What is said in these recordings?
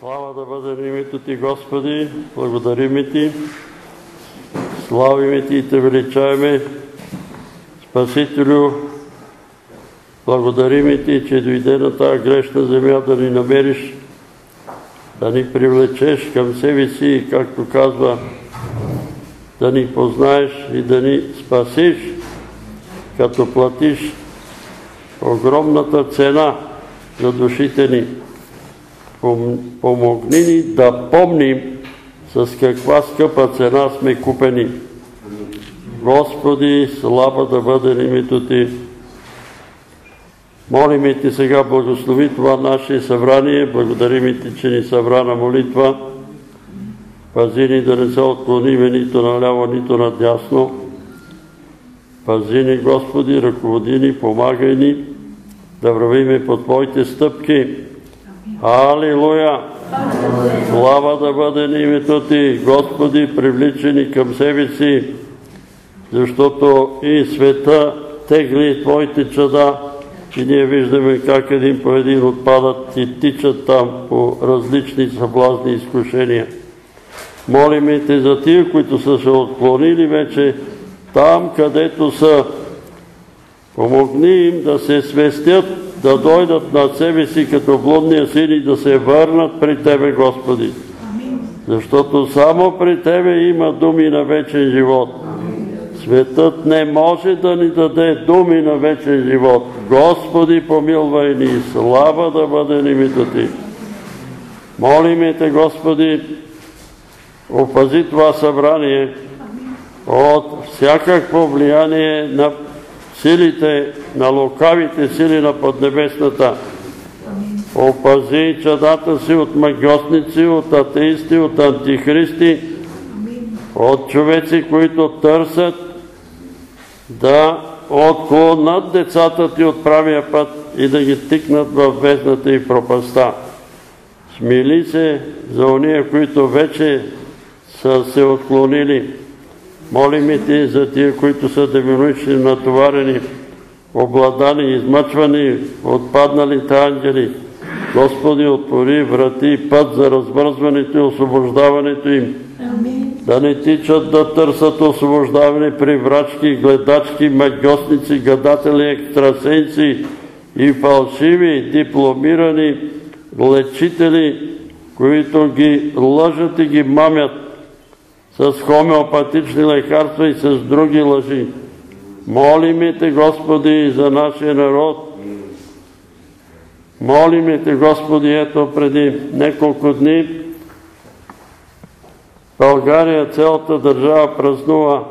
Слава да бъде на името Ти, Господи, благодарим Ти, славиме Ти и Те величаваме, Спасителю, благодарим Ти, че дойде на тази грешна земя да ни намериш, да ни привлечеш към себе си, както казва, да ни познаеш и да ни спасиш, като платиш огромната цена за душите ни. Помогни ни да помним с каква скъпа цена сме купени. Господи, слава да бъде името Ти. Молим Ти сега, благослови това наше събрание, благодарим Ти, че ни събра на молитва. Пази ни да не се отклониме нито наляво, нито надясно. Пази ни, Господи, ръководи ни, помагай ни да вървиме по Твоите стъпки. Алилуя! Слава да бъде на името Ти, Господи, привличани към себе си, защото и света тегли Твоите чада и ние виждаме как един по един отпадат и тичат там по различни съблазни изкушения. Молиме Те за тия, които са се отклонили вече там, където са. Помогни им да се свестят, да дойдат над себе си като блудния син и да се върнат при Тебе, Господи. Защото само при Тебе има думи на вечен живот. Светът не може да ни даде думи на вечен живот. Господи, помилвай ни, слава да бъде името Ти. Молиме Те, Господи, опази това събрание от всякакво влияние на силите, на лукавите сили на поднебесната. Опази чадата си от магиосници, от атеисти, от антихристи, от човеци, които търсят да отклонат децата ти от правия път и да ги тикнат в бездната и пропаста. Смили се за ония, които вече са се отклонили. Молим ти за тия, които са демонични, натоварени, обладани, измъчвани, отпадналите ангели. Господи, отвори врати и път за разбързването и освобождаването им. Да не тичат да търсят освобождаване при врачки, гледачки, магиосници, гадатели, екстрасенци и фалшиви, дипломирани лечители, които ги лъжат и ги мамят с хомеопатични лекарства и с други лъжи. Молиме Те, Господи, за нашия народ. Молиме Те, Господи, ето преди няколко дни България, цялата държава празнува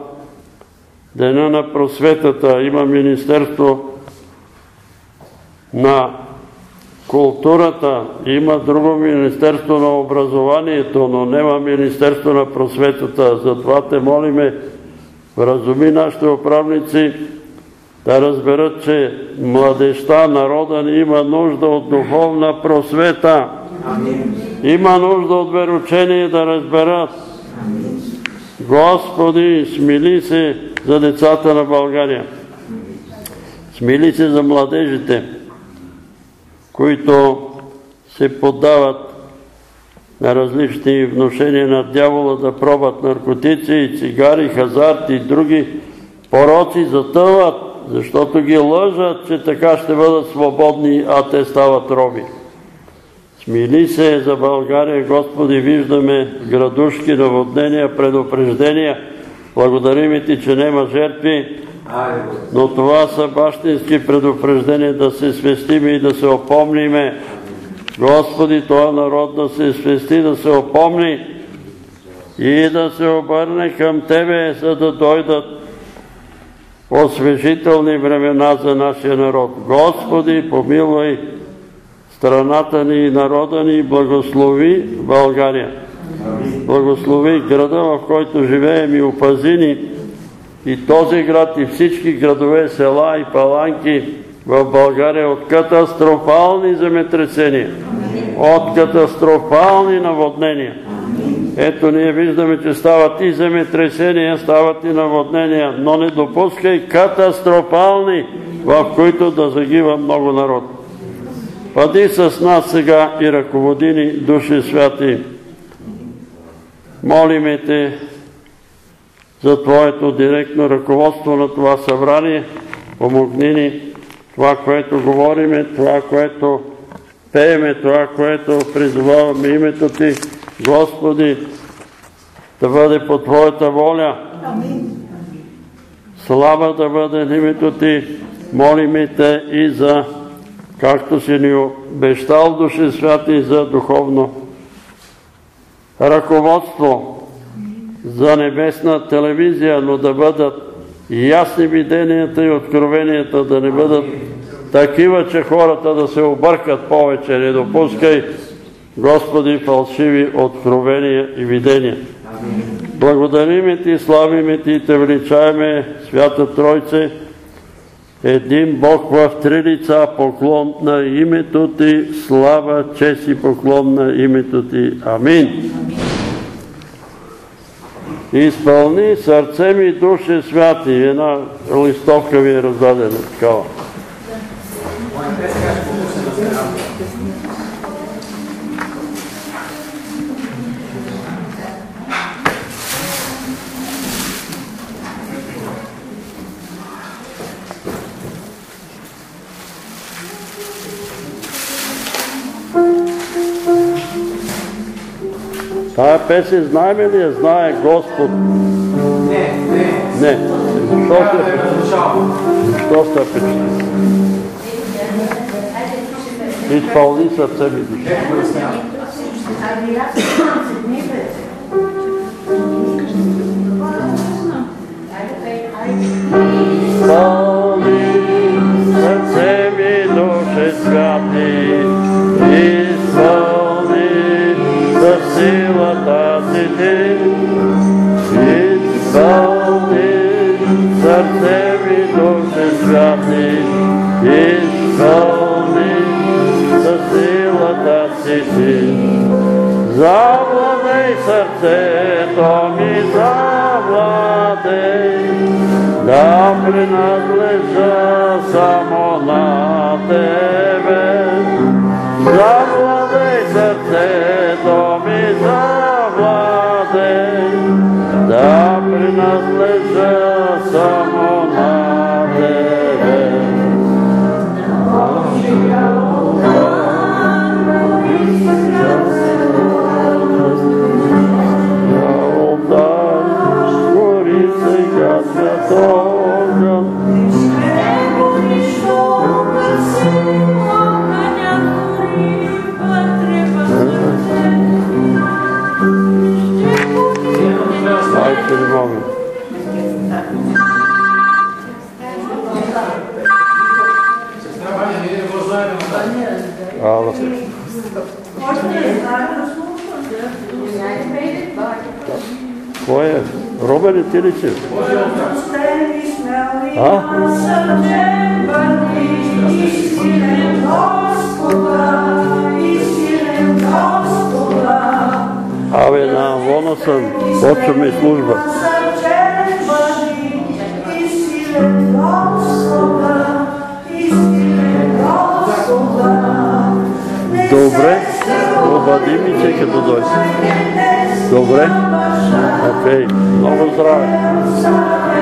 Дена на просветата. Има Министерство на културата, има друго Министерство на образованието, но нема Министерство на просветата. Затова те молиме, разуми нашите управници да разберат, че младеща, народа ни има нужда от духовна просвета. Има нужда от веручение да разберат. Господи, смили се за децата на България. Смили се за младежите които се поддават на различни вношения на дявола да пробват наркотици, цигари, хазарти и други пороци, затъват, защото ги лъжат, че така ще бъдат свободни, а те стават роби. Смили се за България, Господи, виждаме градушки, наводнения, предупреждения. Благодарим Ти, че няма жертви, но това са бащински предупреждения да се свестиме и да се опомниме. Господи, това народ да се свести, да се опомни и да се обърне към Тебе, за да дойдат освежителни времена за нашия народ. Господи, помилвай страната ни и народа ни благослови България. Благослови града, в който живеем и опази ни и този град и всички градове, села и паланки в България от катастрофални земетресения, от катастрофални наводнения. Ето ние виждаме, че стават и земетресения, стават и наводнения, но не допускай катастрофални, в които да загива много народ. Бъди с нас сега и ръководи ни, души святи. Молиме Те за Твоето директно ръководство на това събрание. Помогни ни това, което говориме, това, което пееме, това, което призоваваме името Ти, Господи, да бъде по Твоята воля. Слава да бъде името Ти. Молиме Те и за, както си ни обещал Души Святи, за духовно ръководство за небесна телевизия, но да бъдат ясни виденията и откровенията, да не бъдат такива, че хората да се объркат повече. Не допускай, Господи, фалшиви откровения и видения. Благодариме Ти, славиме Ти и Те величаеме, Свята Тройце, един Бог в три лица, поклон на името Ти, слава, чест и поклон на името Ти. Амин. Изпълни сърце ми, душе святи. Една листовка ви е раздадена такава. Песен знаеме ли я? Знае Господ. Не, не. Не. Защо сте, разрешавам. защо сте впечатлени? Изпълни сърце ми душа. Ето Завладей сърцето ми, завладей, да принадлежа само И ти ли си? А? Абе, на вона съм. Почваме служба. Добре, обади ми се като дойде. Добре? Окей, много здраве.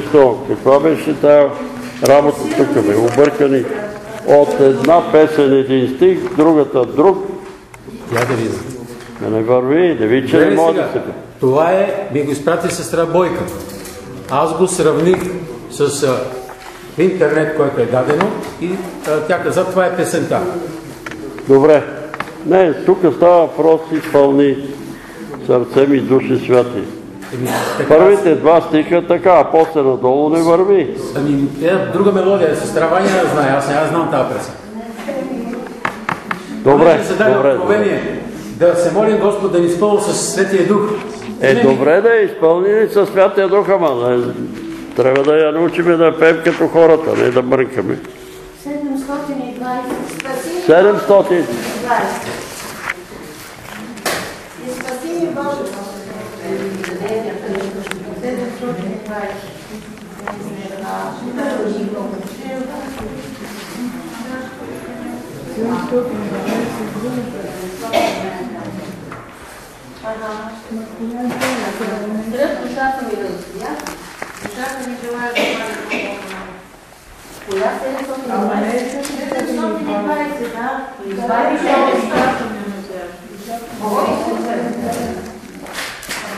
Христо, каква беше тая работа тук, бе? Объркани от една песен един стих, другата друг, Я да видя. да не върви, да ви, че не може да се... Това е, ми го изпрати сестра Бойка. Аз го сравних с а, интернет, който е дадено и а, тя каза, това е песента. Добре. Не, тук става въпрос изпълни сърце ми души святи. Първите два стиха е така, а после надолу не върви. Ами, е, друга мелодия, е с трава не знае, аз не аз знам тази песен. Добре, значи, Понеже се добре. Да се молим Господ да ни изпълни с Светия Дух. Е, не, добре да е изпълни с Святия Дух, ама не, трябва да я научим да пеем като хората, не да бъркаме. 720. 720.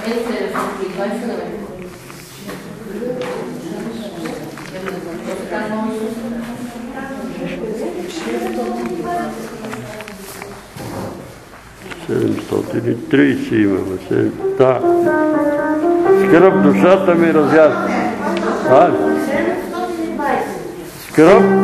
Este es el 730 имаме. 7... Да. Скръп душата ми разясна. А? Скръп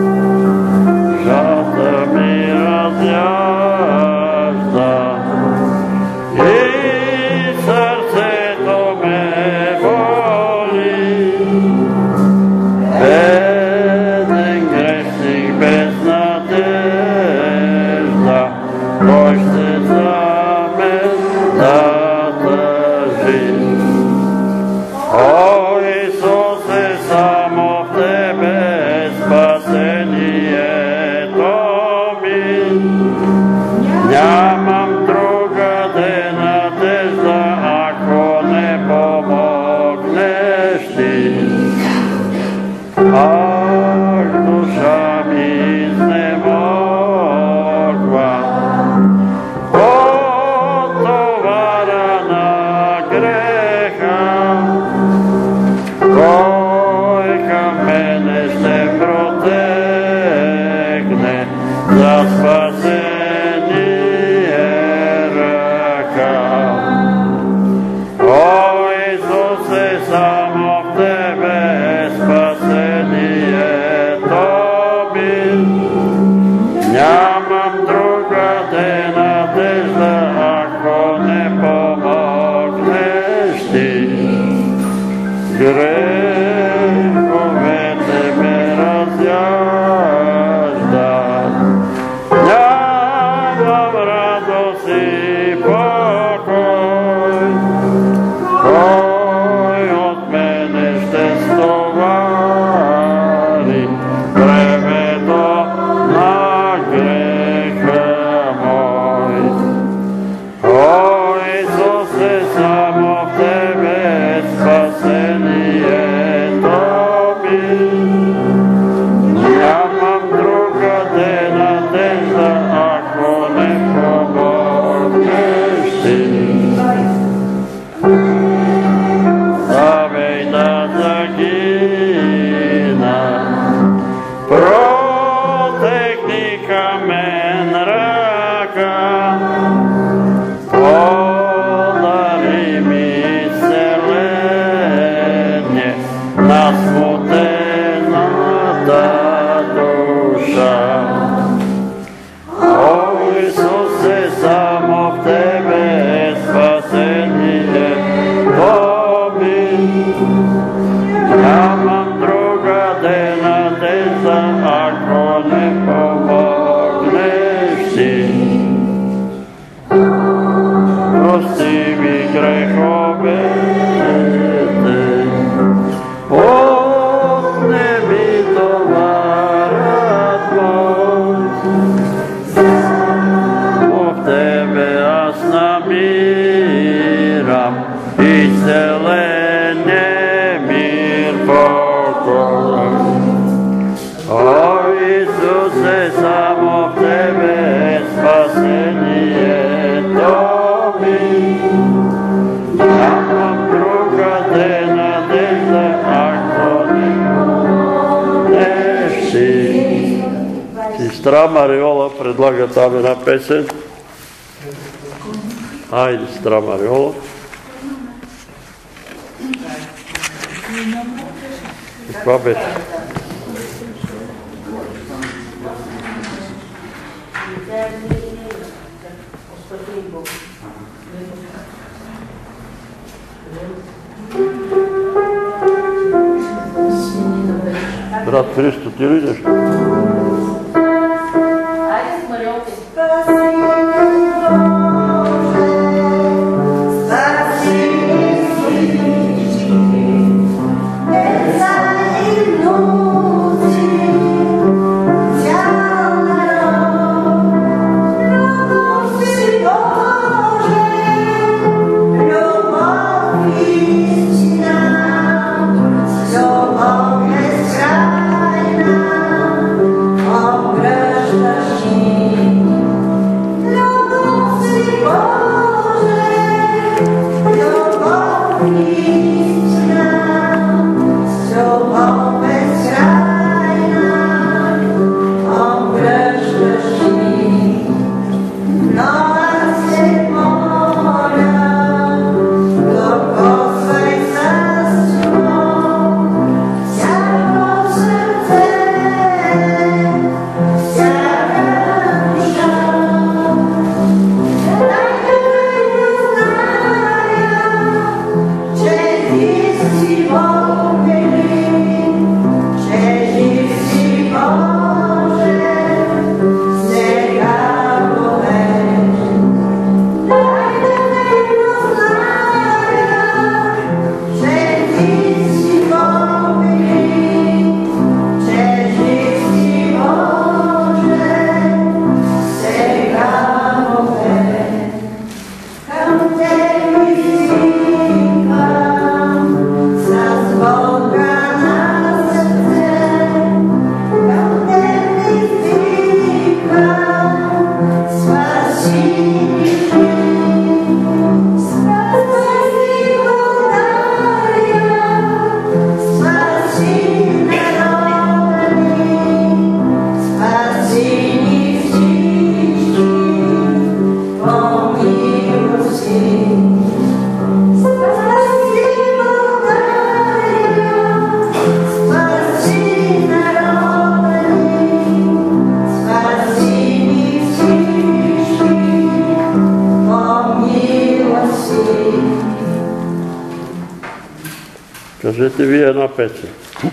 Пуснете ви една песен. 340.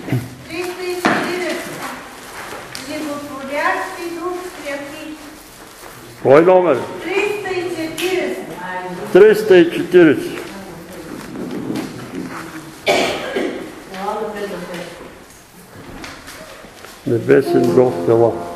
Животворящ и друг святи. Кой номер? 340. 340. Небесен Бог тела.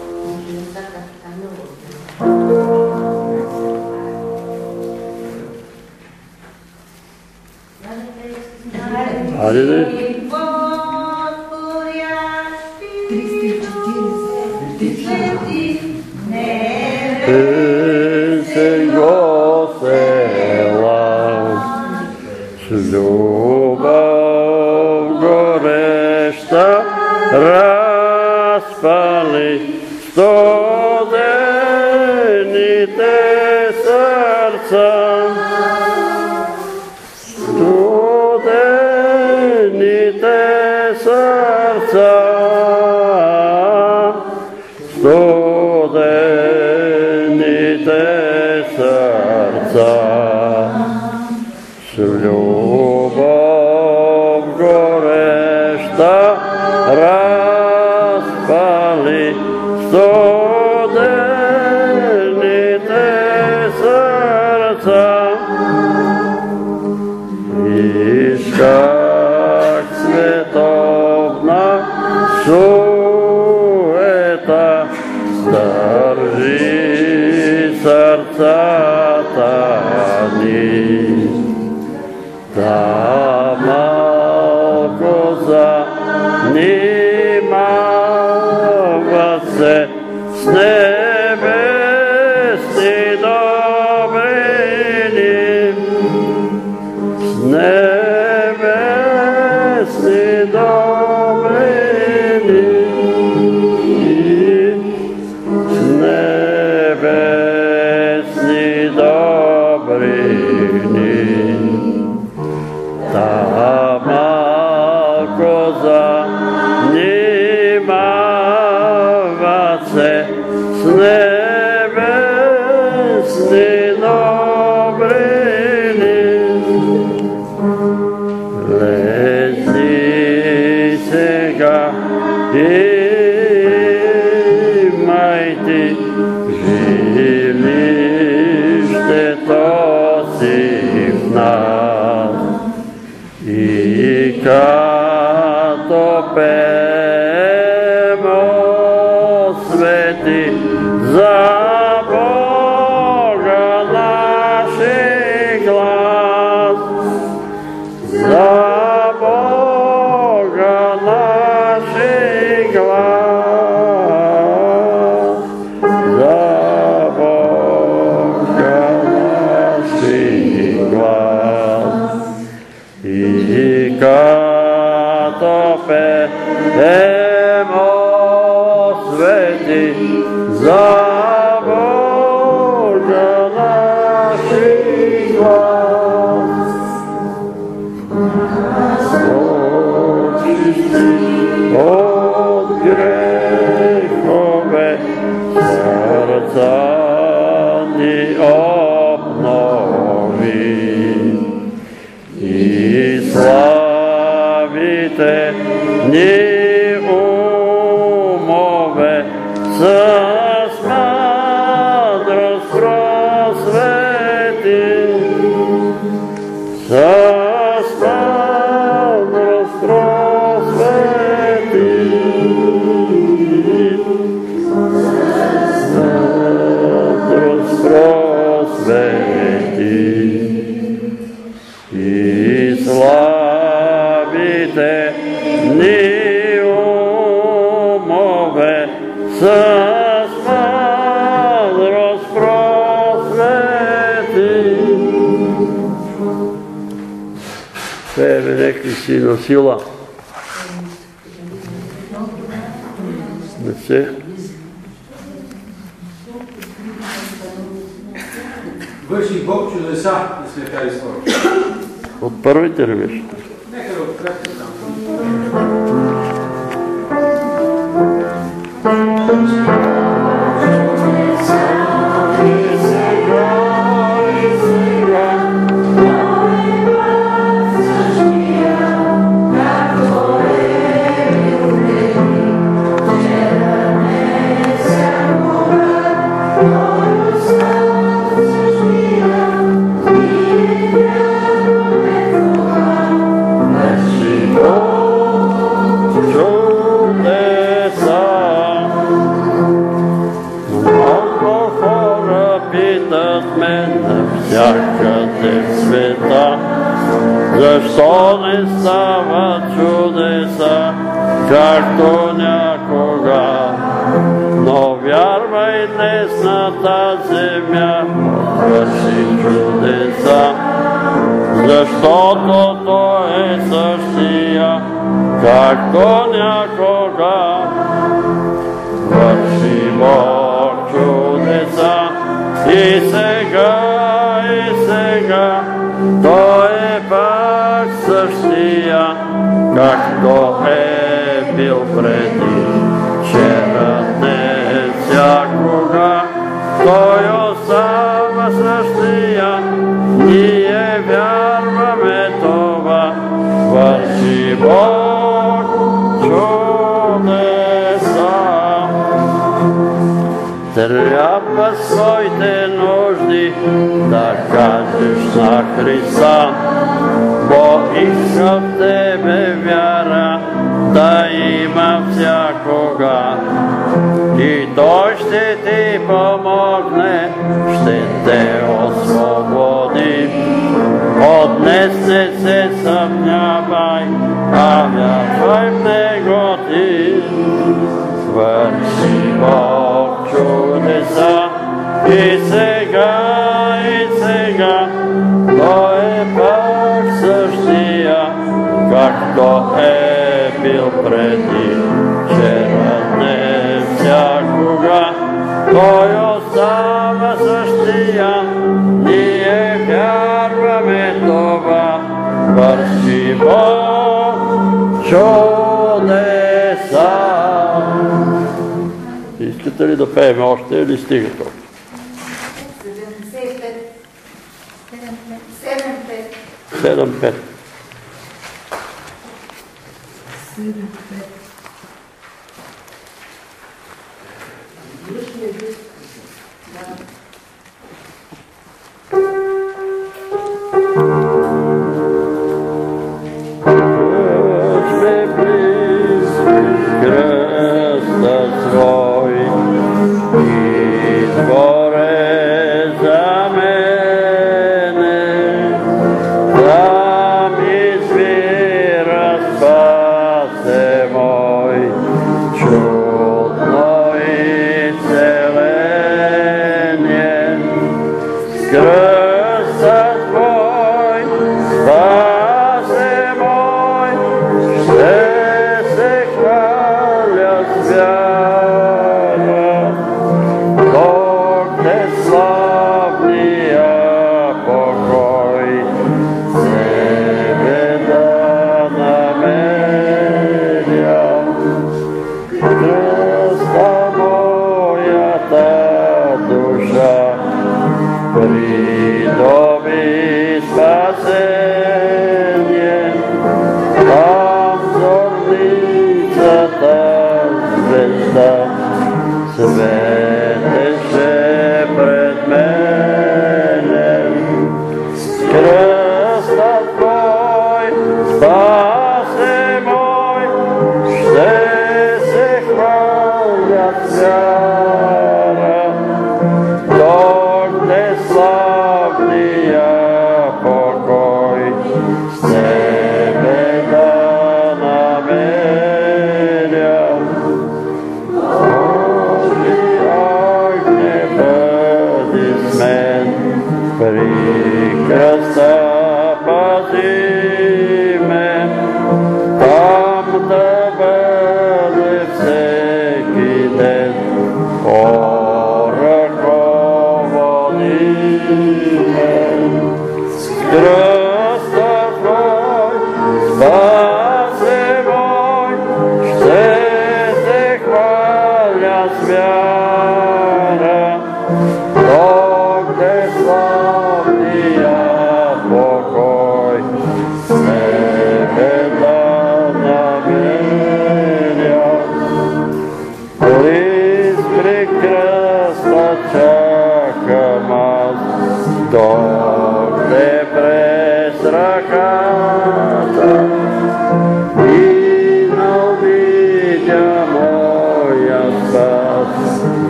Христа. Бо иска в Тебе вяра да има всякога. И Той ще ти помогне, ще те освободи. Отнес не се съмнявай, а вярвай в Него ти. върши Бог чудеса и се всяко е бил преди вчера, не всякога. Той остава същия, ние вярваме това. Върши Бог чудеса. Искате ли да пееме още или стига толкова? Седем пет.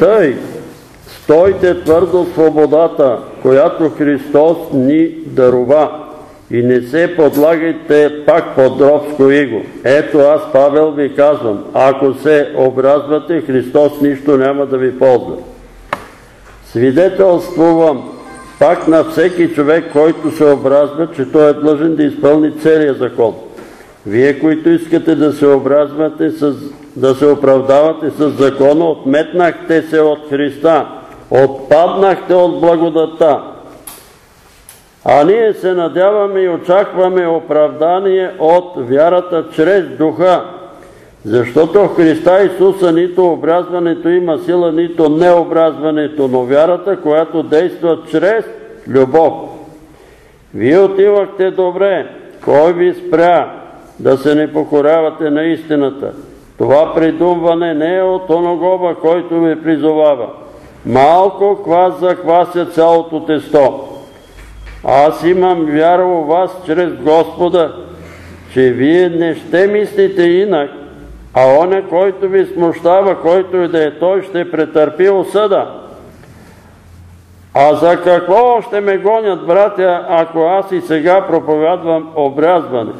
Тъй, стойте твърдо свободата, която Христос ни дарува и не се подлагайте пак под робско иго. Ето аз, Павел, ви казвам, ако се образвате, Христос нищо няма да ви ползва. Свидетелствувам пак на всеки човек, който се образва, че той е длъжен да изпълни целия закон. Вие, които искате да се образвате с да се оправдавате с закона, отметнахте се от Христа, отпаднахте от благодата. А ние се надяваме и очакваме оправдание от вярата чрез духа, защото в Христа Исуса нито образването има сила, нито необразването, но вярата, която действа чрез любов. Вие отивахте добре, кой ви спря да се не покорявате на истината? Това придумване не е от оногова, който ви призовава. Малко квас заквася цялото тесто. Аз имам вяра у вас чрез Господа, че вие не ще мислите инак, а оня, който ви смущава, който и да е той, ще претърпи осъда. А за какво ще ме гонят, братя, ако аз и сега проповядвам обрязване?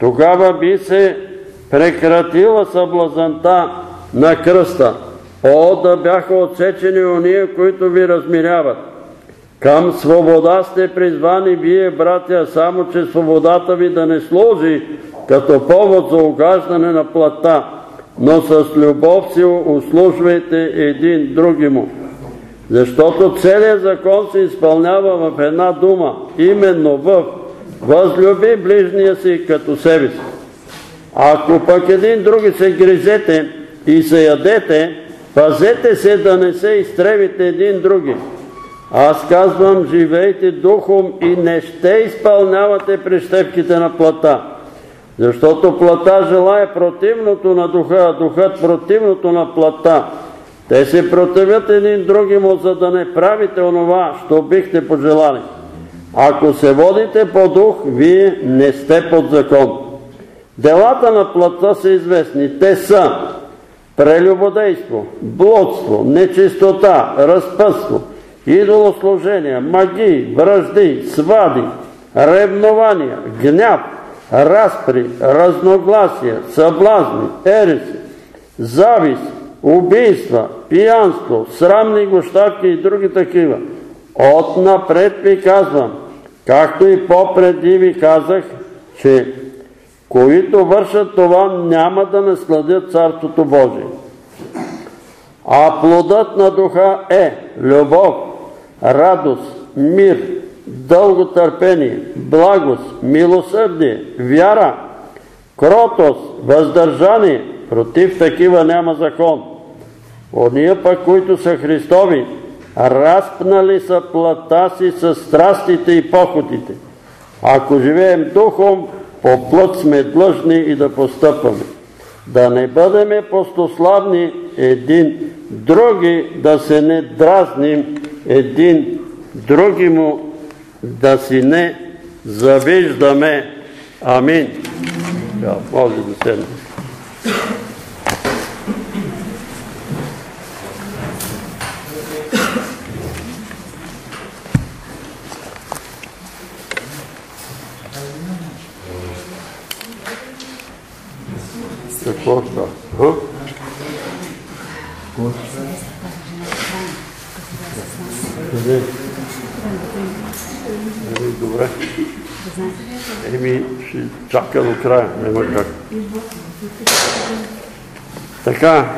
Тогава би се прекратила съблазанта на кръста. О, да бяха отсечени уния, които ви размиряват. Към свобода сте призвани вие, братя, само че свободата ви да не служи като повод за огаждане на плата, но с любов си услужвайте един други му. Защото целият закон се изпълнява в една дума, именно в възлюби ближния си като себе си. Ако пък един други се гризете и се ядете, пазете се да не се изтребите един други. Аз казвам, живейте духом и не ще изпълнявате прищепките на плата. Защото плата желая противното на духа, а духът противното на плата. Те се противят един други му, за да не правите онова, що бихте пожелали. Ако се водите по дух, вие не сте под закон. Делата на плата са известни. Те са прелюбодейство, блудство, нечистота, разпътство, идолослужения, магии, връжди, свади, ревнования, гняв, разпри, разногласия, съблазни, ереси, завист, убийства, пиянство, срамни гощавки и други такива. Отнапред ви казвам, както и по-преди ви казах, че които вършат това няма да насладят Царството Божие. А плодът на духа е любов, радост, мир, дълготърпение, благост, милосърдие, вяра, кротост, въздържание. Против такива няма закон. Ония пък, които са Христови, разпнали са плата си с страстите и похотите. Ако живеем духом, по плът сме длъжни и да постъпваме. Да не бъдеме постославни един други, да се не дразним един други му, да си не завиждаме. Амин. Може да седне. Къде? Еми, добре. Еми, ще чака до края, няма как. Така.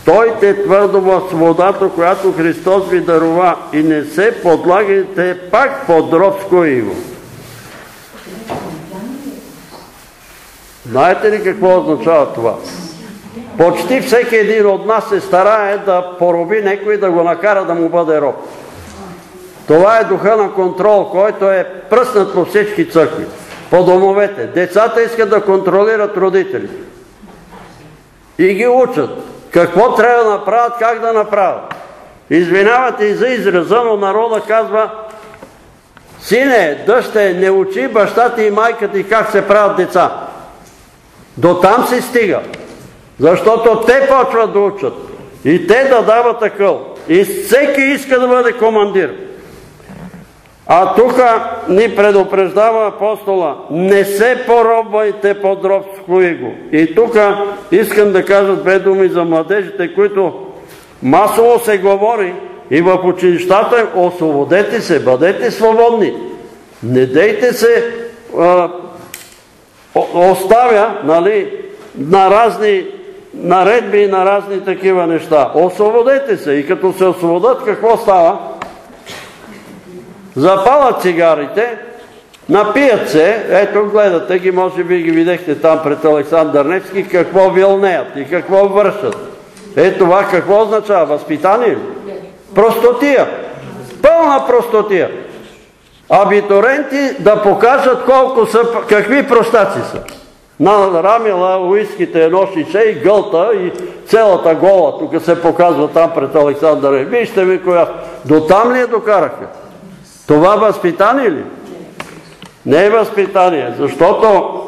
Стойте твърдо в свободата, която Христос ви дарува и не се подлагайте пак под робско иго. Знаете ли какво означава това? Почти всеки един от нас се старае да пороби некой да го накара да му бъде роб. Това е духа на контрол, който е пръснат по всички църкви, по домовете. Децата искат да контролират родителите. И ги учат какво трябва да направят, как да направят. Извинявате и за израза, но народа казва Сине, дъще, не учи бащата и майката и как се правят деца. До там се стига. Защото те почват да учат. И те да дават акъл. И всеки иска да бъде командир. А тук ни предупреждава апостола, не се поробвайте под робско иго. И тук искам да кажа две думи за младежите, които масово се говори и в училищата, освободете се, бъдете свободни. Не дейте се а, оставя нали, на разни наредби и на разни такива неща. Освободете се и като се освободят, какво става? запалят цигарите, напият се, ето гледате ги, може би ги видехте там пред Александър Невски, какво вилнеят и какво вършат. Е това какво означава? Възпитание Простотия. Пълна простотия. Абитуренти да покажат колко са, какви простаци са. Нарамила уиските едно шише и гълта и цялата гола тук се показва там пред Александър. Вижте ми коя. До там ли я докараха? Това възпитание ли? Не е възпитание, защото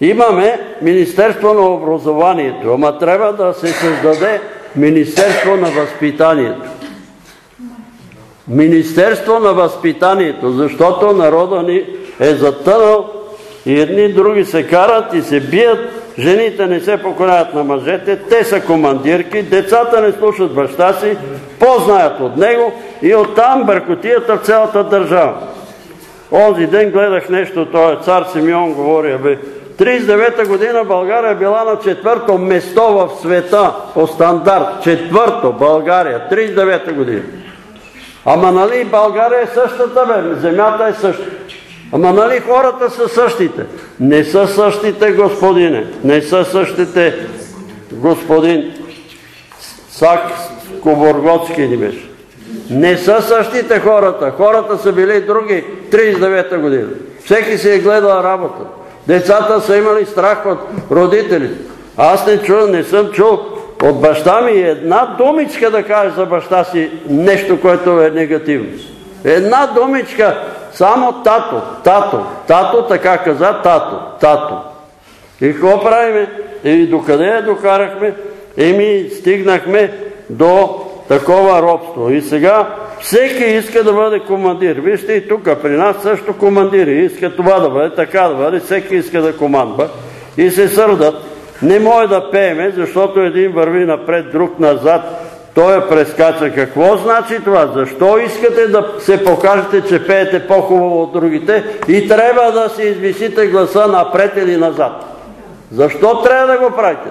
имаме Министерство на образованието, ама трябва да се създаде Министерство на възпитанието. Министерство на възпитанието, защото народа ни е затънал и едни други се карат и се бият, жените не се покоряват на мъжете, те са командирки, децата не слушат баща си, по-знаят от него и оттам бъркотията в цялата държава. Онзи ден гледах нещо, той е цар Симеон говори, бе, 39-та година България била на четвърто место в света по стандарт. Четвърто България, 39-та година. Ама нали България е същата, бе, земята е същата. Ама нали хората са същите? Не са същите, господине. Не са същите, господин Сак Коборготски ни беше. Не са същите хората. Хората са били други 39-та година. Всеки си е гледал работа. Децата са имали страх от родителите. Аз не чул, не съм чул от баща ми една думичка да каже за баща си нещо, което е негативно. Една думичка, само тато, тато, тато, така каза, тато, тато. И какво правиме? И докъде я докарахме? Еми, стигнахме до такова робство. И сега всеки иска да бъде командир. Вижте и тук, при нас също командири. Иска това да бъде, така да бъде. Всеки иска да командва. И се сърдат. Не може да пееме, защото един върви напред, друг назад. Той е прескача. Какво значи това? Защо искате да се покажете, че пеете по-хубаво от другите и трябва да си извисите гласа напред или назад? Защо трябва да го правите?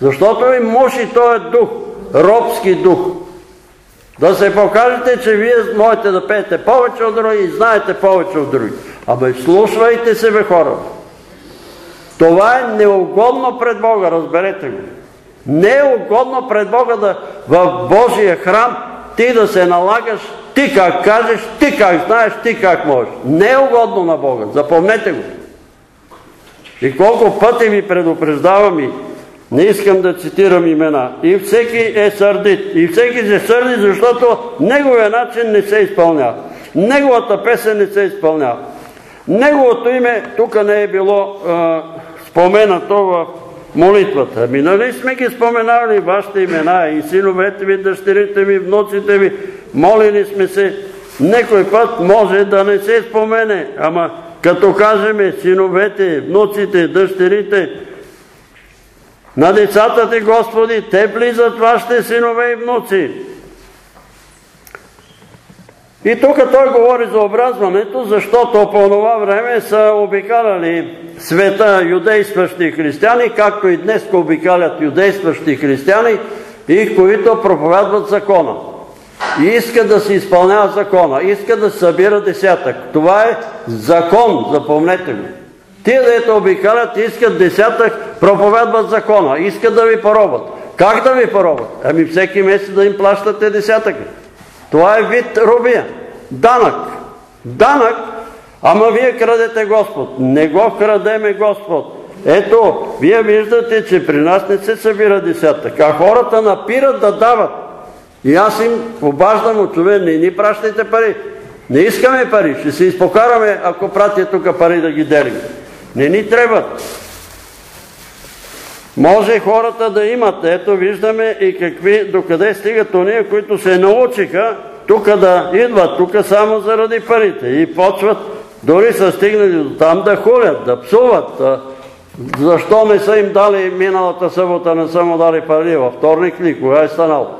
Защото ви муши този дух робски дух. Да се покажете, че вие можете да пеете повече от други и знаете повече от други. Абе, слушвайте се, бе хора. Това е неугодно пред Бога, разберете го. Не е угодно пред Бога да в Божия храм ти да се налагаш, ти как кажеш, ти как знаеш, ти как можеш. Не е угодно на Бога, запомнете го. И колко пъти ви предупреждавам и не искам да цитирам имена. И всеки е сърдит. И всеки се сърди, защото неговия начин не се изпълнява. Неговата песен не се изпълнява. Неговото име тук не е било а, споменато в молитвата. Ами нали сме ги споменали вашите имена и синовете ви, дъщерите ви, внуците ви. Молили сме се. Некой път може да не се спомене, ама като кажеме синовете, внуците, дъщерите, на децата ти, Господи, те влизат вашите синове и внуци. И тук той говори за образването, защото по това време са обикаляли света юдействащи християни, както и днес обикалят юдействащи християни, и които проповядват закона. И искат да се изпълнява закона, искат да се събира десятък. Това е закон, запомнете го. Тия дето обикалят искат десятък, проповядват закона, искат да ви поробят. Как да ви поробят? Ами всеки месец да им плащате десятъка. Това е вид робия. Данък. Данък, ама вие крадете Господ. Не го крадеме Господ. Ето, вие виждате, че при нас не се събира десятък, а хората напират да дават. И аз им обаждам от човек, не ни пращайте пари. Не искаме пари, ще се изпокараме, ако пратя тук пари да ги делим. Не ни трябват. Може хората да имат. Ето виждаме и какви, докъде стигат ония, които се научиха тук да идват, тук само заради парите и почват, дори са стигнали до там да хулят, да псуват. Защо не са им дали миналата събота, не са му дали пари, във вторник ли, кога е станал?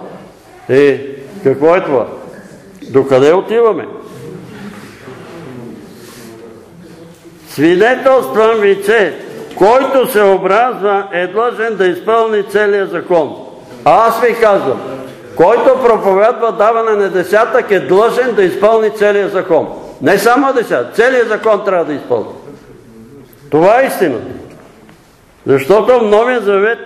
Е, какво е това? Докъде отиваме? Свидетелствам ви, че който се образва е длъжен да изпълни целия закон. А аз ви казвам, който проповядва даване на десятък е длъжен да изпълни целия закон. Не само десятък, целият закон трябва да изпълни. Това е истината. Защото в Новия Завет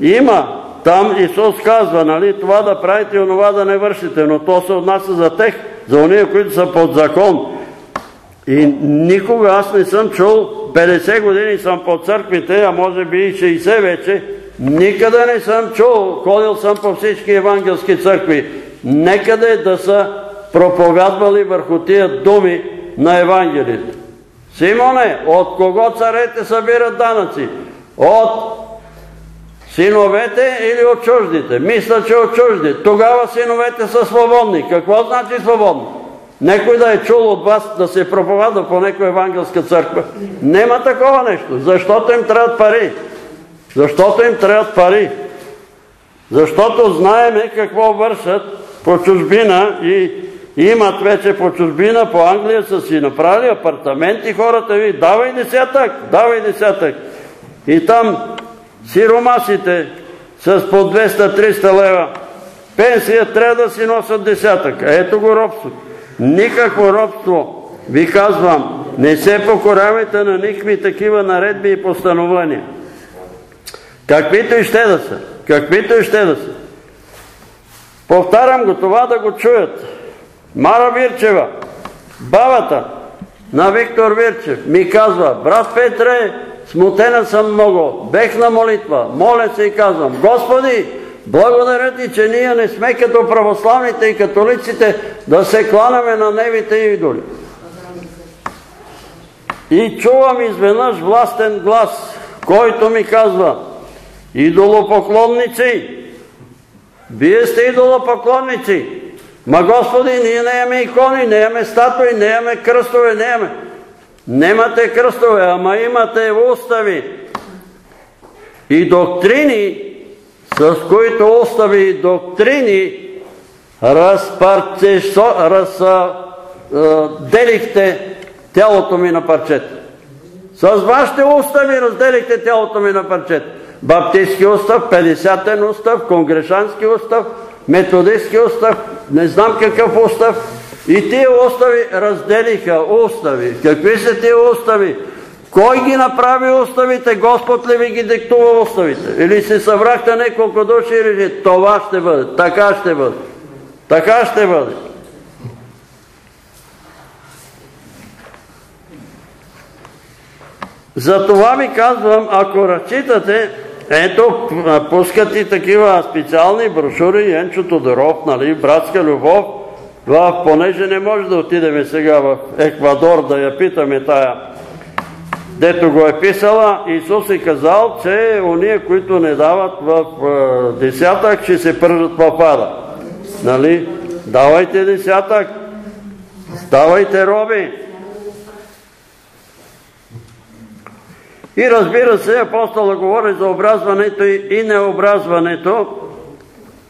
има, там Исус казва, нали, това да правите и онова да не вършите, но то се отнася за тех, за уния, които са под закон. И никога аз не съм чул, 50 години съм по църквите, а може би и 60 вече, никъде не съм чул, ходил съм по всички евангелски църкви, некъде да са проповядвали върху тия думи на Евангелието. Симоне, от кого царете събират данъци? От синовете или от чуждите? Мисля, че от чужди. Тогава синовете са свободни. Какво значи свободни? Некой да е чул от вас да се проповядва по някоя евангелска църква. Нема такова нещо. Защото им трябват пари. Защото им трябват пари. Защото знаеме какво вършат по чужбина и имат вече по чужбина, по Англия са си направили апартаменти хората ви. Давай десятък, давай десятък. И там сиромасите с по 200-300 лева пенсия трябва да си носят десятък. Ето го робството. Никакво робство, ви казвам, не се покорявайте на никакви такива наредби и постановления. Каквито и ще да са. Каквито и ще да са. Повтарям го това да го чуят. Мара Вирчева, бабата на Виктор Вирчев, ми казва, брат Петре, смутена съм много, бех на молитва, моля се и казвам, Господи, благодаря ти, че ние не сме като православните и католиците да се кланаме на невите идоли. И чувам изведнъж властен глас, който ми казва, идолопоклонници, вие сте идолопоклонници. Ма Господи, ние не имаме икони, не имаме статуи, не имаме кръстове, не имаме. Немате кръстове, ама имате устави и доктрини, с които устави и доктрини разделихте тялото ми на парчета. С вашите устави разделихте тялото ми на парчета. Баптистски устав, 50-тен устав, конгрешански устав, методистски устав, не знам какъв устав. И тия устави разделиха устави. Какви са тия устави? Кой ги направи уставите? Господ ли ви ги диктува уставите? Или се събрахте неколко души и реши, това ще бъде, така ще бъде. Така ще бъде. Затова ви казвам, ако разчитате, ето, пускат и такива специални брошури, Енчо Тодоров, нали, братска любов, понеже не може да отидеме сега в Еквадор да я питаме тая, дето го е писала, Исус е казал, че уния, които не дават в десятък, ще се пържат в пада. Нали? Давайте десятък, ставайте роби. И разбира се, апостола говори за образването и необразването,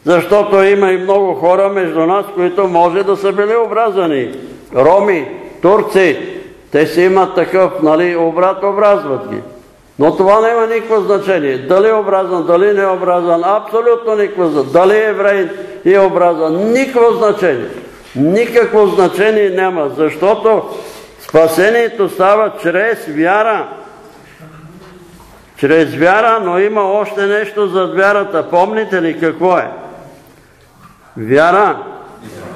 защото има и много хора между нас, които може да са били образани. Роми, турци, те си имат такъв, нали, обрат, образват ги. Но това няма никакво значение. Дали е образан, дали не е образан, абсолютно никакво значение. Дали е еврей и е образан, никакво значение. Никакво значение няма, защото спасението става чрез вяра. Чрез вяра, но има още нещо зад вярата. Помните ли какво е? Вяра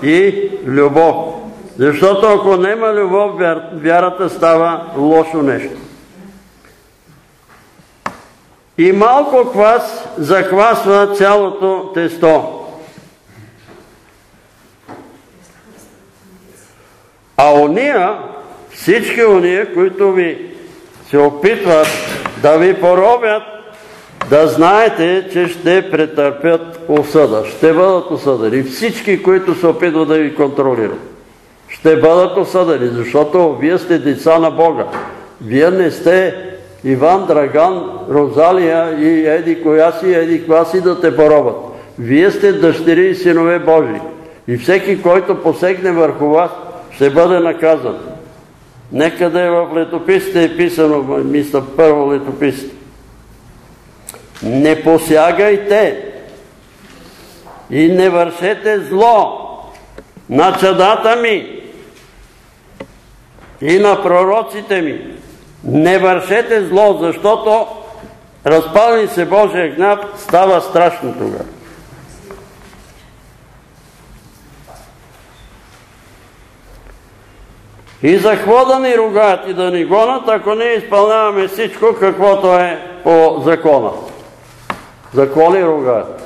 и любов. Защото ако няма любов, вярата става лошо нещо. И малко квас заквасва цялото тесто. А ония, всички ония, които ви се опитват да ви поробят, да знаете, че ще претърпят осъда. Ще бъдат осъдени. Всички, които се опитват да ви контролират. Ще бъдат осъдени, защото вие сте деца на Бога. Вие не сте Иван, Драган, Розалия и еди коя си, еди коя си да те поробат. Вие сте дъщери и синове Божии. И всеки, който посегне върху вас, ще бъде наказан. Некъде в летописите е писано, мисля първо летописите. Не посягайте и не вършете зло на чадата ми и на пророците ми. Не вършете зло, защото разпални се Божия гняв, става страшно тогава. И за какво да ни ругаят и да ни гонат, ако ние изпълняваме всичко, каквото е по закона. За какво ни ругаят?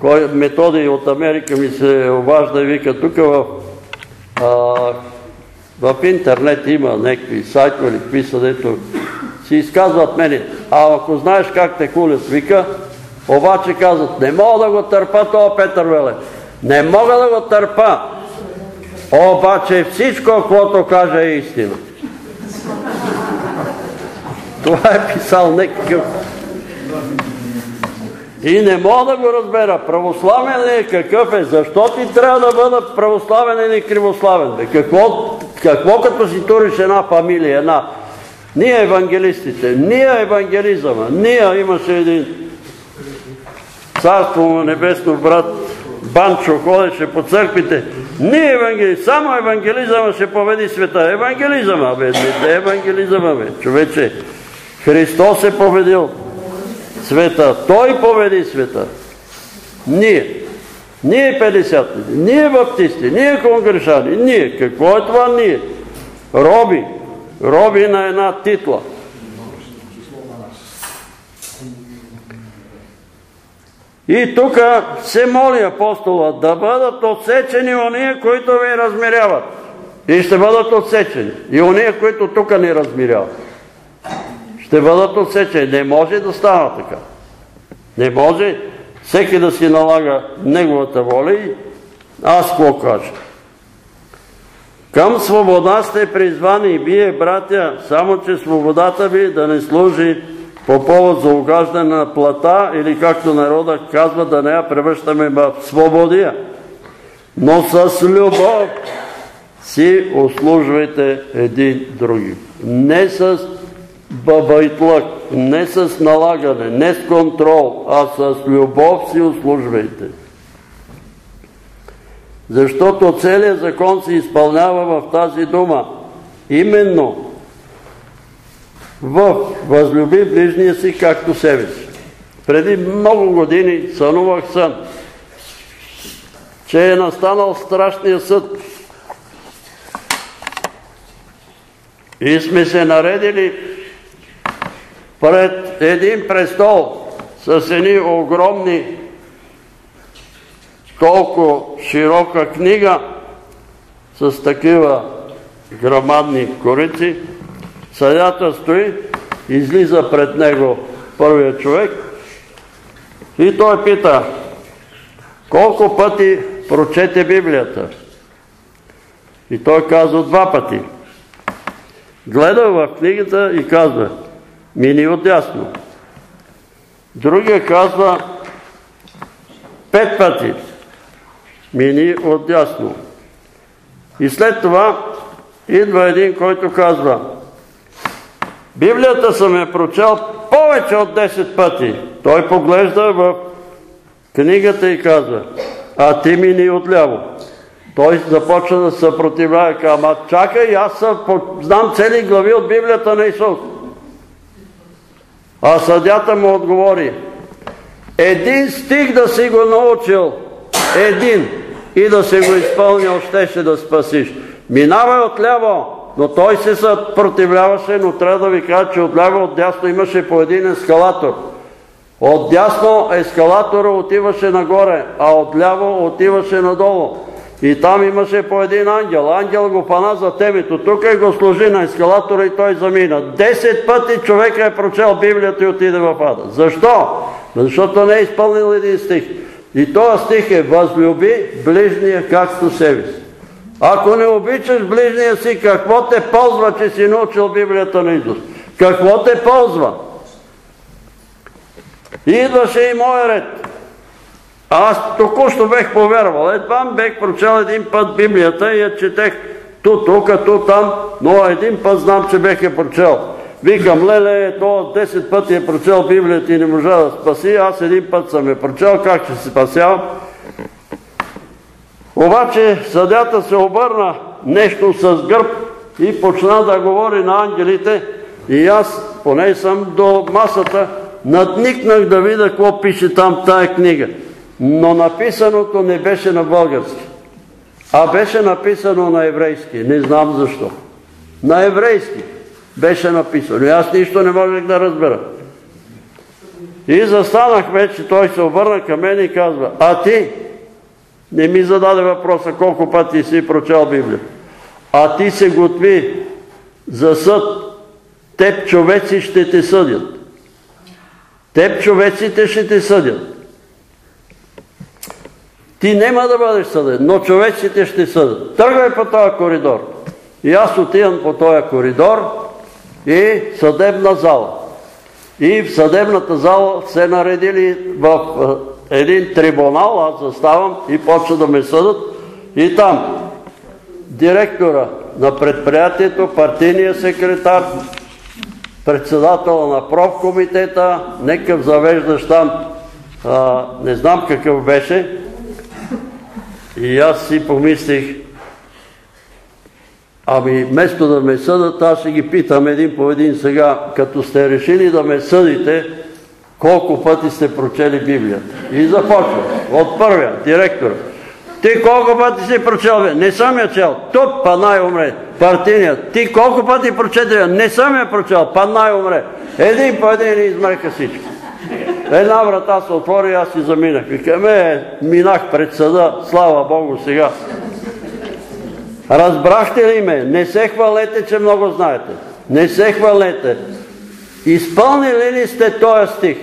Кой методи от Америка ми се обажда и вика, тук в, в интернет има някакви сайтове или какви дето си изказват мене. А ако знаеш как те кулят, вика, обаче казват, не мога да го търпа това Петър Велев. Не мога да го търпа. Обаче всичко, което каже е истина. Това е писал някакъв. И не мога да го разбера. Православен ли е? Какъв е? Защо ти трябва да бъда православен или кривославен? Какво, какво като си туриш една фамилия, една? Ние евангелистите, ние евангелизъма, ние имаше един царство небесно брат Банчо ходеше по църквите. Ние евангелизъм, само евангелизъма ще победи света. Евангелизъма, бе, не евангелизъма, бе, човече. Христос е победил света. Той победи света. Ние. Ние 50 ние баптисти, ние конгрешани, ние. Какво е това ние? Роби. Роби на една титла. И тук се моли апостола да бъдат отсечени ония, които ви размеряват. И ще бъдат отсечени. И ония, които тук ни размеряват. Ще бъдат отсечени. Не може да става така. Не може всеки да си налага неговата воля и аз какво кажа. Към свобода сте призвани и вие, братя, само че свободата ви да не служи по повод за огаждане на плата или както народа казва да не я превръщаме в свободия. Но с любов си услужвайте един други. Не с бабайтлък, не с налагане, не с контрол, а с любов си услужвайте. Защото целият закон се изпълнява в тази дума. Именно в възлюби ближния си както себе си. Преди много години сънувах сън, че е настанал страшния съд и сме се наредили пред един престол с едни огромни толкова широка книга с такива грамадни корици Съдята стои, излиза пред него първият човек и той пита, колко пъти прочете Библията? И той казва два пъти. Гледа в книгата и казва, мини отясно. Другия казва, пет пъти. Мини отясно. И след това идва един, който казва, Библията съм я прочел повече от 10 пъти. Той поглежда в книгата и казва, а ти мини отляво. Той започва да се съпротивлява, ама чакай, аз знам цели глави от Библията на Исус. А съдята му отговори, един стих да си го научил, един, и да си го изпълнил, щеше да спасиш. Минавай отляво, но той се съпротивляваше, но трябва да ви кажа, че отляво от дясно имаше по един ескалатор. От дясно ескалатора отиваше нагоре, а отляво отиваше надолу. И там имаше по един ангел. Ангел го пана за темето. Тук и го сложи на ескалатора и той замина. Десет пъти човека е прочел Библията и отиде в ада. Защо? Защото не е изпълнил един стих. И този стих е възлюби ближния както себе си. Ако не обичаш ближния си, какво те ползва, че си научил Библията на Изус? Какво те ползва? Идваше и моя ред. Аз току-що бех повярвал. Едва бех прочел един път Библията и я четех ту тук, ту там, но един път знам, че бех я прочел. Викам, леле, то 10 пъти е прочел Библията и не можа да спаси, аз един път съм я прочел, как ще се спасявам? Обаче съдята се обърна нещо с гърб и почна да говори на ангелите и аз, поне съм до масата, надникнах да видя какво пише там тая книга. Но написаното не беше на български, а беше написано на еврейски. Не знам защо. На еврейски беше написано. И аз нищо не можех да разбера. И застанахме, че той се обърна към мен и казва, а ти не ми зададе въпроса колко пъти си прочел Библия. А ти се готви за съд. Теб човеци ще те съдят. Теб човеците ще те съдят. Ти няма да бъдеш съден, но човеците ще съдят. Тръгвай по този коридор. И аз отивам по този коридор и съдебна зала. И в съдебната зала се наредили в един трибунал, аз заставам и почва да ме съдат. И там директора на предприятието, партийния секретар, председател на профкомитета, некъв завеждащ там, не знам какъв беше. И аз си помислих, ами вместо да ме съдат, аз ще ги питам един по един сега, като сте решили да ме съдите, колко пъти сте прочели Библията. И започва от първия, директора. Ти колко пъти си прочел? Не съм я чел. Тук па най-умре. Партийният. Ти колко пъти прочете? Не съм я прочел. Па най-умре. Един по един измрека всички. Една врата се отвори и аз си заминах. Викаме, минах пред съда, слава Богу сега. Разбрахте ли ме? Не се хвалете, че много знаете. Не се хвалете. Изпълнили ли сте този стих?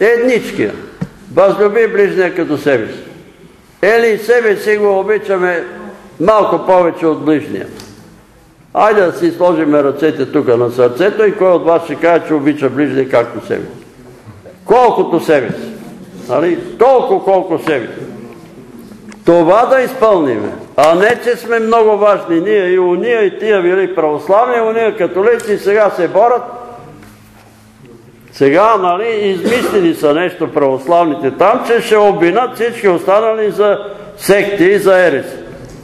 Едничкия. Възлюби ближния като себе си. Ели себе си го обичаме малко повече от ближния. Айде да си сложим ръцете тук на сърцето и кой от вас ще каже, че обича ближния както себе си. Колкото себе си. Нали? Толкова колко себе си. Това да изпълниме, а не, че сме много важни. Ние и уния, и тия били православни, уния католици сега се борят. Сега, нали, измислили са нещо православните там, че ще обвинат всички останали за секти и за ереси.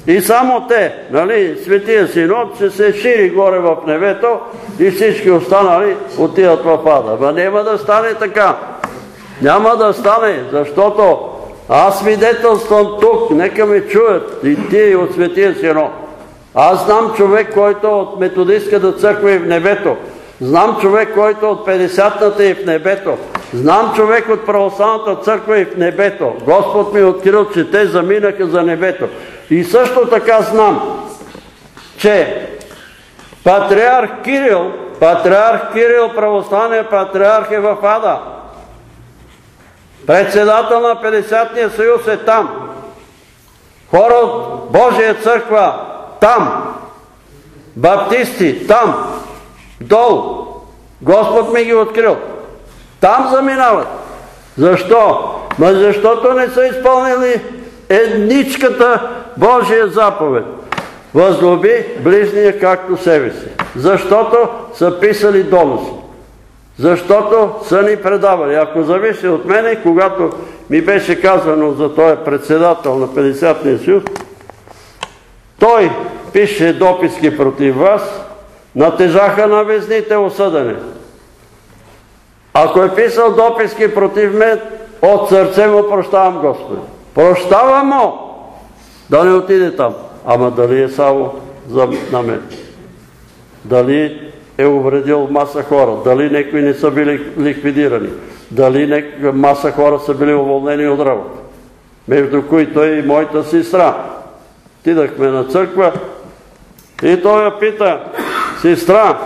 И само те, нали, Светия Синод ще се шири горе в небето и всички останали отиват в ада. Ма няма да стане така. Няма да стане, защото аз свидетелствам тук, нека ме чуят и тие от Светия Синод. Аз знам човек, който от методистската църква е в небето. Знам човек, който от 50-та е в небето. Знам човек от православната църква е в небето. Господ ми е открил, че те заминаха за небето. И също така знам, че патриарх Кирил, патриарх Кирил, православният патриарх е в Ада. Председател на 50-ния съюз е там. Хора от Божия църква там. Баптисти там. Долу. Господ ми ги открил. Там заминават. Защо? Защото не са изпълнили едничката Божия заповед. Възлюби ближния както себе си. Защото са писали доноси. Защото са ни предавали. Ако зависи от мене, когато ми беше казано за този председател на 50-ния съюз, той пише дописки против вас, натежаха на везните осъдане. Ако е писал дописки против мен, от сърце му прощавам Господи. Прощавам му да не отиде там. Ама дали е само на мен? Дали е увредил маса хора? Дали некои не са били ликвидирани? Дали маса хора са били уволнени от работа? Между които и моята сестра. Отидахме на църква и той я пита, сестра,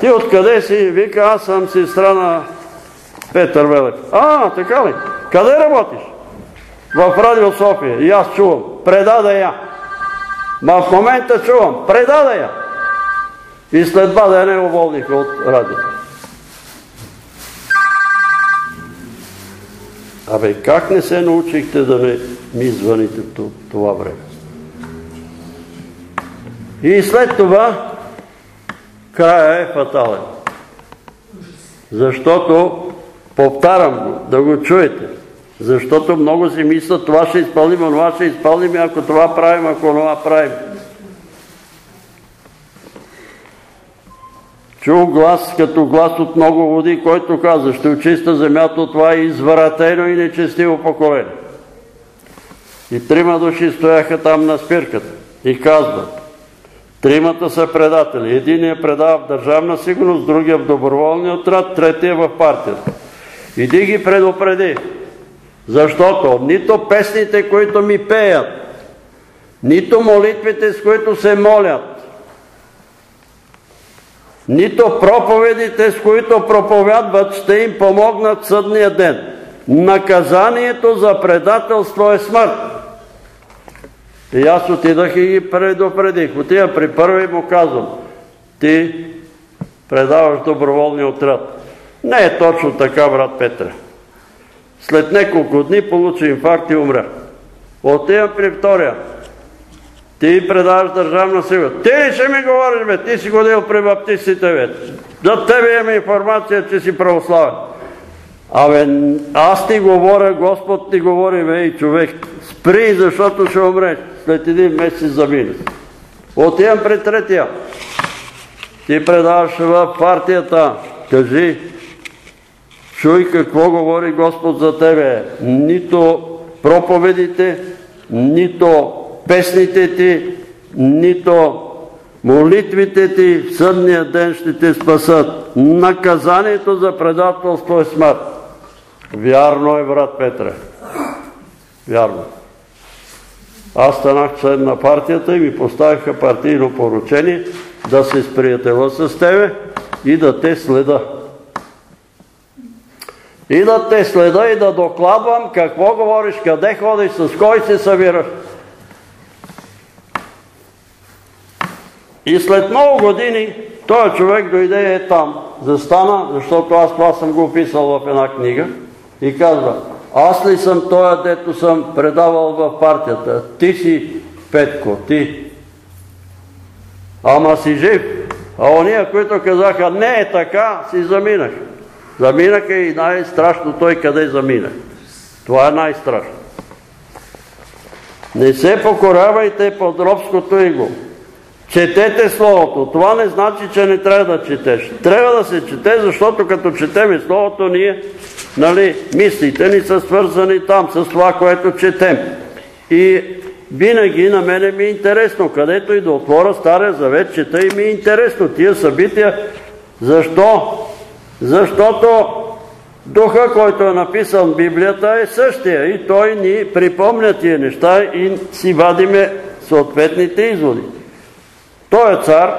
ти откъде си? Вика, аз съм сестра на Петър Велев. А, така ли? Къде работиш? В Радио София. И аз чувам. Предаде я. Ма в момента чувам. Предаде я. И след два дена уволниха от радио. Абе, как не се научихте да не ми звъните в това време? И след това края е фатален. Защото, повтарям го, да го чуете, защото много си мислят, това ще изпълним, това ще изпълним, ако това правим, ако това правим. Чух глас като глас от много води, който каза, ще очиста земята, това е извратено и нечестиво поколение. И трима души стояха там на спирката и казват, тримата са предатели. Единият предава в държавна сигурност, другия в доброволния отряд, третия в партията. Иди ги предупреди, защото нито песните, които ми пеят, нито молитвите, с които се молят, нито проповедите, с които проповядват, ще им помогнат съдния ден. Наказанието за предателство е смърт. И аз отидах и ги предупредих. Отида при първи и му казвам, ти предаваш доброволния отряд. Не е точно така, брат Петре. След няколко дни получи инфаркт и умря. Отивам при втория. Ти предаваш държавна сила. Ти ли ще ми говориш, бе? Ти си ходил при баптистите, бе. За тебе имаме информация, че си православен. Абе, аз ти говоря, Господ ти говори, бе, и човек. Спри, защото ще умреш. След един месец заминеш. Отивам при третия. Ти предаваш в партията. Кажи, чуй какво говори Господ за тебе. Нито проповедите, нито песните ти, нито молитвите ти в съдния ден ще те спасат. Наказанието за предателство е смърт. Вярно е, брат Петре. Вярно. Аз станах член на партията и ми поставиха партийно поручение да се сприятела с тебе и да те следа. И да те следа и да докладвам какво говориш, къде ходиш, с кой се събираш. И след много години този човек дойде е там, застана, защото аз това съм го описал в една книга и казва, аз ли съм тоя, дето съм предавал в партията? Ти си Петко, ти. Ама си жив. А ония, които казаха, не е така, си заминах. Заминаха и най-страшно той къде замина. Това е най-страшно. Не се покорявайте под робското иго. Четете Словото. Това не значи, че не трябва да четеш. Трябва да се чете, защото като четеме Словото, ние, нали, мислите ни са свързани там с това, което четем. И винаги на мене ми е интересно, където и да отворя Стария Завет, чета и ми е интересно тия събития. Защо? Защото Духа, който е написан Библията е същия и той ни припомня тия неща и си вадиме съответните изводи. Той е цар,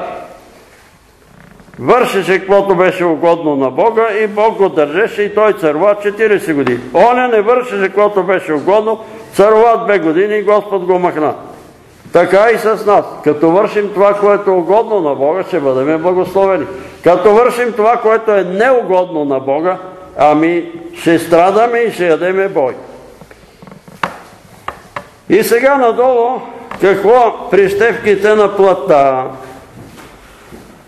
вършеше каквото беше угодно на Бога и Бог го държеше и той царува 40 години. Оня не вършеше каквото беше угодно, царува две години и Господ го махна. Така и с нас. Като вършим това, което е угодно на Бога, ще бъдем благословени. Като вършим това, което е неугодно на Бога, ами ще страдаме и ще ядеме бой. И сега надолу какво прищевките на плътта?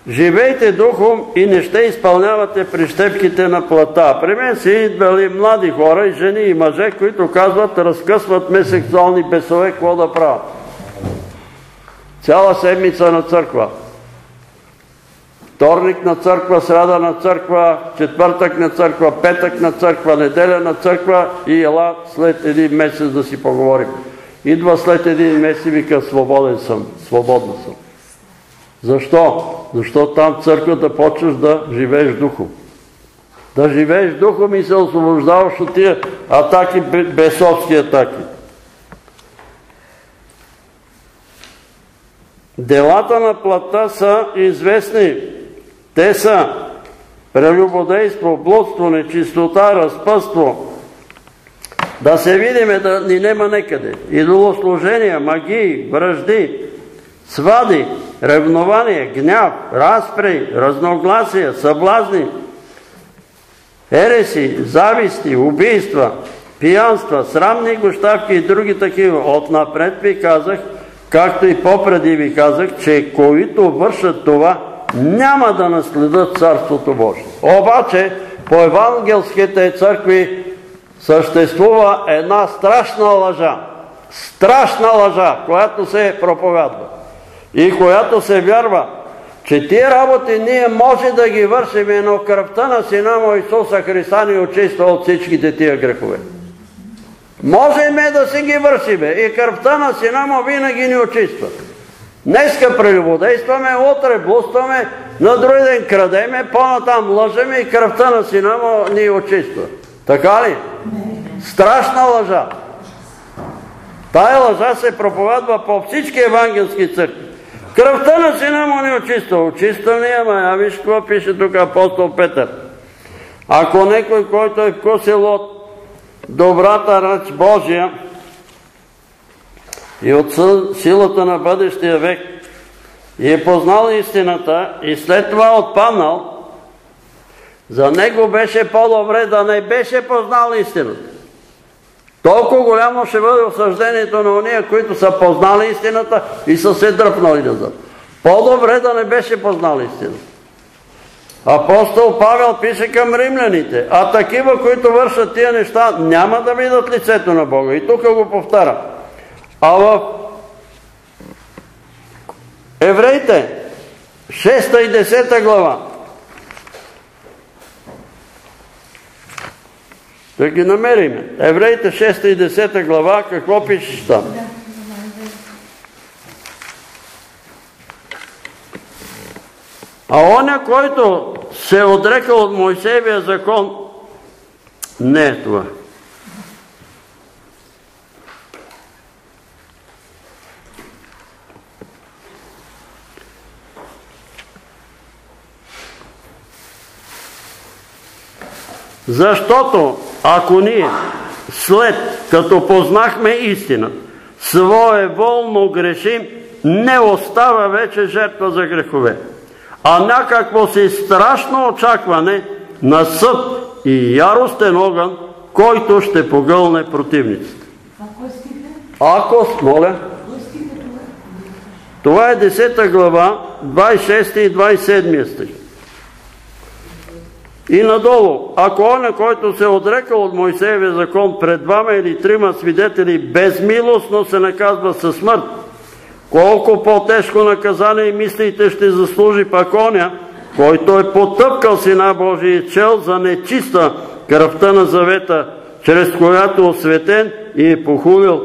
Живейте духом и не ще изпълнявате прищепките на плата. При мен си идвали млади хора и жени и мъже, които казват, разкъсват ме сексуални бесове, какво да правят. Цяла седмица на църква. Вторник на църква, сряда на църква, четвъртък на църква, петък на църква, неделя на църква и ела след един месец да си поговорим. Идва след един месец и вика, свободен съм, свободна съм. Защо? Защото там църквата почваш да живееш духом. Да живееш духом и се освобождаваш от тия атаки, бесовски атаки. Делата на плата са известни. Те са прелюбодейство, блудство, нечистота, разпъство, да се видиме да ни нема некъде. Идолослужения, магии, връжди, свади, ревнование, гняв, разпри, разногласия, съблазни, ереси, зависти, убийства, пиянства, срамни гощавки и други такива. Отнапред ви казах, както и попреди ви казах, че които вършат това, няма да наследат Царството Божие. Обаче, по евангелските църкви съществува една страшна лъжа. Страшна лъжа, която се проповядва и която се вярва, че тия работи ние може да ги вършим, но кръвта на Сина му Исуса Христа ни очиства от всичките тия грехове. Можеме да си ги вършиме и кръвта на Сина му винаги ни очиства. Днеска прелюбодействаме, утре блустваме, на други ден крадеме, по-натам лъжеме и кръвта на Сина му ни очиства. Така ли? Страшна лъжа. Тая лъжа се проповядва по всички евангелски църкви. Кръвта на сина му ни очиства. Очиства ли, ама я виж какво пише тук апостол Петър. Ако некой, който е вкусил от добрата ръч Божия и от силата на бъдещия век и е познал истината и след това отпаднал, за него беше по-добре да не беше познал истината. Толкова голямо ще бъде осъждението на ония, които са познали истината и са се дръпнали назад. По-добре да не беше познал истината. Апостол Павел пише към римляните, а такива, които вършат тия неща, няма да видят лицето на Бога. И тук го повтаря. А в Евреите, 6 и 10 глава, Да ги намериме. Евреите 6 и 10 глава, какво пишеш там? А оня, който се отрека от Моисеевия закон, не е това. Защото ако ние след като познахме истина, своеволно грешим, не остава вече жертва за грехове, а някакво си страшно очакване на съд и яростен огън, който ще погълне противниците. Ако, моля, това е 10 глава, 26 и 27 стих. И надолу, ако оня, който се е отрекал от Моисеевия закон пред двама или трима свидетели, безмилостно се наказва със смърт, колко по-тежко наказание мислите ще заслужи пак оня, който е потъпкал Сина Божия чел за нечиста кръвта на завета, чрез която е осветен и е похулил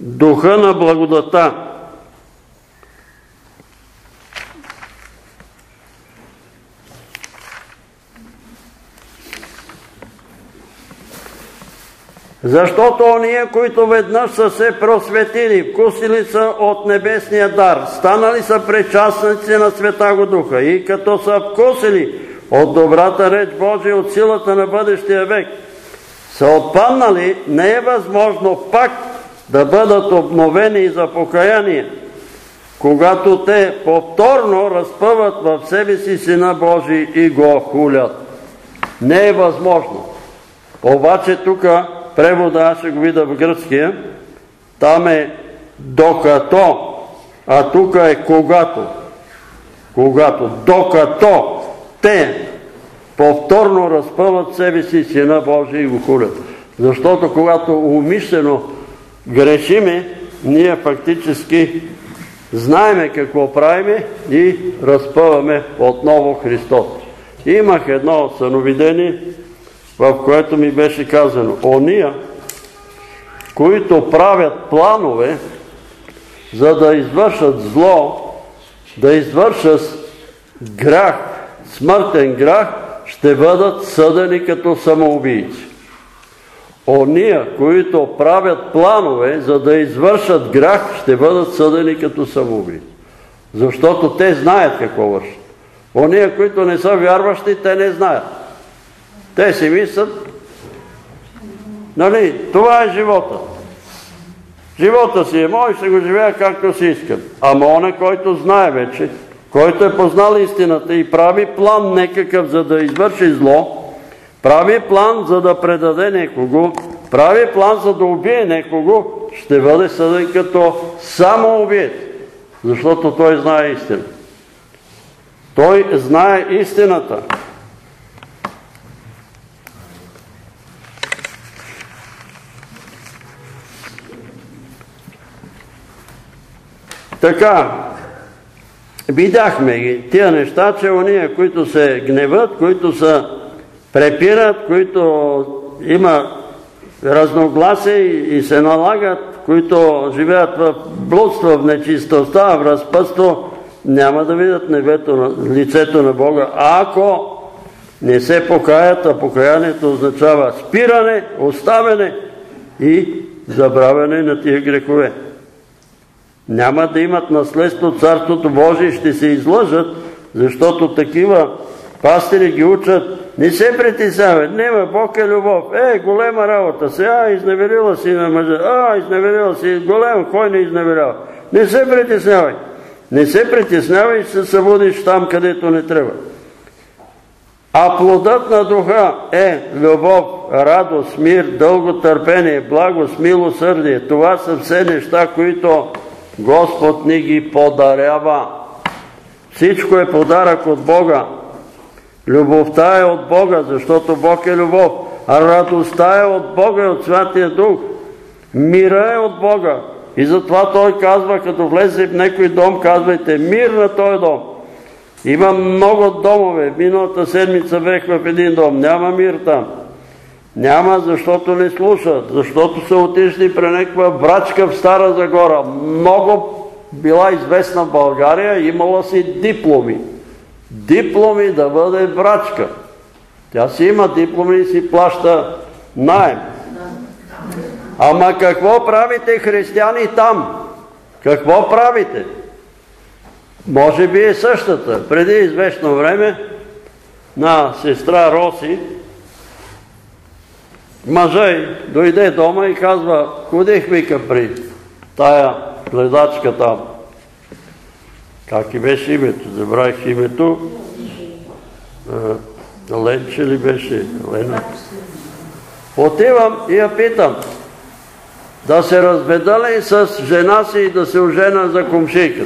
духа на благодата, Защото ония, които веднъж са се просветили, вкусили са от небесния дар, станали са причастници на Света го Духа и като са вкусили от добрата реч Божия, от силата на бъдещия век, са отпаднали, не е възможно пак да бъдат обновени за покаяние, когато те повторно разпъват в себе си Сина Божий и го хулят. Не е възможно. Обаче тук превода, аз ще го видя в гръцкия, там е докато, а тук е когато. Когато, докато те повторно разпъват себе си Сина Божия и го хулят. Защото когато умишлено грешиме, ние фактически знаеме какво правиме и разпъваме отново Христос. Имах едно съновидение, в което ми беше казано, ония, които правят планове, за да извършат зло, да извършат грях, смъртен грях, ще бъдат съдени като самоубийци. Ония, които правят планове, за да извършат грях, ще бъдат съдени като самоубийци. Защото те знаят какво вършат. Ония, които не са вярващи, те не знаят. Те си мислят, нали, това е живота. Живота си е мой, ще го живея както си искам. Ама оне, който знае вече, който е познал истината и прави план некакъв, за да извърши зло, прави план, за да предаде некого, прави план, за да убие некого, ще бъде съден като само убиец, защото той знае истина. Той знае истината. Така, видяхме ги тия неща, че ония, които се гневат, които се препират, които има разногласие и се налагат, които живеят в блудство, в нечистостта, в разпъство, няма да видят небето, лицето на Бога, ако не се покаят, а покаянието означава спиране, оставяне и забравяне на тия грехове. Няма да имат наследство Царството Божие, ще се излъжат, защото такива пастири ги учат не се притеснявай, нема, Бог е любов. Е, голема работа. Сега изневерила си на мъжа. А, изневерила си. Голем, кой не изневерява? Не се притеснявай. Не се притеснявай и се събудиш там, където не трябва. А плодът на духа е любов, радост, мир, дълго търпение, благост, милосърдие. Това са все неща, които Господ ни ги подарява. Всичко е подарък от Бога. Любовта е от Бога, защото Бог е любов. А радостта е от Бога и от Святия Дух. Мира е от Бога. И затова той казва, като влезе в някой дом, казвайте мир на този дом. Има много домове. Миналата седмица бех в един дом. Няма мир там. Няма, защото не слушат. Защото са отишли при някаква брачка в Стара Загора. Много била известна в България, имала си дипломи дипломи да бъде брачка. Тя си има дипломи и си плаща найем. Ама какво правите християни там? Какво правите? Може би е същата. Преди известно време на сестра Роси мъжа дойде дома и казва, ходих вика при тая гледачка там. Как и беше името? Забравих името. Ленче ли беше? Лена. Отивам и я питам да се разведа ли с жена си и да се ожена за комшийка.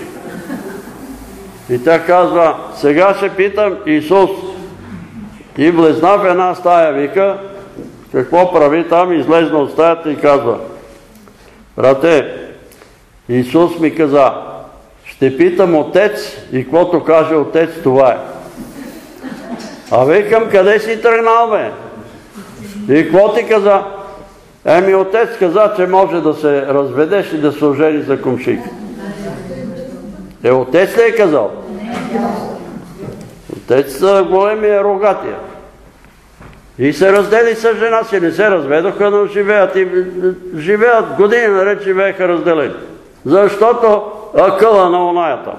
И тя казва, сега ще питам Исус. И влезна в една стая, вика, какво прави там, излезна от стаята и казва, брате, Исус ми каза, ще питам отец и каквото каже отец, това е. А викам, къде си тръгнал, бе? И какво ти каза? Еми, отец каза, че може да се разведеш и да се ожени за комшик. Е, отец ли е казал? Отец големия рогатия. И се раздели с жена си, не се разведоха, но живеят. И живеят години наред, живееха разделени. Защото акъла на онаята.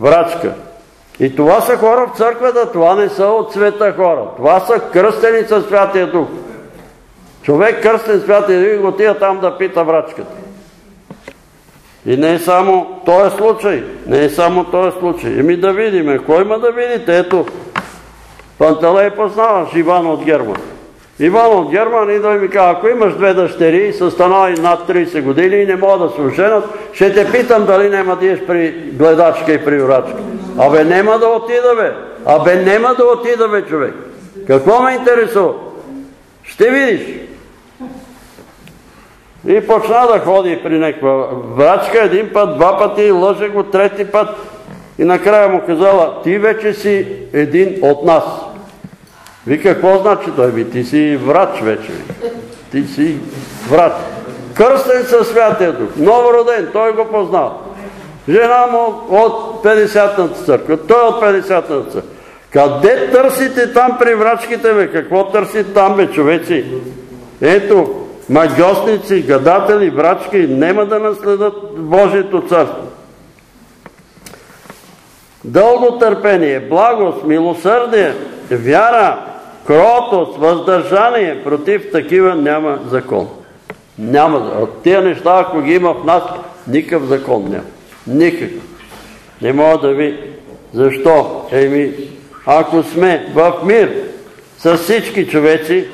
Врачка. И това са хора в църквата, това не са от света хора. Това са кръстени със Святия Дух. Човек кръстен Святия Дух отива там да пита врачката. И не е само този случай. Не е само този случай. Еми да видиме. Кой има да видите? Ето, Панталей познаваш Иван от Герман. Иван от Герман идва и ми казва, ако имаш две дъщери са станали над 30 години и не могат да се оженят, ще те питам дали няма да еш при гледачка и при урачка. Абе, нема да отида, бе. Абе, нема да отида, бе, човек. Какво ме интересува? Ще видиш. И почна да ходи при някаква врачка един път, два пъти, лъже го трети път и накрая му казала, ти вече си един от нас. Вика, какво значи той? Би, ти си врач вече. Ти си врач. Кръстен със Святия Дух. Новороден, той го познава. Жена му от 50-та църква. Той от 50-та църква. Къде търсите там при врачките, бе? Какво търсите там, бе, човеци? Ето, магиосници, гадатели, врачки, нема да наследат Божието царство. дълго търпение, благост, милосърдие, вяра, кротост, въздържание. Против такива няма закон. Няма. От тия неща, ако ги има в нас, никакъв закон няма. Никакъв. Не мога да ви... Защо? Еми, ако сме в мир с всички човеци,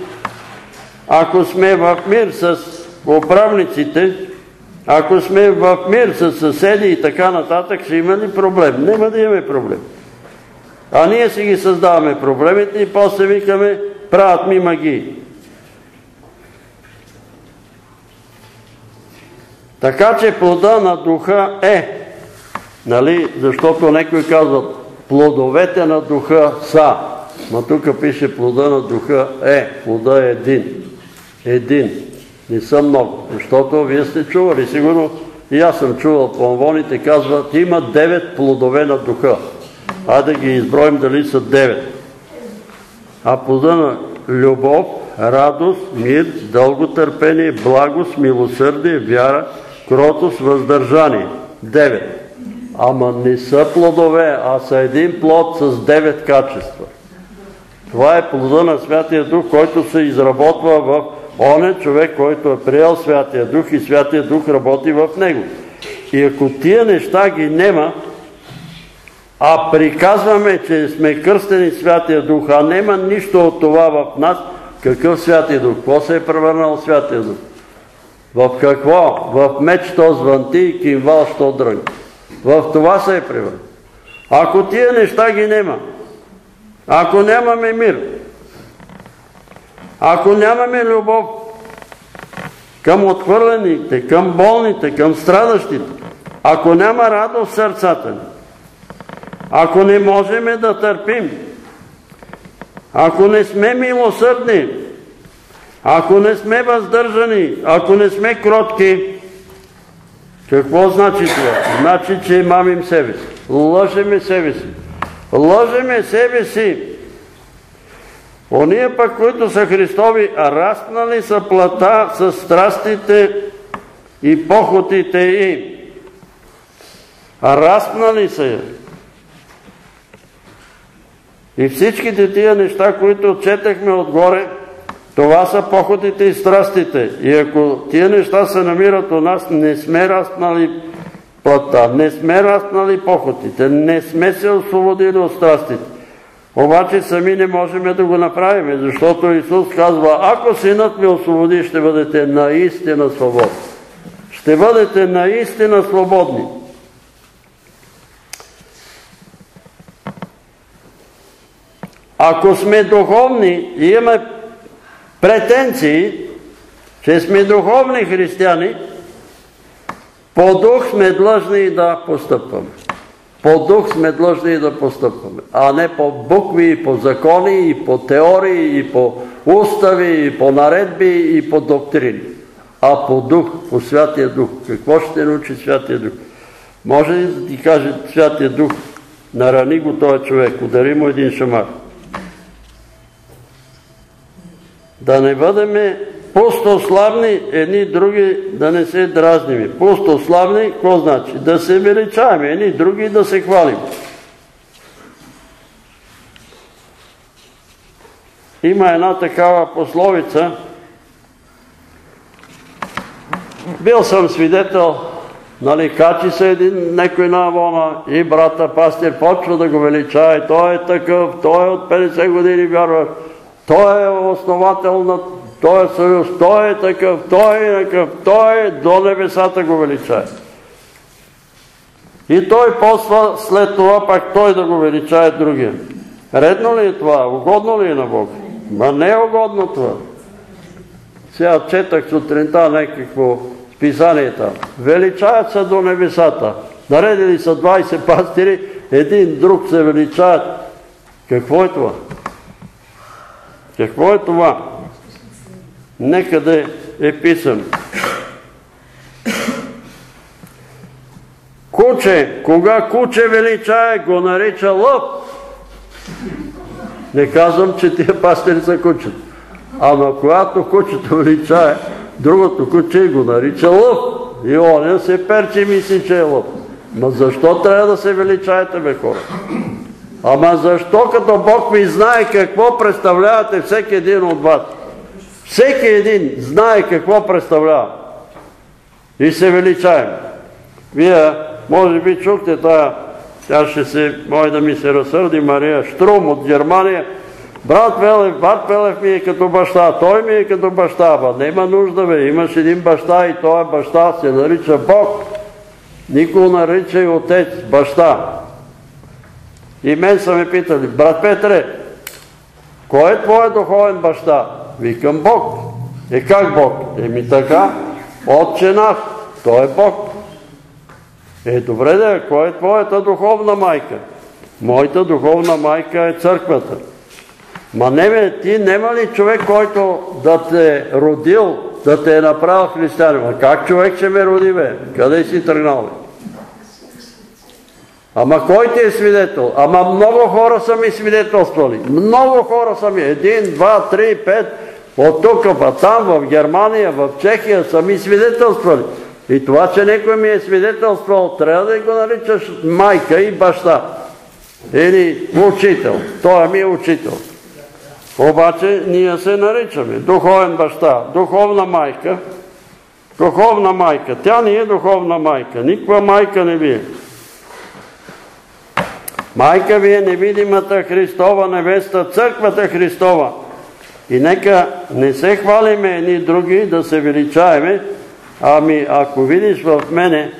ако сме в мир с управниците, ако сме в мир с съседи и така нататък, ще има ли проблем? Нема да имаме проблем. А ние си ги създаваме проблемите и после викаме, правят ми магии. Така че плода на духа е, нали, защото някои казват, плодовете на духа са, но тук пише плода на духа е, плода е един. Един. Не са много. Защото вие сте чували, сигурно и аз съм чувал планвоните, казват, има девет плодове на духа. Айде да ги изброим дали са девет. А плода на любов, радост, мир, дълготърпение, благост, милосърдие, вяра, кротост, въздържание. Девет. Ама не са плодове, а са един плод с девет качества. Това е плода на Святия Дух, който се изработва в он е човек, който е приел Святия Дух и Святия Дух работи в него. И ако тия неща ги нема, а приказваме, че сме кръстени Святия Дух, а нема нищо от това в нас, какъв Святия Дух? Какво се е превърнал Святия Дух? В какво? В меч, що звънти и кимвал, що дрънки. В това се е превърнал. Ако тия неща ги нема, ако нямаме мир, ако нямаме любов към отхвърлените, към болните, към страдащите, ако няма радост в сърцата ни, ако не можем да търпим, ако не сме милосърдни, ако не сме въздържани, ако не сме кротки, какво значи това? Значи, че мамим себе си. Лъжеме себе си. Лъжеме себе си. Ония пък, които са Христови, растнали са плата с страстите и похотите им. Растнали са я. И всичките тия неща, които четахме отгоре, това са походите и страстите. И ако тия неща се намират у нас, не сме растнали плата, не сме растнали походите, не сме се освободили от страстите. Обаче сами не можем да го направим, защото Исус казва, ако синът ми освободи, ще бъдете наистина свободни. Ще бъдете наистина свободни. Ако сме духовни и имаме претенции, че сме духовни християни, по дух сме длъжни да постъпваме. По дух сме длъжни да постъпваме, а не по букви и по закони, и по теории, и по устави, и по наредби, и по доктрини. А по дух, по Святия Дух. Какво ще научи Святия Дух? Може ли да ти каже Святия Дух, нарани го този човек, удари му един шамар. Да не бъдеме пустославни, едни други да не се дразним. Пустославни, какво значи? Да се величаваме, едни други да се хвалим. Има една такава пословица. Бил съм свидетел, нали, качи се един некой на вона и брата пастир почва да го величава. Той е такъв, той е от 50 години вярва. Той е основател на този съюз, той е такъв, той е такъв, той е до небесата го величае. И той посва след това пак той да го величае другия. Редно ли е това? Угодно ли е на Бог? Ма не е угодно това. Сега четах сутринта някакво списание там. Величаят се до небесата. Наредили са 20 пастири, един друг се величаят. Какво е това? Какво е това? Некъде е писан. Куче, кога куче величае, го нарича лъв. Не казвам, че тия пастири са кучета. Ама когато кучето величае, другото куче го нарича лъв. И оня се перчи и мисли, че е лъв. Ма защо трябва да се величаете, бе хора? Ама защо като Бог ви знае какво представлявате всеки един от вас? Всеки един знае какво представлява. И се величаем. Вие, може би, чухте тая, тя ще се, може да ми се разсърди, Мария Штрум от Германия. Брат Велев, брат Велев ми е като баща, той ми е като баща. Ба, нема нужда, бе, имаш един баща и той е баща, се нарича Бог. Никой нарича и отец, баща. И мен са ме питали, брат Петре, кой е твоя духовен баща? Викам Бог. Е как Бог? Еми така, отче наш, той е Бог. Е, добре да, кой е твоята духовна майка? Моята духовна майка е църквата. Ма не бе, ти нема ли човек, който да те е родил, да те е направил християнин? Ма как човек ще ме роди, бе? Къде си тръгнал, бе? Ама кой ти е свидетел? Ама много хора са ми свидетелствали. Много хора са ми. Един, два, три, пет. От тук, па там, в Германия, в Чехия са ми свидетелствали. И това, че някой ми е свидетелствал, трябва да го наричаш майка и баща. Или учител. Той ми е учител. Обаче ние се наричаме духовен баща, духовна майка, духовна майка. Тя не е духовна майка. Никаква майка не ви е. Майка ви е невидимата Христова невеста, църквата Христова. И нека не се хвалиме едни други, да се величаеме, ами ако видиш в мене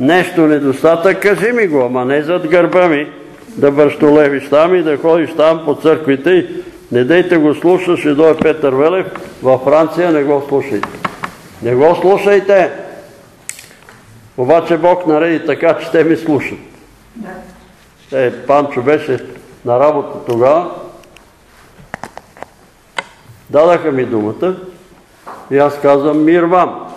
нещо недостатък, кажи ми го, ама не зад гърба ми да бърщолевиш там и да ходиш там по църквите и не дейте го слушаш и дойде Петър Велев, във Франция не го слушайте. Не го слушайте! Обаче Бог нареди така, че те ми слушат. Е, Панчо беше на работа тогава. Дадаха ми думата и аз казвам мир вам.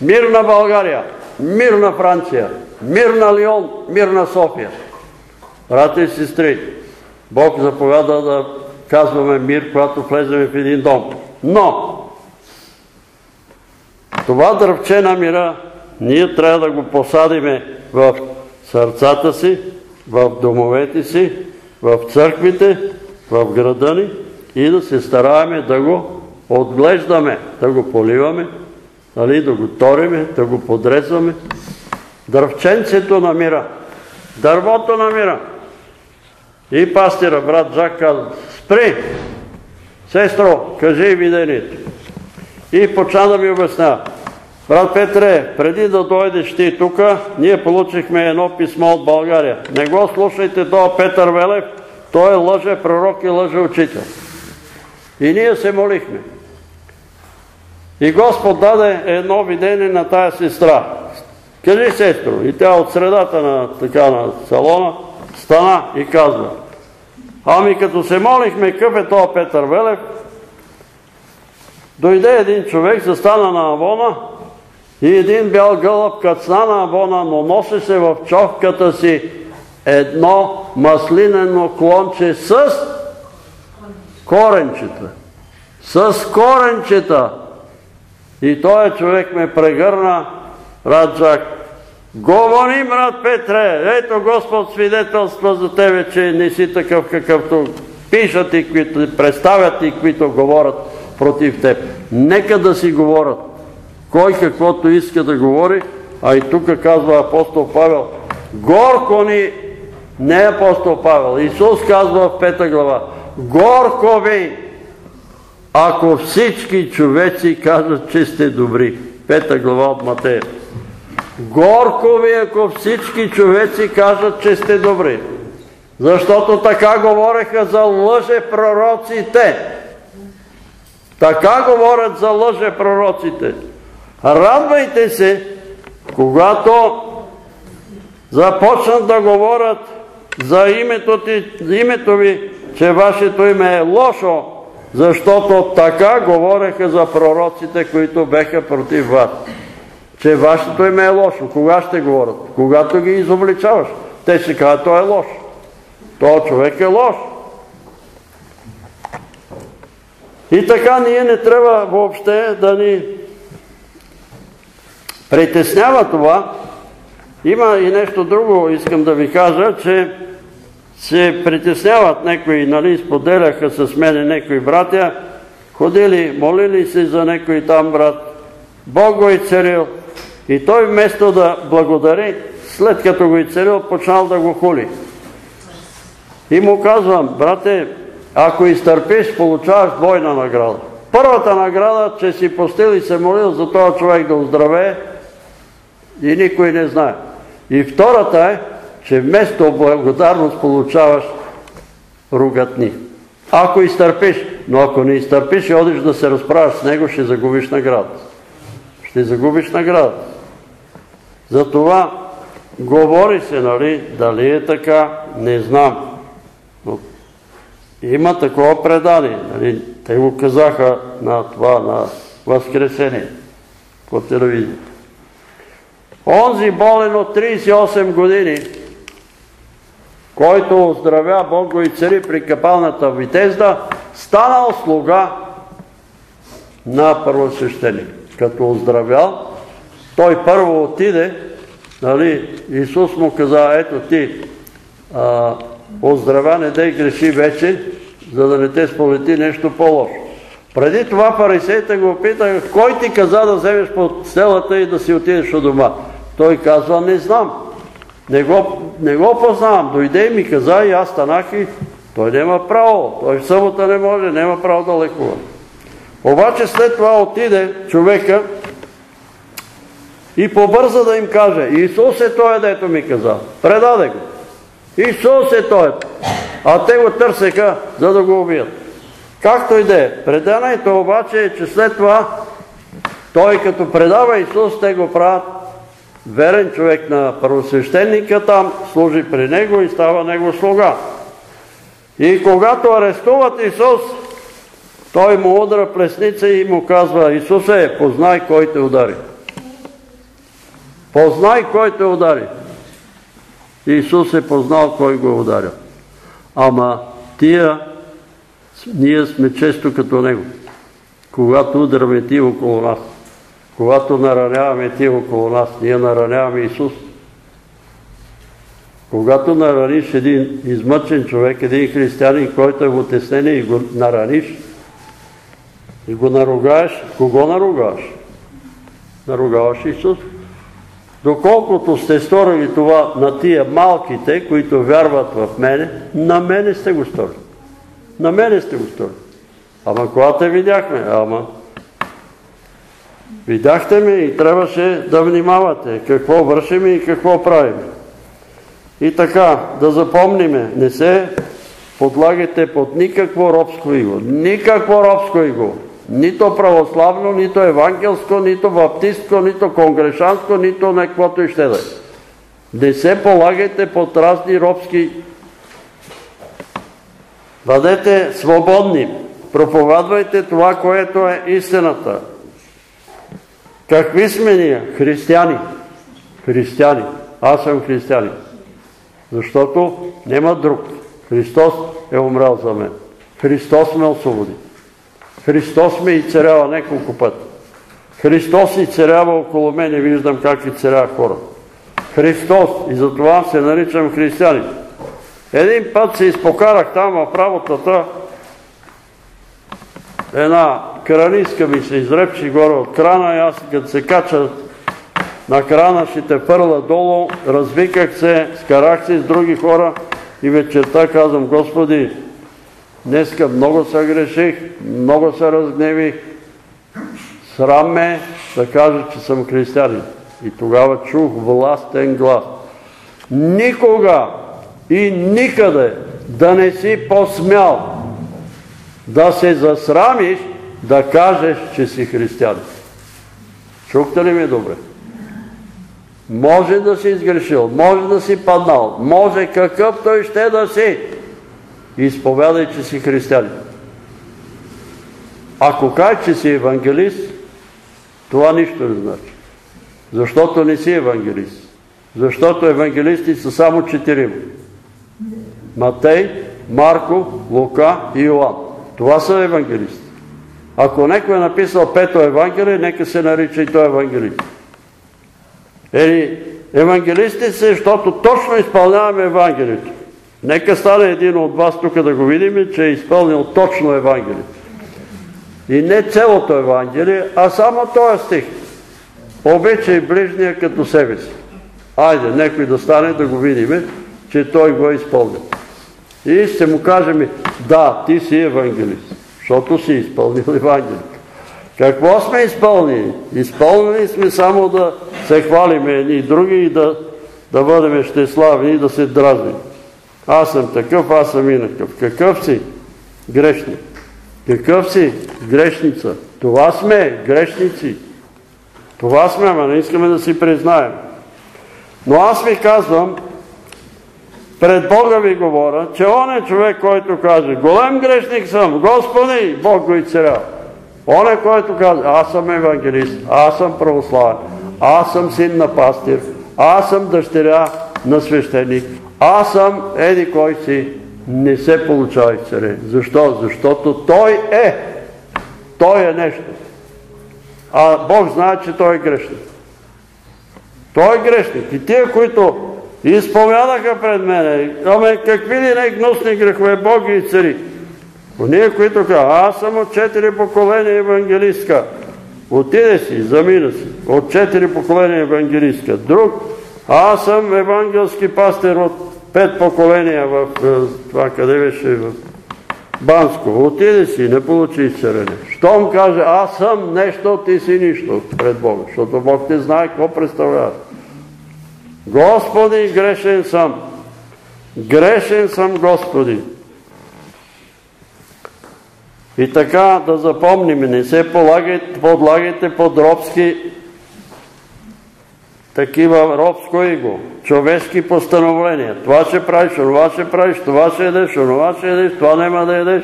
Мир на България, мир на Франция, мир на Лион, мир на София. Брати и сестри, Бог заповяда да казваме мир, когато влеземе в един дом. Но, това дървче на мира, ние трябва да го посадиме в сърцата си, в домовете си, в църквите, в града ни и да се стараеме да го отглеждаме, да го поливаме, нали, да го ториме, да го подрезваме. Дървченцето на мира, дървото на мира. И пастира, брат Жак каза, спри, сестро, кажи видението. И почна да ми обяснява. Брат Петре, преди да дойдеш ти тук, ние получихме едно писмо от България. Не го слушайте това Петър Велев, той е лъже пророк и лъже учител. И ние се молихме. И Господ даде едно видение на тая сестра. Кажи, сестро, и тя от средата на, така, на салона стана и казва, ами като се молихме, къв е това Петър Велев, дойде един човек, застана на авона и един бял гълъб кацна на авона, но носи се в човката си едно маслинено клонче с коренчета. С коренчета. И този човек ме прегърна, Раджак. Говори, брат Петре, ето Господ свидетелства за тебе, че не си такъв какъвто пишат и които представят и които говорят против теб. Нека да си говорят. Кой каквото иска да говори, а и тук казва апостол Павел, горко ни, не апостол Павел, Исус казва в пета глава, горко ви, ако всички човеци казват, че сте добри. Пета глава от Матея. Горко ви, ако всички човеци кажат, че сте добри. Защото така говореха за лъже пророците. Така говорят за лъже пророците. Радвайте се, когато започнат да говорят за името, ти, името ви, че вашето име е лошо, защото така говореха за пророците, които беха против вас. Че вашето име е лошо. Кога ще говорят? Когато ги изобличаваш. Те ще кажат, той е лош. Той човек е лош. И така ние не трябва въобще да ни притеснява това, Има и нещо друго, искам да ви кажа, че се притесняват някои, нали, споделяха с мене някои братя, ходили, молили се за някой там брат, Бог го е царил и той вместо да благодари, след като го е царил, почнал да го хули. И му казвам, брате, ако изтърпиш, получаваш двойна награда. Първата награда, че си постил и се молил за този човек да оздравее и никой не знае. И втората е, че вместо благодарност получаваш ругатни. Ако изтърпиш, но ако не изтърпиш и одиш да се разправяш с него, ще загубиш награда. Ще загубиш награда. Затова говори се, нали, дали е така, не знам. Но има такова предание. Нали, те го казаха на това, на Възкресение по телевизията. Онзи болен от 38 години, който оздравя Бог го и цари при капалната Витезда, станал слуга на първосвещеник. Като оздравял, той първо отиде, нали, Исус му каза, ето ти, а, оздравя, не дей греши вече, за да не те сполети нещо по-лошо. Преди това фарисеите го питаха, кой ти каза да вземеш под селата и да си отидеш от дома? Той казва, не знам. Не го, не го познавам. Дойде и ми каза и аз станах и той няма право. Той в събота не може, няма право да лекува. Обаче след това отиде човека и побърза да им каже, Исус е той, дето ми каза. Предаде го. Исус е той. А те го търсеха, за да го убият. Както и да е. Преданието обаче е, че след това той като предава Исус, те го правят верен човек на първосвещеника там, служи при него и става него слуга. И когато арестуват Исус, той му удра плесница и му казва, Исусе, познай кой те удари. Познай кой те удари. Исус е познал кой го е ударил. Ама тия, ние сме често като Него. Когато удраме ти около нас, когато нараняваме ти около нас, ние нараняваме Исус. Когато нараниш един измъчен човек, един християнин, който е в отеснение и го нараниш, и го наругаеш, кого наругаваш? Наругаваш Исус. Доколкото сте сторили това на тия малките, които вярват в мене, на мене сте го сторили. На мене сте го сторили. Ама когато те видяхме, ама видяхте ме и трябваше да внимавате какво вършиме и какво правиме. И така, да запомниме, не се подлагайте под никакво робско иго. Никакво робско иго. Нито православно, нито евангелско, нито баптистко, нито конгрешанско, нито неквото и ще да е. Не се полагайте под разни робски. Бъдете свободни. Проповядвайте това, което е истината. Какви сме ние? Християни. Християни. Аз съм християнин. Защото няма друг. Христос е умрял за мен. Христос ме освободи. Христос ме царява няколко пъти. Христос и царява около мен и виждам как и царява хора. Христос и затова се наричам християнин. Един път се изпокарах там в работата, една краниска ми се изрепчи горе от крана и аз като се кача на крана ще те фърла долу, развиках се, скарах се с други хора и вечерта казвам, Господи, днеска много се греших, много се разгневих, срам ме да кажа, че съм християнин. И тогава чух властен глас. Никога и никъде да не си посмял да се засрамиш да кажеш, че си християнин. Чухте ли ми добре? Може да си изгрешил, може да си паднал, може какъвто и ще да си. Изповядай, че си християнин. Ако кажеш, че си евангелист, това нищо не значи. Защото не си евангелист. Защото евангелисти са само четирима. Матей, Марко, Лука и Йоан. Това са евангелисти. Ако някой е написал пето евангелие, нека се нарича и той евангелист. Ели, евангелисти се, защото точно изпълняваме Евангелието. Нека стане един от вас тук да го видим, че е изпълнил точно Евангелието. И не цялото Евангелие, а само този стих. Обичай ближния като себе си. Айде, некой да стане да го видим, че той го е изпълнил. И ще му кажем, да, ти си евангелист, защото си изпълнил Евангелието. Какво сме изпълнили? Изпълнили сме само да се хвалиме едни и други и да, бъдем щеславни и да се дразним. Аз съм такъв, аз съм инакъв. Какъв си? Грешник. Какъв си? Грешница. Това сме, грешници. Това сме, ама не искаме да си признаем. Но аз ви казвам, пред Бога ви говоря, че он е човек, който каже, голем грешник съм, Господи, Бог го и царя. Он е, който казва, аз съм евангелист, аз съм православен, аз съм син на пастир, аз съм дъщеря на свещеник, аз съм еди кой си, не се получава царе. Защо? Защото той е. Той е нещо. А Бог знае, че той е грешник. Той е грешник. И тия, които изповядаха пред мене, аме какви ли не гнусни грехове Бог и цари. Ние, които казват, аз съм от четири поколения евангелистка. Отиде си, замина си. От четири поколения евангелистка. Друг, аз съм евангелски пастир от пет поколения в е, това къде беше в Банско. Отиде си, не получи изцерене. Щом каже, аз съм нещо, ти си нищо пред Бога, защото Бог не знае какво представлява. Господи, грешен съм. Грешен съм, Господи. И така да запомним, не се полагайте, подлагайте под робски такива робско иго, човешки постановления. Това ще правиш, това ще правиш, това ще едеш, това ще едеш, това няма да едеш.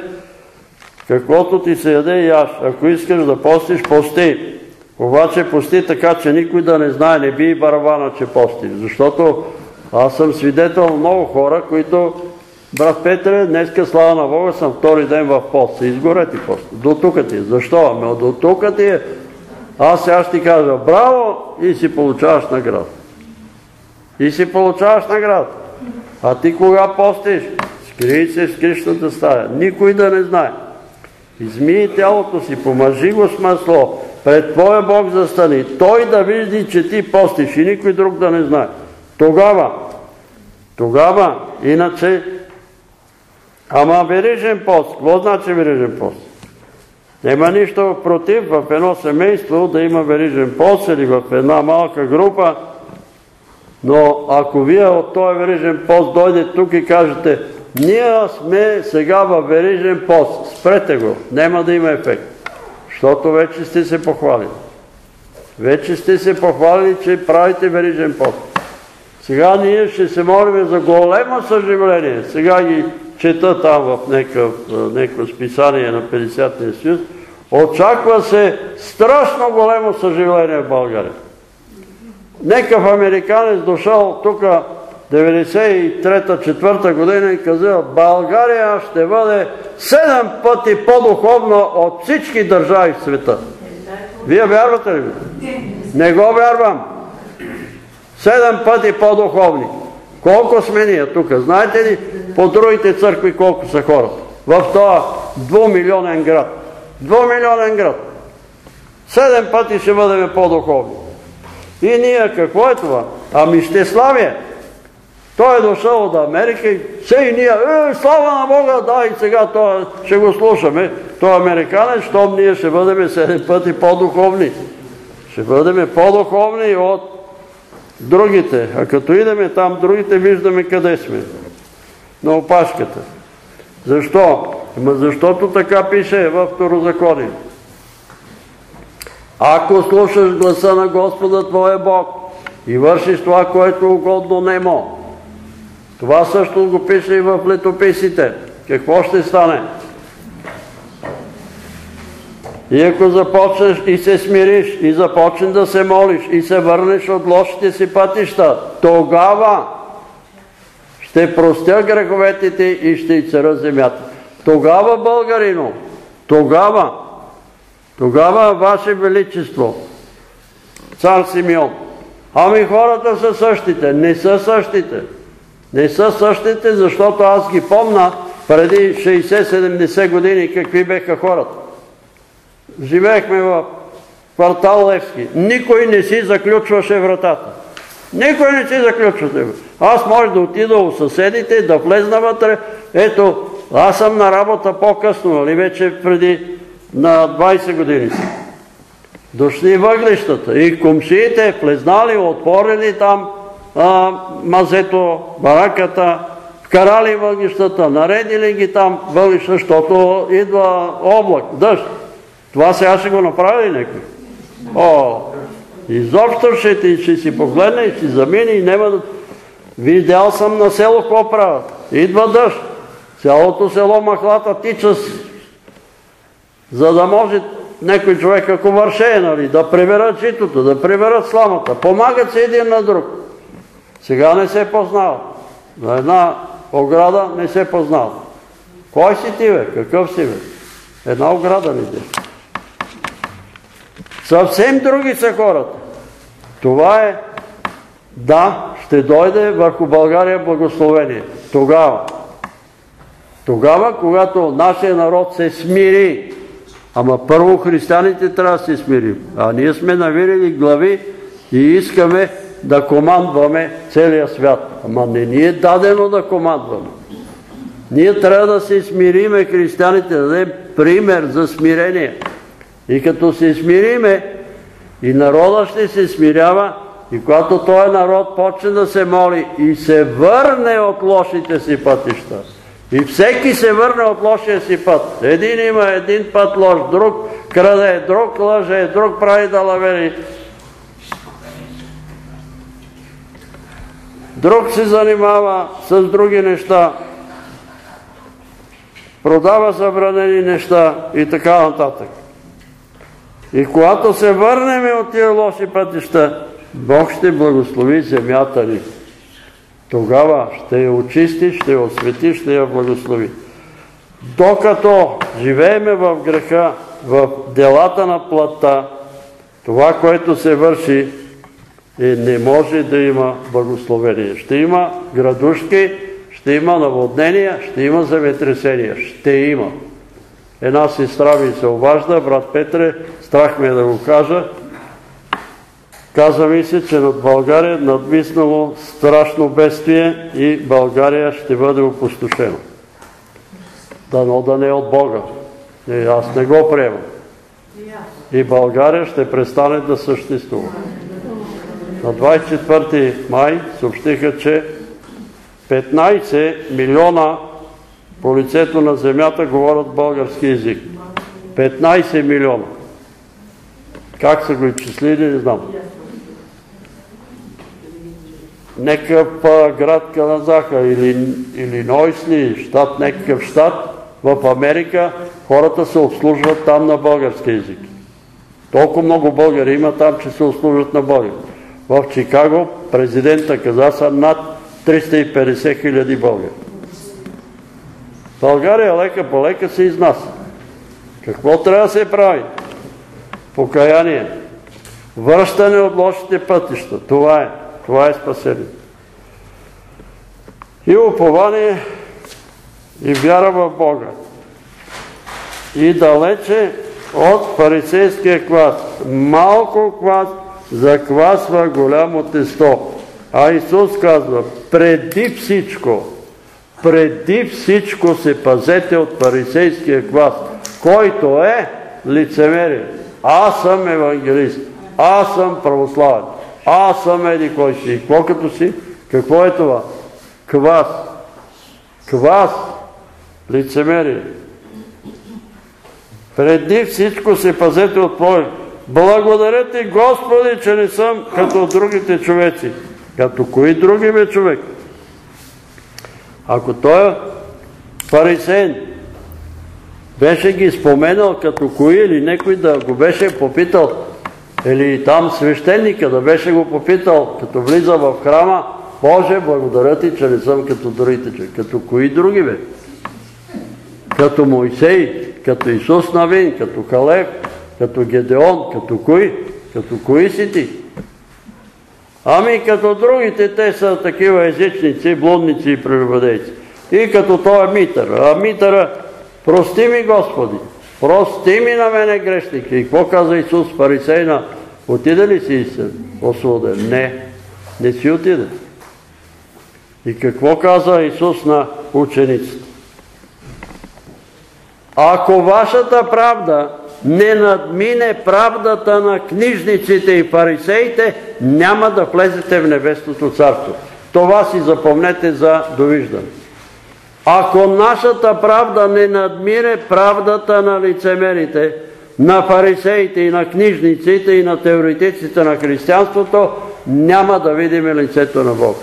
Каквото ти се яде аз. Ако искаш да постиш, пости. Обаче пости така, че никой да не знае, не би и барабана, че пости. Защото аз съм свидетел много хора, които Брат Петре, днеска слава на Бога съм втори ден в пост. Изгоре ти пост. До тук ти. Защо? Ами до тук ти е. Аз сега ще ти кажа браво и си получаваш награда. И си получаваш награда. А ти кога постиш? Скрий се в скришната стая. Никой да не знае. Измий тялото си, помажи го с масло. Пред Твоя Бог застани. Той да види, че ти постиш и никой друг да не знае. Тогава, тогава, иначе Ама верижен пост. Какво значи верижен пост? Нема нищо против в едно семейство да има верижен пост или в една малка група, но ако вие от този верижен пост дойдете тук и кажете ние сме сега в верижен пост, спрете го, няма да има ефект, защото вече сте се похвалили. Вече сте се похвалили, че правите верижен пост. Сега ние ще се молим за големо съживление. Сега ги чета там в някакво списание на 50-тия съюз, очаква се страшно големо съживление в България. Некъв американец дошъл тук 93-4 година и казва, България ще бъде 7 пъти по-духовна от всички държави в света. Вие вярвате ли? Не го вярвам. Седем пъти по-духовни. Колко сме ние тук? Знаете ли по другите църкви колко са хората? В този двумилионен град. Двумилионен град. Седем пъти ще бъдем по-духовни. И ние какво е това? Ами щеславие. Той е дошъл от Америка и все и ние, е, слава на Бога, да, и сега ще го слушаме. Той е американец, щом ние ще бъдем седем пъти по-духовни. Ще бъдем по-духовни от другите. А като идеме там, другите виждаме къде сме. На опашката. Защо? Защото така пише в Второзаконие. Ако слушаш гласа на Господа Твоя Бог и вършиш това, което угодно немо, това също го пише и в летописите. Какво ще стане? И ако започнеш и се смириш, и започнеш да се молиш, и се върнеш от лошите си пътища, тогава ще простя греховете ти и ще и цара земята. Тогава, българино, тогава, тогава, Ваше Величество, цар Симеон, Ами хората са същите. Не са същите. Не са същите, защото аз ги помна преди 60-70 години какви беха хората. Живеехме в квартал Левски. Никой не си заключваше вратата. Никой не си заключваше. Аз може да отида у съседите, да влезна вътре. Ето, аз съм на работа по-късно, нали вече преди на 20 години. Дошли въглищата и комшиите влезнали, отворили там а, мазето, бараката, вкарали въглищата, наредили ги там въглища, защото идва облак, дъжд. Това сега ще го направи някой. О, изобщо ще, ти, ще си погледне и ще замине и няма да... Видял съм на село какво правят. Идва дъжд. Цялото село махлата тича, за да може някой човек, ако върше, нали, да приберат житото, да приберат сламата. Помагат се един на друг. Сега не се познава. На една ограда не се познава. Кой си ти, бе? Какъв си, бе? Една ограда ни ти. Съвсем други са хората. Това е, да, ще дойде върху България благословение. Тогава. Тогава, когато нашия народ се смири, ама първо християните трябва да се смирим, а ние сме навирили глави и искаме да командваме целия свят. Ама не ни е дадено да командваме. Ние трябва да се смириме, християните, да дадем пример за смирение. И като се смириме, и народа ще се смирява, и когато този народ почне да се моли и се върне от лошите си пътища, и всеки се върне от лошия си път. Един има един път лош, друг краде, друг лъже, друг прави далавери. Друг се занимава с други неща. Продава забранени неща и така нататък. И когато се върнем от тия лоши пътища, Бог ще благослови земята ни. Тогава ще я очисти, ще я освети, ще я благослови. Докато живееме в греха, в делата на плата, това, което се върши, е, не може да има благословение. Ще има градушки, ще има наводнения, ще има земетресения. Ще има. Една сестра ми се обажда, брат Петре, страх ме да го кажа, каза ми се, че над България надвиснало страшно бедствие и България ще бъде опустошена. Дано да не е от Бога. Не, аз не го приемам. И България ще престане да съществува. На 24 май съобщиха, че 15 милиона по лицето на земята говорят български язик. 15 милиона. Как са го изчислили, не знам. Некъв град Каназаха или Илинойс ли, щат, некакъв щат в Америка, хората се обслужват там на български язик. Толкова много българи има там, че се обслужват на българи. В Чикаго президента каза са над 350 хиляди българи. България лека по лека се изнася. Какво трябва да се прави? Покаяние. Връщане от лошите пътища. Това е. Това е спасение. И упование и вяра в Бога. И далече от фарисейския квас. Малко квас заквасва голямо тесто. А Исус казва, преди всичко, преди всичко се пазете от фарисейския квас, който е лицемерие. Аз съм евангелист, аз съм православен, аз съм еди кой си. Какво като си? Какво е това? Квас. Квас. Лицемерие. Преди всичко се пазете от плой. Благодаря ти, Господи, че не съм като другите човеци. Като кои други бе човек? Ако той фарисейн беше ги споменал като кои или некой да го беше попитал, или там свещеника да беше го попитал, като влиза в храма, Боже, благодаря ти, че не съм като другите човек. Като кои други бе? Като Моисей, като Исус Навин, като Калев, като Гедеон, като кои? Като кои си ти? Ами като другите, те са такива езичници, блудници и прелюбодейци. И като той е митър. А митъра, прости ми Господи, прости ми на мене грешник. И какво каза Исус фарисейна? Отиде ли си освободен? Не, не си отиде. И какво каза Исус на учениците? Ако вашата правда не надмине правдата на книжниците и фарисеите, няма да влезете в небесното царство. Това си запомнете за довиждане. Ако нашата правда не надмине правдата на лицемерите, на фарисеите и на книжниците и на теоретиците на християнството, няма да видим лицето на Бога.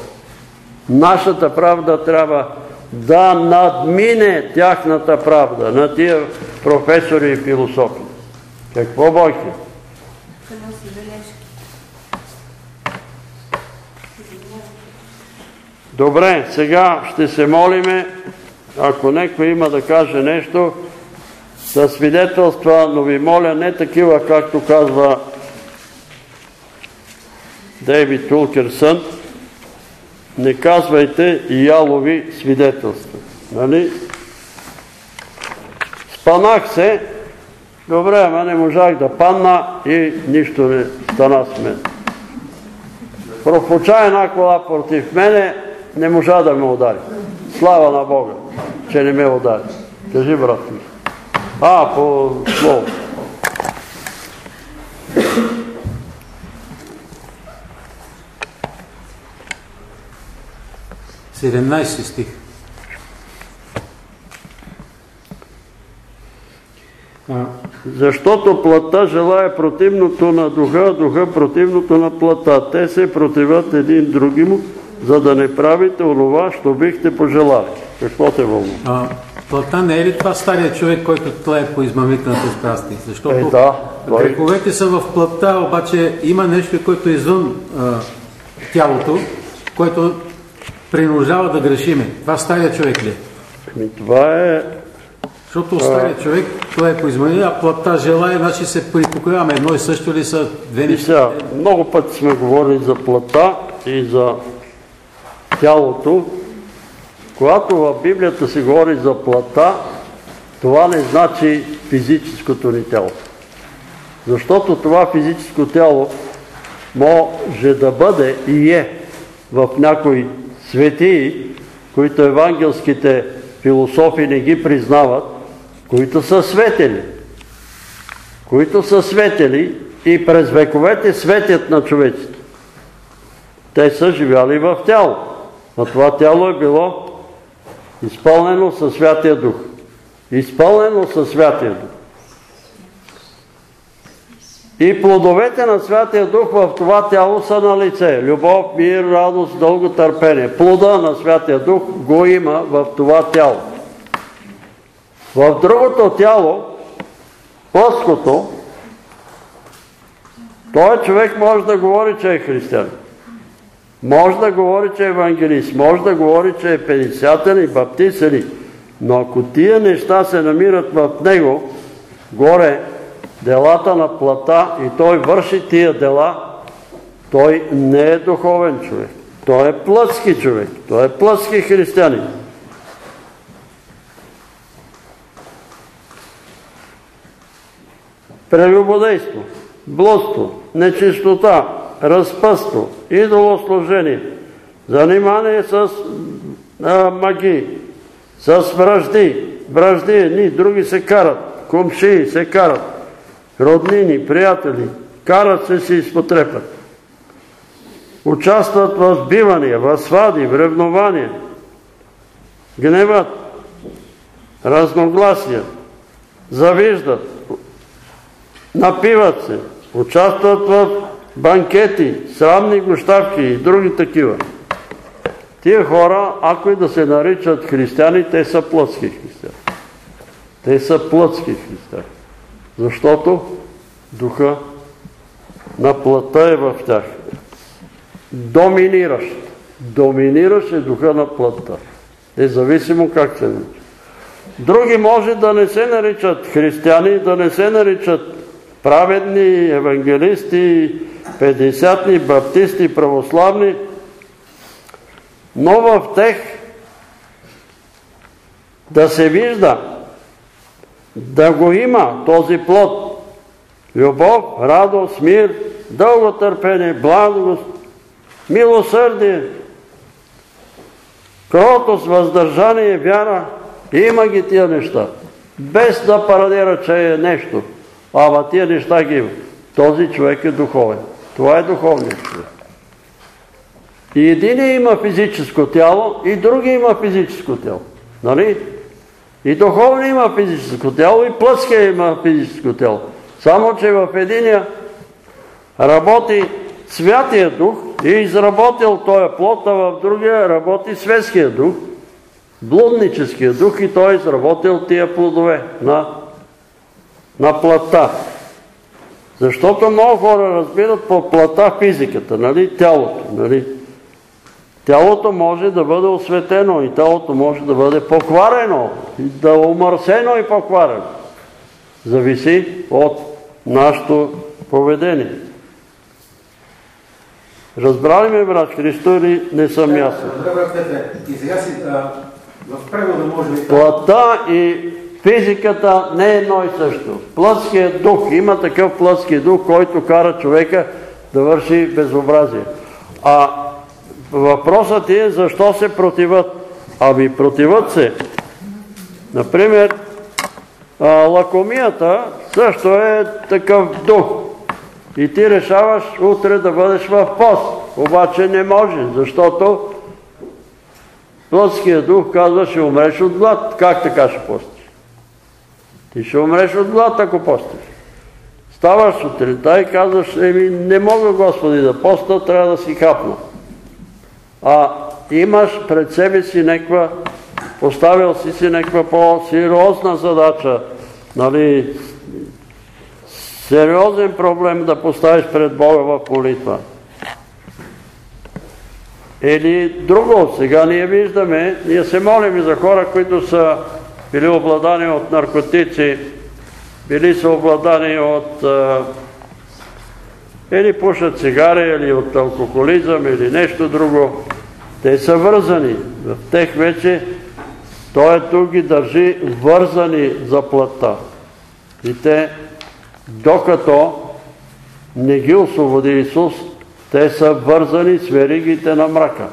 Нашата правда трябва да надмине тяхната правда на тия професори и философи. Какво Бойке? Добре, сега ще се молиме, ако некой има да каже нещо, да свидетелства, но ви моля не такива, както казва Дейвид Улкерсън, не казвайте ялови свидетелства. Нали? Спанах се, добре, ама не можах да падна и нищо не стана с мен. Пропоча една кола против мене, не можа да ме удари. Слава на Бога, че не ме удари. Кажи, брат ми. А, по слово. 17 стих. Защото плътта желая противното на духа, а духа противното на плътта. Те се противят един други му, за да не правите онова, що бихте пожелали. Какво те вълнува? Плътта не е ли това стария човек, който тлее по измамителните страсти? Защото е, да, греховете са в плътта, обаче има нещо, което е извън а, тялото, което принуждава да грешиме. Това стария човек ли е? Ами, това е... Защото стария човек, това е поизмани, а плътта желая, значи се припокриваме. Едно и също ли са две неща? Много пъти сме говорили за плътта и за тялото. Когато в Библията се говори за плътта, това не значи физическото ни тяло. Защото това физическо тяло може да бъде и е в някои светии, които евангелските философи не ги признават, които са светели. Които са светели и през вековете светят на човеците. Те са живяли в тяло. А това тяло е било изпълнено със Святия Дух. Изпълнено със Святия Дух. И плодовете на Святия Дух в това тяло са на лице. Любов, мир, радост, дълго търпение. Плода на Святия Дух го има в това тяло. В другото тяло, плъското, той човек може да говори, че е християн. Може да говори, че е евангелист. Може да говори, че е педисятен и баптист. Но ако тия неща се намират в него, горе, делата на плата и той върши тия дела, той не е духовен човек. Той е плътски човек. Той е плътски християнин. Прелюбодейство, блудство, нечистота, разпъство, идолослужение, занимание с а, маги, с вражди, вражди едни, други се карат, комшии се карат, роднини, приятели, карат се си изпотрепат. Участват в сбивания, в свади, в ревнования, гневат, разногласия, завиждат, напиват се, участват в банкети, срамни гощавки и други такива. Тия хора, ако и да се наричат християни, те са плътски християни. Те са плътски християни. Защото духа на плътта е в тях. Доминиращ. Доминиращ е духа на плътта. Независимо как се нарича. Други може да не се наричат християни, да не се наричат праведни, евангелисти, петдесятни, баптисти, православни, но в тех да се вижда, да го има този плод. Любов, радост, мир, дълготърпение, благост, милосърдие, кротост, въздържание, вяра. Има ги тия неща. Без да парадира, че е нещо. Ама тия неща ги има. Този човек е духовен. Това е духовният човек. И един има физическо тяло, и други има физическо тяло. Нали? И духовно има физическо тяло, и плътския има физическо тяло. Само, че в единия работи Святия Дух и е изработил този плод, а в другия работи Светския Дух, блудническия дух и той е изработил тия плодове на, на плата. Защото много хора разбират по плата физиката, нали, тялото, нали. Тялото може да бъде осветено и тялото може да бъде покварено, да е умърсено и покварено. Зависи от нашето поведение. Разбрали ме, брат Христо, или не съм ясен? И сега си в превода може. Плата и физиката не е едно и също. Плътският дух, има такъв плътски дух, който кара човека да върши безобразие. А въпросът е защо се противат. Ами противат се. Например, лакомията също е такъв дух. И ти решаваш утре да бъдеш в пост. Обаче не може, защото плътският дух казва, ще умреш от глад. Как така ще постиш? Ти ще умреш от глад, ако постиш. Ставаш сутринта и казваш, еми не мога Господи да поста, трябва да си хапна. А имаш пред себе си неква, поставил си си неква по-сериозна задача, нали, сериозен проблем да поставиш пред Бога в молитва. Или друго, сега ние виждаме, ние се молим за хора, които са били обладани от наркотици, били са обладани от или пушат цигари, или от алкохолизъм, или нещо друго. Те са вързани. В тех вече той тук ги държи вързани за плътта. И те докато не ги освободи Исус, те са вързани с веригите на мрака.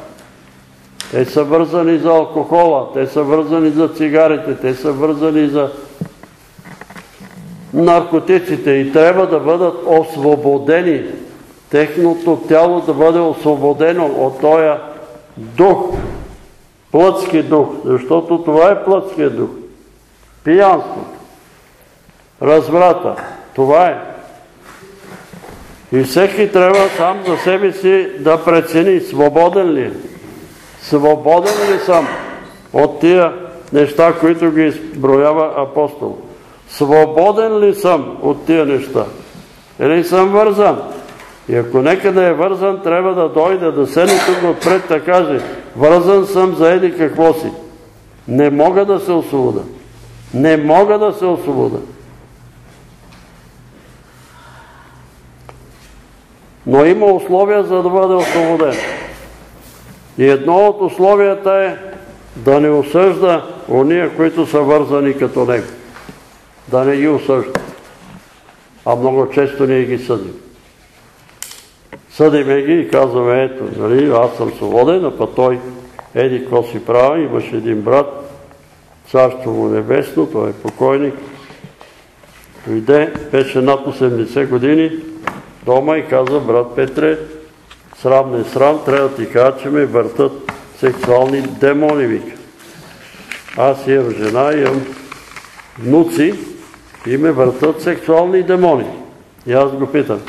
Те са вързани за алкохола, те са вързани за цигарите, те са вързани за наркотиците и трябва да бъдат освободени. Техното тяло да бъде освободено от този дух, плътски дух, защото това е плътския дух. Пиянството, разврата, това е. И всеки трябва сам за себе си да прецени свободен ли е. Свободен ли съм от тия неща, които ги изброява апостол? Свободен ли съм от тия неща? Или съм вързан? И ако некъде е вързан, трябва да дойде, да седне тук отпред, да каже, вързан съм за еди какво си. Не мога да се освобода. Не мога да се освобода. Но има условия за да бъде освободен. И едно от условията е да не осъжда ония, които са вързани като него. Да не ги осъжда. А много често ние ги съдим. Съдиме ги и казваме, ето, нали, аз съм свободен, а па той еди какво си прави, имаше един брат, царство му небесно, той е покойник, дойде, беше над 80 години, дома и каза, брат Петре, срам не срам, трябва да ти кажа, че ме въртат сексуални демони, вика. Аз имам жена, имам внуци и ме въртат сексуални демони. И аз го питам.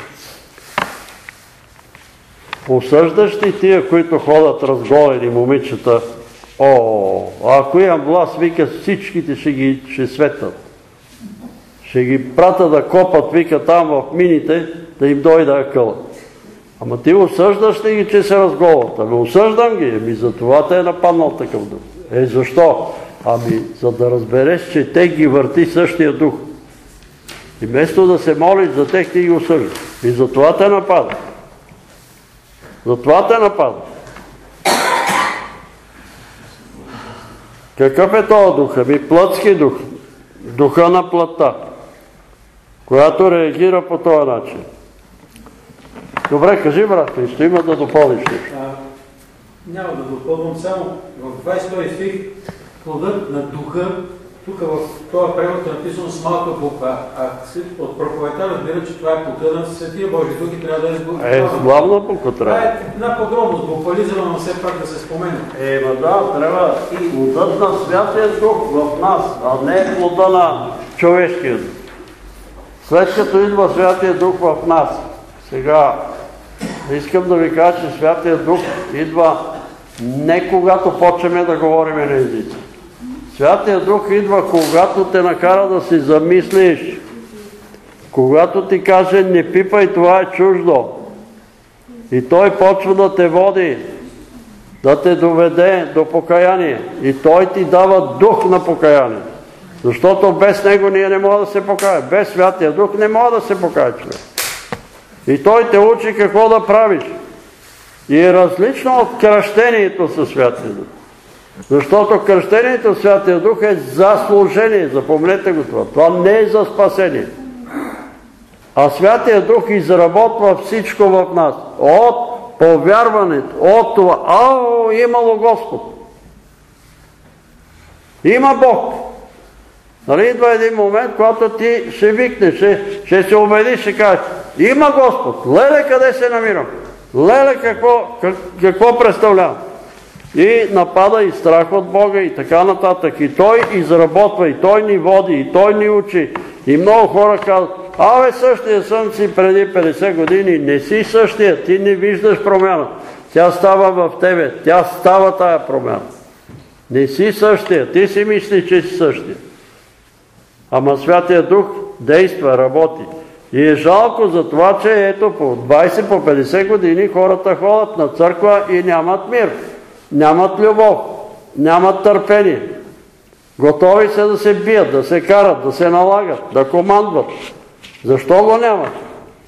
Осъждаш ли тия, които ходят разголени момичета? О, ако имам власт, вика, всичките ще ги ще светнат. Ще ги прата да копат, вика, там в мините, да им дойда акъла. Ама ти осъждаш ли ги, че се разголват? Ами осъждам ги, ами за това те е нападнал такъв дух. Е, защо? Ами, за да разбереш, че те ги върти същия дух. И вместо да се молиш за тех, ти ги осъждаш. И за това те нападат. Затова те нападат. Какъв е този дух? Ами плътски дух. Духа на плътта, която реагира по този начин. Добре, кажи, брат Христо, има да допълниш нещо. Няма да допълвам само в 22 стих плодът на духа, тук в този превод е написано с малка буква, а от проповедта разбира, че това е плода на Светия Божи дух и трябва да е с буква. Е, с главна буква Това трябва. е една подробност, буквализирана, но все пак да се спомене. Е, ма да, трябва и плодът на Святия Дух в нас, а не плода на човешкия дух. След като идва Святия Дух в нас, сега искам да ви кажа, че Святия Дух идва не когато почваме да говорим на езици. Святия Дух идва когато те накара да си замислиш, когато ти каже не пипай, това е чуждо. И той почва да те води, да те доведе до покаяние. И той ти дава дух на покаяние. Защото без него ние не можем да се покаем. Без Святия Дух не може да се покая. И той те учи какво да правиш. И е различно от кръщението със Святия Дух. Защото кръщението с Святия Дух е за служение. Запомнете го това. Това не е за спасение. А Святия Дух изработва всичко в нас. От повярването, от това. Ао, имало Господ. Има Бог. Нали идва един момент, когато ти ще викнеш, ще, ще се убедиш, ще кажеш, има Господ. Леле, къде се намирам? Леле, какво, как, представлявам? И напада и страх от Бога и така нататък. И Той изработва, и Той ни води, и Той ни учи. И много хора казват, абе същия съм си преди 50 години, не си същия, ти не виждаш промяна. Тя става в тебе, тя става тая промяна. Не си същия, ти си мислиш, че си същия. Ама Святия Дух действа, работи. И е жалко за това, че ето по 20, по 50 години хората ходят на църква и нямат мир. Нямат любов, нямат търпение. Готови са да се бият, да се карат, да се налагат, да командват. Защо го нямат?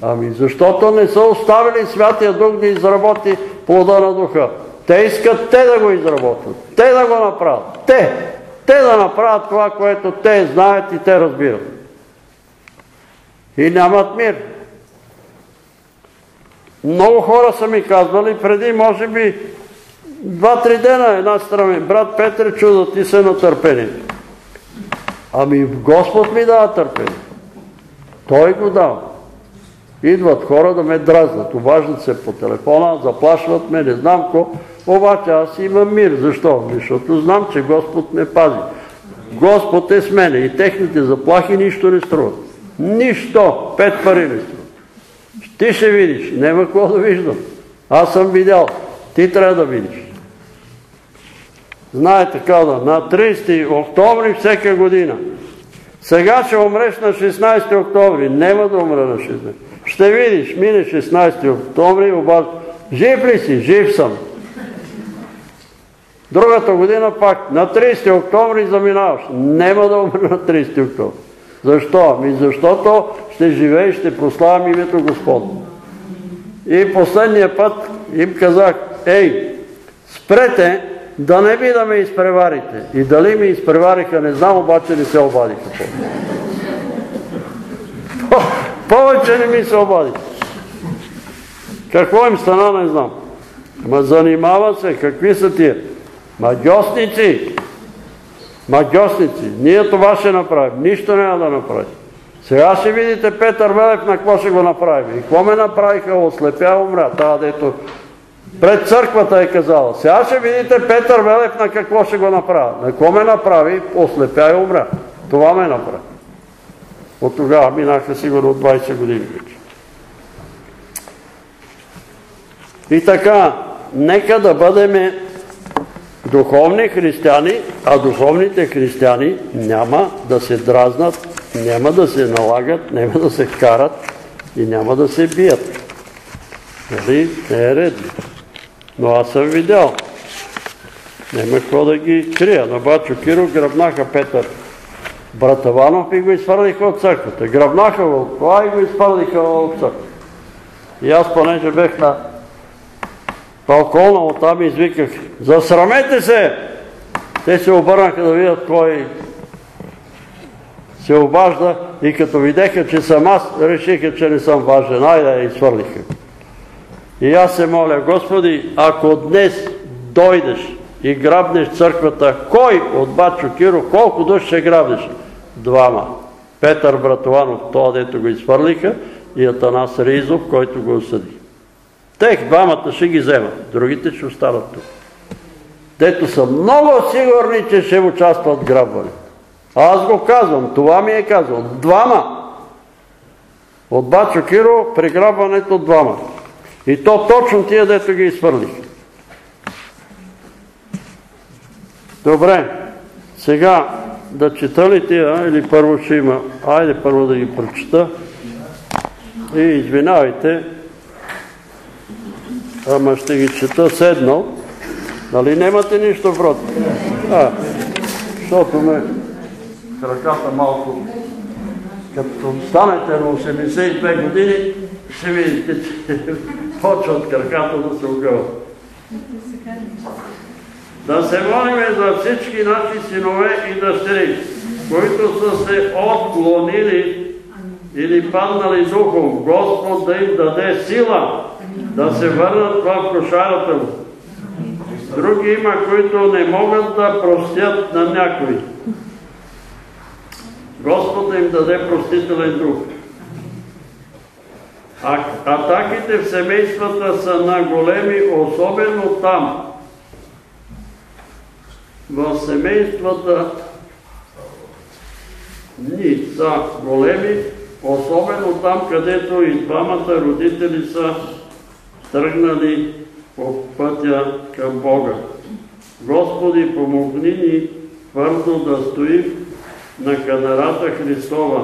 Ами защото не са оставили Святия Дух да изработи плода на Духа. Те искат те да го изработят, те да го направят. Те, те да направят това, което те знаят и те разбират. И нямат мир. Много хора са ми казвали преди, може би, два-три дена една страна брат Петре, чудо ти се на търпение. Ами Господ ми дава търпение. Той го дава. Идват хора да ме дразнат, обаждат се по телефона, заплашват ме, не знам ко, обаче аз имам мир. Защо? Защото знам, че Господ ме пази. Господ е с мене и техните заплахи нищо не струват. Нищо! Пет пари не струват. Ти ще видиш. Нема какво да виждам. Аз съм видял. Ти трябва да видиш. Знаете каза, на 30 октомври всека година. Сега ще умреш на 16 октомври. Нема да умра на 16. Ще видиш, мине 16 октомври, обаче жив ли си? Жив съм. Другата година пак, на 30 октомври заминаваш. Нема да умра на 30 октомври. Защо? Ами защото ще живееш, ще прославям името Господно. И последния път им казах, ей, спрете да не би да ме изпреварите. И дали ми изпревариха, не знам, обаче не се обадиха. Повече не ми се обадиха. Какво им стана, не знам. Ма занимава се, какви са тия? Магиосници! Магиосници! Ние това ще направим. Нищо няма да направим. Сега ще видите Петър Велев на какво ще го направим. И какво ме направиха? Ослепя умря. Тава, дето пред църквата е казала. Сега ще видите Петър Велев на какво ще го направи. На какво ме направи? Ослепя и умря. Това ме направи. От тогава минаха сигурно 20 години вече. И така, нека да бъдем духовни християни, а духовните християни няма да се дразнат, няма да се налагат, няма да се карат и няма да се бият. Нали? Не е редно. Но аз съм видял. Нема какво да ги крия. На Бачо Киро гръбнаха Петър Братаванов и го изфърлиха от църквата. Гръбнаха го от това и го изфърлиха от църквата. И аз, понеже бех на Па околна оттам извиках, засрамете се! Те се обърнаха да видят кой се обажда и като видеха, че съм аз, решиха, че не съм важен. Айде, и свърлиха. И аз се моля, Господи, ако днес дойдеш и грабнеш църквата, кой от Бачо Киро, колко души ще грабнеш? Двама. Петър Братованов, това дето го изфърлиха, и Атанас Ризов, който го осъди. Тех двамата ще ги вземат, другите ще останат тук. Дето са много сигурни, че ще участват в грабване. Аз го казвам, това ми е казвам. Двама. От Бачо Киро приграбването двама. И то точно тия, дето ги изфърлих. Добре, сега да чета ли тия, или първо ще има? Айде първо да ги прочета. И извинавайте, ама ще ги чета седнал. Нали нямате нищо против? А, защото ме краката малко като станете на 82 години, ще видите, че почват краката да се огъват. Да се молиме за всички наши синове и дъщери, които са се отклонили или паднали духом, Господ да им даде сила да се върнат в кошарата му. Други има, които не могат да простят на някой. Господ да им даде простителен дух. А, атаките в семействата са на големи, особено там. В семействата ни са големи, особено там, където и двамата родители са тръгнали по пътя към Бога. Господи, помогни ни твърдо да стоим на канарата Христова.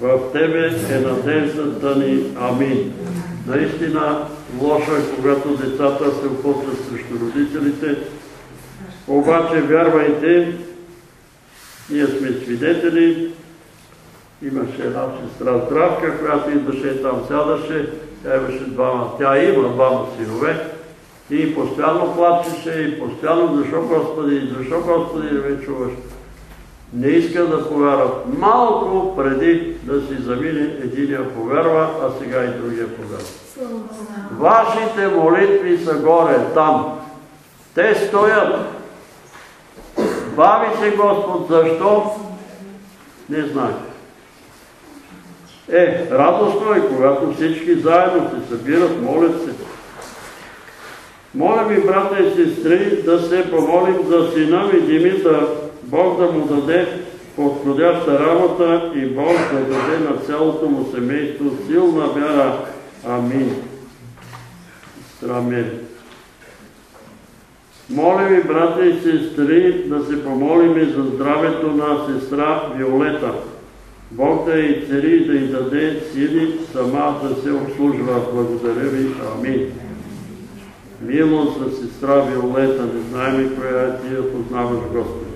В Тебе е надеждата ни. Амин. Наистина лоша, е, когато децата се опослят срещу родителите, обаче вярвайте, ние сме свидетели, имаше една сестра Здравка, която идваше там, сядаше, тя имаше двама, тя има двама синове и постоянно плачеше и постоянно, защо Господи, защо Господи не ме чуваш? Не иска да повярват. Малко преди да си замине единия повярва, а сега и другия повярва. Вашите молитви са горе, там. Те стоят. Бави се Господ. Защо? Не знае. Е, радостно е, когато всички заедно се събират, молят се. Моля ви, брата и сестри, да се помолим за сина ми Димитър, Бог да му даде подходяща работа и Бог да даде на цялото му семейство силна вяра. Амин. Амин. Моля ви, брата и сестри, да се помолим за здравето на сестра Виолета. Бог да й цари, да й даде сили сама да се обслужва. Благодаря ви. Амин. Милост за сестра Виолета, не знаем коя е ти я познаваш Господи.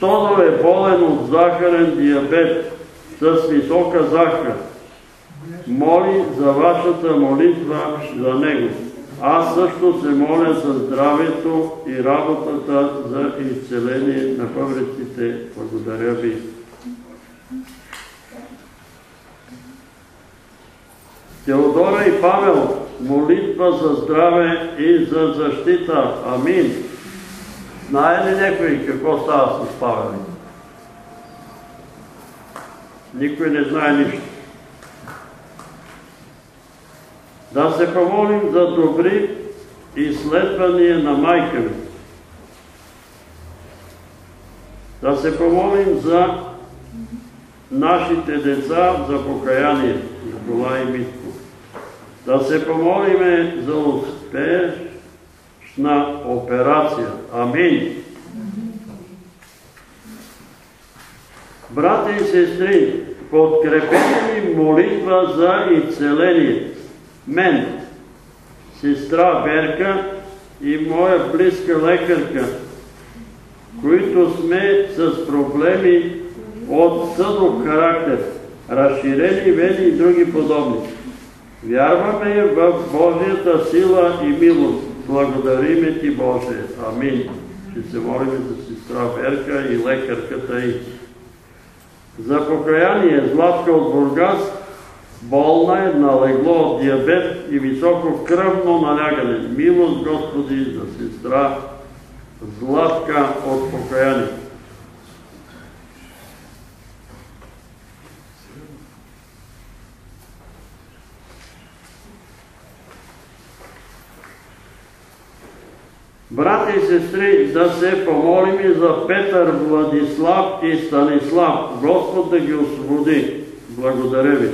Тодор е болен от захарен диабет с висока захар. Моли за вашата молитва за него. Аз също се моля за здравето и работата за изцеление на бъбреците. Благодаря ви. Теодора и Павел, молитва за здраве и за защита. Амин. Знае ли някой какво става с Павел? Никой не знае нищо. Да се помолим за добри изследвания на майка ми. Да се помолим за нашите деца за покаяние, Николай Митко. Да се помолиме за успешна операция. Амин. Брати и сестри, подкрепете ми молитва за изцеление. Мен, сестра Верка и моя близка лекарка, които сме с проблеми от съдов характер, разширени вени и други подобни. Вярваме в Божията сила и милост. Благодариме Ти, Боже. Амин. Ще се молим за сестра Верка и лекарката и за покаяние Златка от Бургас, болна е на легло от диабет и високо кръвно налягане. Милост Господи за сестра Златка от покаяние. Брати и сестри, да се помолим и за Петър, Владислав и Станислав. Господ да ги освободи. Благодаря ви.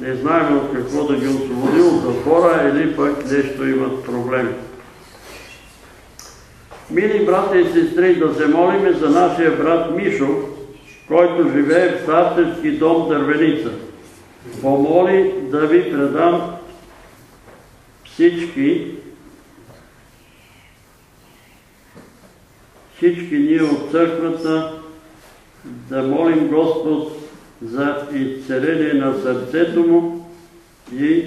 Не знаем от какво да ги освободи, от затвора или пък нещо имат проблеми. Мили брати и сестри, да се молиме за нашия брат Мишо, който живее в старчески дом Дървеница. Помоли да ви предам всички всички ние от църквата да молим Господ за изцеление на сърцето му и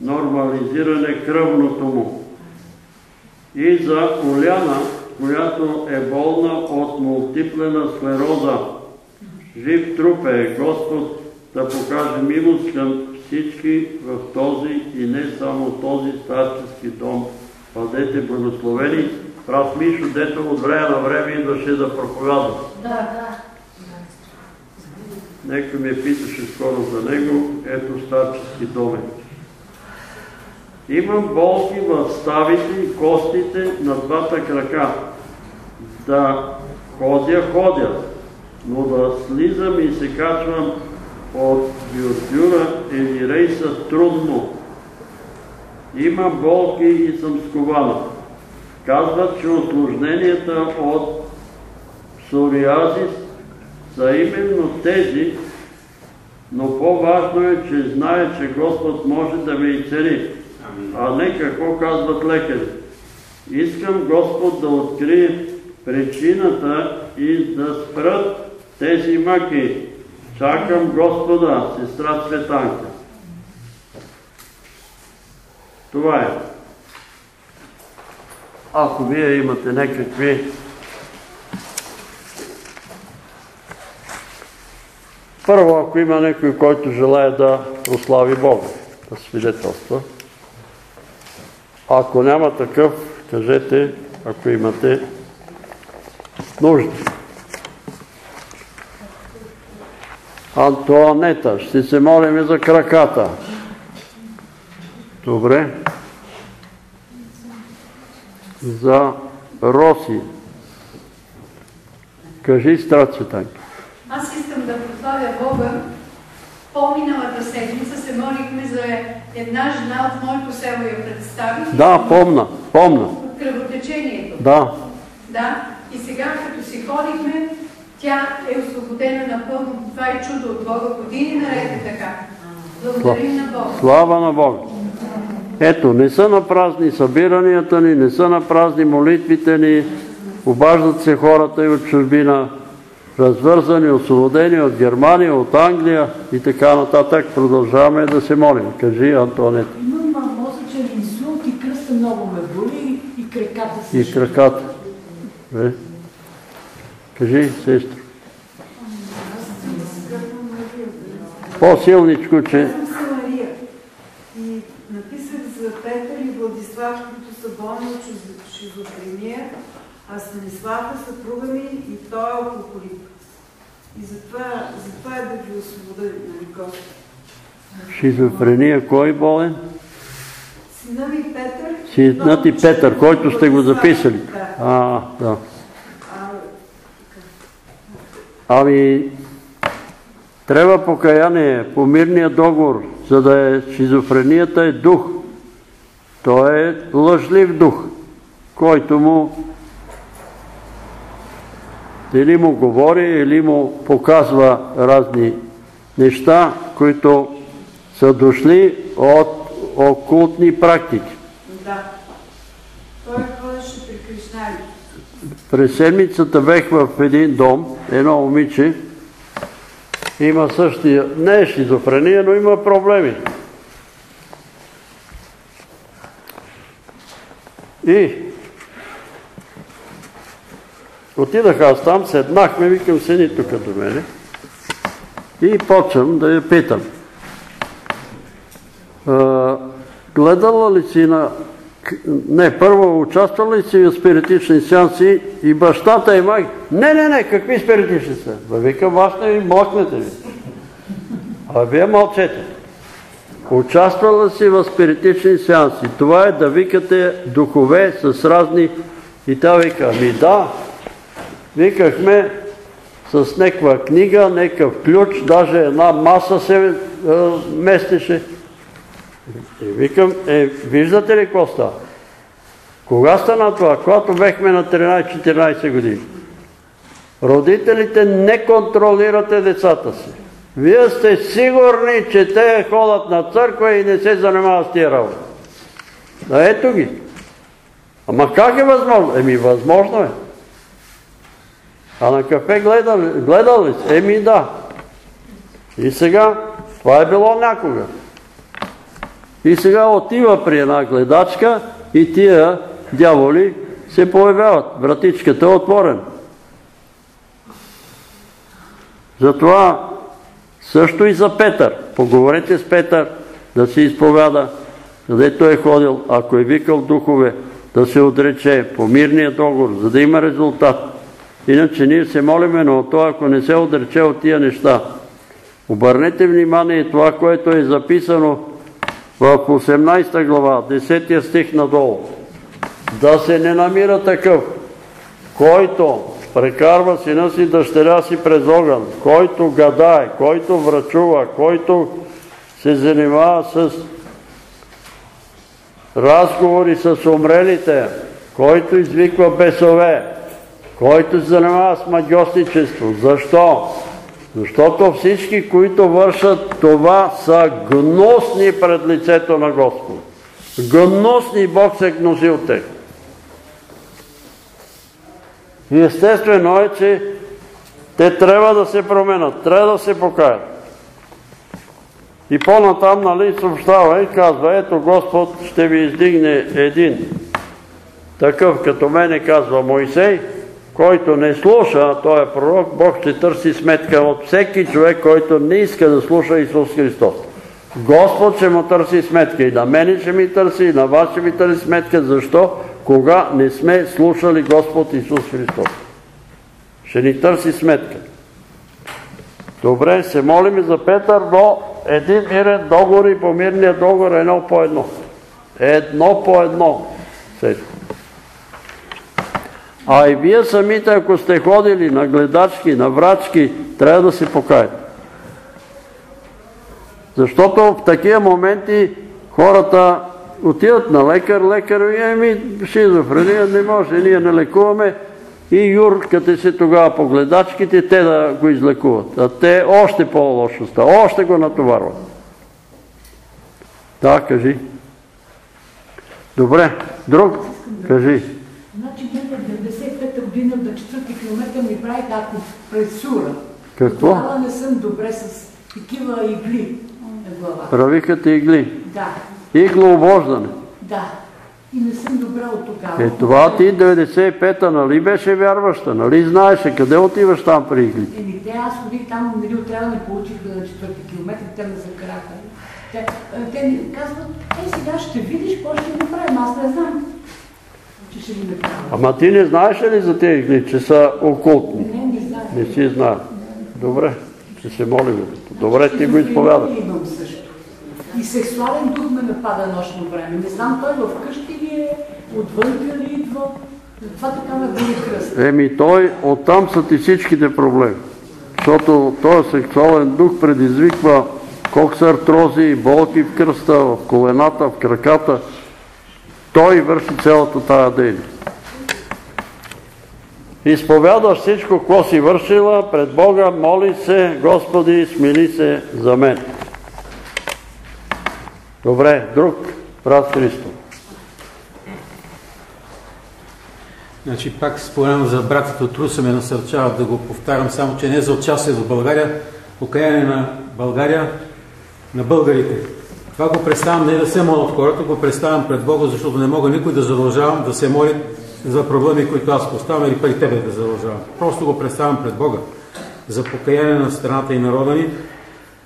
нормализиране кръвното му. И за Оляна, която е болна от мултиплена склероза. Жив труп е Господ да покаже милост към всички в този и не само този старчески дом. Бъдете благословени брат Мишо, дето от време на време идваше да проповядва. Да, да. Некой ме питаше скоро за него, ето старчески доме. Имам болки в ставите и костите на двата крака. Да ходя, ходя, но да слизам и се качвам от бюрдюра или рейса трудно. Имам болки и съм скована. Казват, че осложненията от псориазис са именно тези, но по-важно е, че знае, че Господ може да ме изцели, а не какво казват лекари. Искам Господ да открие причината и да спрат тези мъки. Чакам Господа, сестра Цветанка. Това е. Ако вие имате някакви Първо, ако има някой, който желая да прослави Бога, да свидетелства. Ако няма такъв, кажете, ако имате нужди. Антуанета, ще се молим за краката. Добре. За Роси. Кажи, страт Цветанки. Аз искам да прославя Бога. По-миналата седмица се молихме за една жена от моето село я представих. Да, помна, помна. От кръвотечението. Да, Да. И сега, като си ходихме, тя е освободена напълно. Това е чудо от Бога. Години наред е така. Благодарим на Бога. слава на Бога. Ето, не са на празни събиранията ни, не са на празни молитвите ни, обаждат се хората и от чужбина, развързани, освободени от Германия, от Англия и така нататък. Продължаваме да се молим. Кажи, Антонет. Имам мозъчен инсулт и кръста много ме боли и краката И също. краката. Добре. Кажи, сестро. По-силничко, че... Аз съм се Мария и написах за Петър и Владислав, които са болни от шиз- шизофрения, а Станислав е съпруга ми и той е алкохолик. И затова, затова е да ги освобода, нали, Господ. Шизофрения, кой болен? Сина ми Петър... Синът и Петър, който сте го записали. Да. А, да. Ами, трябва покаяние по мирния договор, за да е шизофренията е дух. Той е лъжлив дух, който му или му говори, или му показва разни неща, които са дошли от окултни практики. да. Той ходеше при Кришнали. През седмицата бех в един дом, едно момиче, има същия, не е шизофрения, но има проблеми. И отидах аз там, седнахме, викам седи тук до мене и почвам да я питам. Гледала ли си на... Не, първо участвала ли си в спиритични сеанси и бащата и май... Не, не, не, какви спиритични са? Викам, аз не ви млъкнете ви. А вие мълчете. Участвала си в спиритични сеанси. Това е да викате духове с разни... И тя вика, ами да, викахме с някаква книга, някакъв ключ, даже една маса се е, местеше. И викам, е, виждате ли какво става? Кога стана това? Когато бехме на 13-14 години. Родителите не контролирате децата си. Вие сте сигурни, че те ходят на църква и не се занимават с тия работа. Да ето ги. Ама как е възможно? Еми възможно е. А на кафе гледал, гледал ли си? Еми да. И сега, това е било някога. И сега отива при една гледачка и тия дяволи се появяват. Вратичката е отворена. Затова също и за Петър. Поговорете с Петър да се изповяда, където е ходил, ако е викал духове, да се отрече по мирния договор, за да има резултат. Иначе ние се молиме, но това, ако не се отрече от тия неща. Обърнете внимание това, което е записано в 18 глава, 10 стих надолу. Да се не намира такъв, който прекарва сина си, дъщеря си през огън, който гадае, който врачува, който се занимава с разговори с умрелите, който извиква бесове, който се занимава с магиосничество. Защо? Защото всички, които вършат това, са гносни пред лицето на Господ. Гносни Бог се гноси от тях. И естествено е, че те трябва да се променят, трябва да се покаят. И по-натам, нали, съобщава и казва, ето Господ ще ви издигне един такъв като мене, казва Моисей, който не слуша, той е пророк, Бог ще търси сметка от всеки човек, който не иска да слуша Исус Христос. Господ ще му търси сметка и на мене ще ми търси, и на вас ще ми търси сметка. Защо? Кога не сме слушали Господ Исус Христос. Ще ни търси сметка. Добре, се молим за Петър, но един мирен договор и по мирния договор едно по едно. Едно по едно. А и вие самите, ако сте ходили на гледачки, на врачки, трябва да се покаете. Защото в такива моменти хората отиват на лекар, лекар еми шизофрения не може, ние не лекуваме и юркате се тогава по гледачките, те да го излекуват. А те още по-лошо става, още го натоварват. Да, кажи. Добре, друг, кажи. Значи мене 95-та година до 4 километра ми прави ако пресура. Какво? Тогава не съм добре с такива игли на глава. Правиха ти игли. Да, Иглообождане. да. И не съм добре от тогава. Е, това ти 95-та, нали беше вярваща? Нали знаеше къде отиваш там при иглите? Еми, те аз ходих там, нали, отряда не получих на 4 километра, те ме закараха. Те, те ми казват, е, сега ще видиш, какво ще направим, аз не знам, че ще ги направим. Ама ти не знаеш ли за тези игли, че са окултни? Не, не знам. Не си знаеш. Добре, ще се молим. Добре, ти го изповяда. Имам също. И сексуален дух ме напада нощно време. Не знам той вкъщи ли е, отвън ли идва. Това така ме боли кръст. Еми той, оттам са ти всичките проблеми. Защото този сексуален дух предизвиква коксартрози, болки в кръста, в колената, в краката. Той върши цялата тая дейност. Изповядаш всичко, какво си вършила пред Бога, моли се, Господи, смили се за мен. Добре, друг, брат Христо. Значи пак споменам за братята от Руса ме насърчават да го повтарям, само че не за участие в България, покаяние на България, на българите. Това го представям не да се молят хората, го представям пред Бога, защото не мога никой да задължавам да се моли за проблеми, които аз поставям или при тебе да задължавам. Просто го представям пред Бога. За покаяние на страната и народа ни,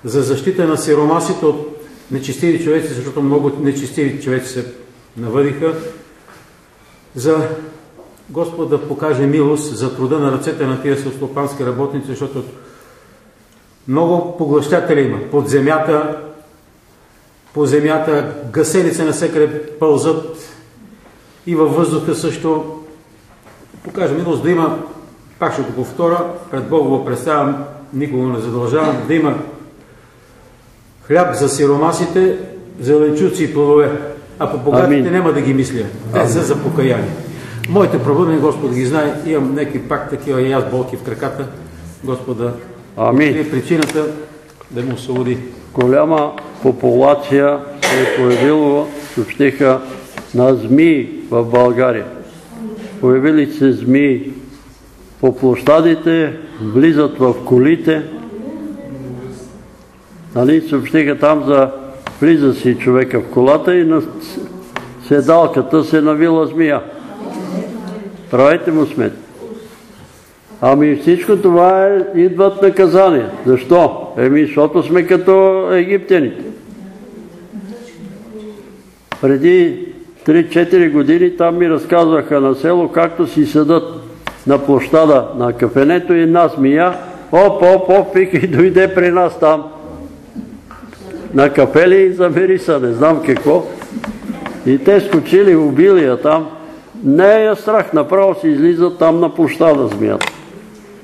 за защита на сиромасите от нечестиви човеци, защото много нечестиви човеци се навъдиха, за Господ да покаже милост за труда на ръцете на тия селскостопански работници, защото много поглъщатели има. Под земята, по земята, гаселица навсекъде пълзат и във въздуха също. Покаже милост да има, пак ще го повторя, пред Бога го представям, никого не задължавам, да има хляб за сиромасите, зеленчуци и плодове. А по богатите Амин. няма да ги мисля. Те са за покаяние. Моите проблеми, Господ ги знае, имам някакви пак такива и аз болки в краката. Господа, Амин. е причината да му уди. голяма популация се е появило, съобщиха, на змии в България. Появили се змии по площадите, влизат в колите. Нали, съобщиха там за влиза си човека в колата и на седалката се навила змия. Правете му смет. Ами всичко това е, идват наказания. Защо? Еми, защото сме като египтяните. Преди 3-4 години там ми разказваха на село, както си седат на площада на кафенето и една змия, оп, оп, оп, пика и дойде при нас там. На капели и замери са, не знам какво. И те скочили, убили я там. Не е страх, направо си излизат там на площада змията.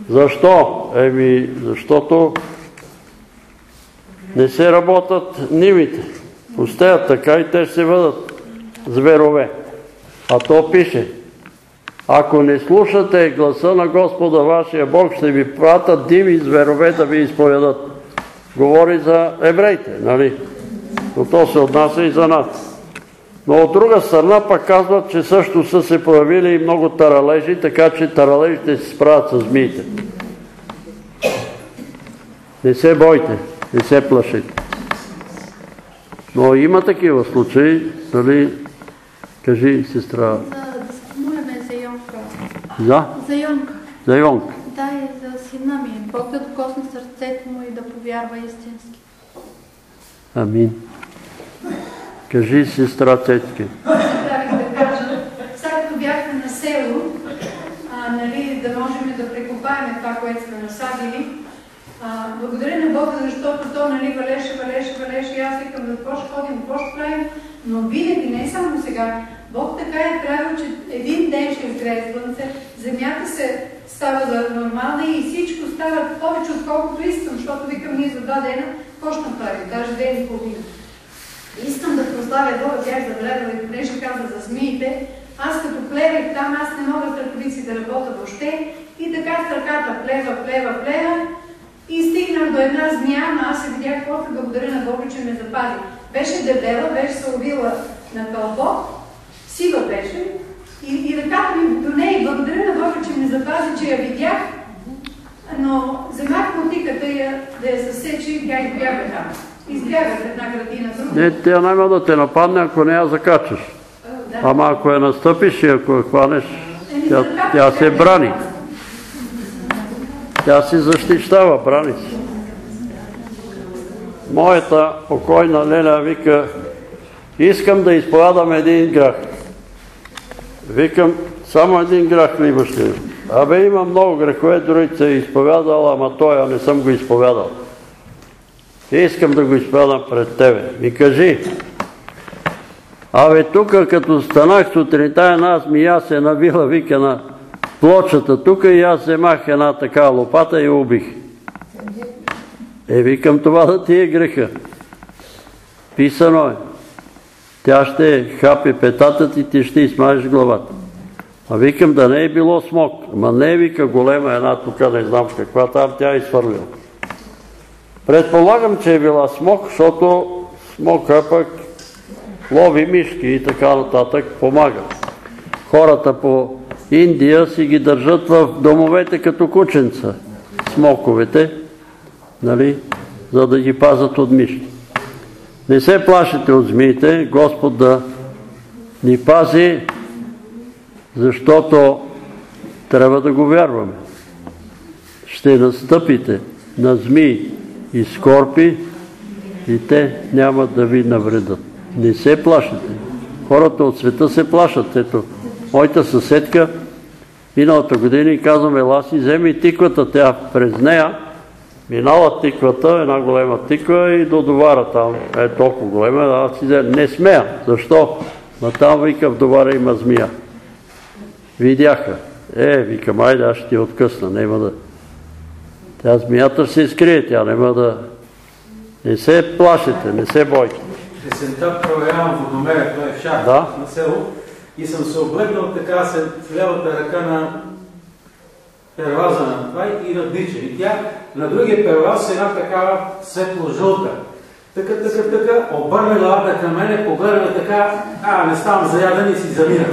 Защо? Еми, защото не се работят нивите. Остеят така и те ще се бъдат зверове. А то пише, ако не слушате гласа на Господа вашия Бог, ще ви пратят диви зверове да ви изповядат. Говори за евреите, нали? Но то се отнася и за нас. Но от друга страна пък казват, че също са се появили и много таралежи, така че таралежите се справят с змиите. Не се бойте, не се плашите. Но има такива случаи, нали? Кажи, сестра, За, за Йонка. За Йонка. Да, и за сина ми. Бог да докосне сърцето му и да повярва истински. Амин. Кажи, сестра Цецки. Правих да кажа, сега като бяхме на село, а, нали, да можем да прекопаем това, което сме насадили, а, благодаря на Бога, защото то нали, валеше, валеше, валеше и аз викам да ще ходим, какво ще правим, но винаги, не само сега, Бог така е правил, че един ден ще изгрее слънце, земята се става за нормална и всичко става повече отколкото искам, защото викам ние за два дена, какво ще направим, даже ден и половина. Искам да прославя Бога, бях забелязала и понеже каза за змиите, аз като плевех там, аз не мога с ръковици да работя въобще и така с ръката плева, плева, плева и стигнах до една змия, но аз се видях какво благодаря на Бога, че ме запази. Беше дебела, беше се увила на кълбок, сива беше и, и ръката ми до нея и благодаря на Бога, че ме запази, че я видях, но вземах мотиката я, да я засече и тя избяга там. Избяга в една градина друга. Не, тя няма да те нападне, ако не я закачаш. Да. Ама ако я настъпиш и ако я хванеш, Еми, тя, тя се брани. Тя си защищава, брани се. Моята покойна Леля вика, искам да изповядам един грях. Викам, само един грях ли имаш ли? Абе има много грехове, дори се е изповядал, ама той не съм го изповядал. Искам да го изповядам пред тебе. Ми кажи, Абе, тук като станах сутринта, една змия се навила, вика на плочата тук и аз вземах една така лопата и убих. Е, викам това да ти е греха. Писано е. Тя ще хапе петата ти, ти ще измажеш главата. А викам да не е било смок. Ма не е вика голема една тук, не знам каква там, тя е изхвърлила. Предполагам, че е била смок, защото смока пък лови мишки и така нататък, помага. Хората по Индия си ги държат в домовете като кученца, смоковете. Нали, за да ги пазят от мишки. Не се плашите от змиите, Господ да ни пази, защото трябва да го вярваме. Ще настъпите на змии и скорпи и те няма да ви навредат. Не се плашите. Хората от света се плашат. Ето, моята съседка миналата година и казвам, ела си, вземи тиквата, тя през нея, минала тиквата, една голема тиква и до довара там, е толкова голема, аз си взема, не смея. Защо? Ма там, вика, в довара има змия. Видяха. Е, викам, айде, аз ще ти откъсна, няма да... Тя змията ще се изкрие, тя няма да... Не се плашите, не се бойте. Есента проверявам водомеря, той е в шах Да. на село, и съм се облегнал така с лявата ръка на перваза на това и надича. И тя на другия перваз е една такава светло-жълта. Така, така, така, обърна главата към мене, погледна така, а, не ставам заяден и си замина.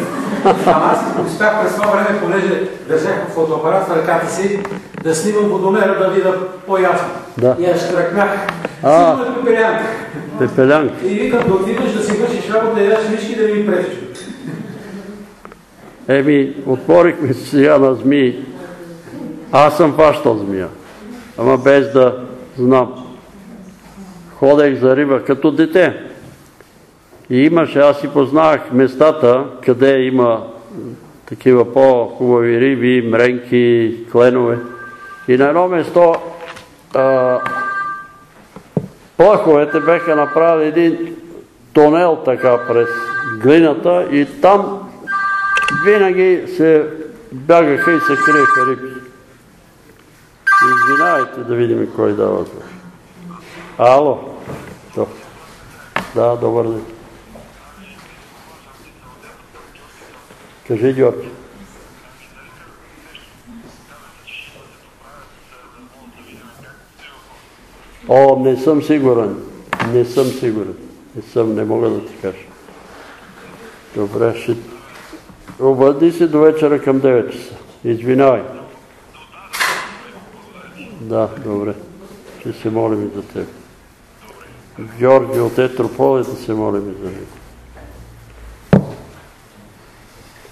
Ама аз успях през това време, понеже държах фотоапарат в ръката си, да снимам водомера да видя по-ясно. Да. И аз штракнах. А. Сигурно е пепелянка. Пепелянка. И викам да отидеш да си вършиш работа и даш мишки да ми пречиш. Еми, отворихме се сега на змии. Аз съм фащал змия. Ама без да знам. Ходех за риба като дете. И имаше, аз си познавах местата, къде има такива по-хубави риби, мренки, кленове. И на едно место плаховете беха направили един тунел така през глината и там винаги се бягаха и се криеха риби. Извинявайте да видим кой дава това. Ало? Да, добър ден. Кажи, Георги. О, не съм сигурен. Не съм сигурен. Не съм, не мога да ти кажа. Добре, ще... Обади се до вечера към 9 часа. Извинявай. Да, добре. Ще се молим и за теб. Георги от Етрополе да се молим и за него.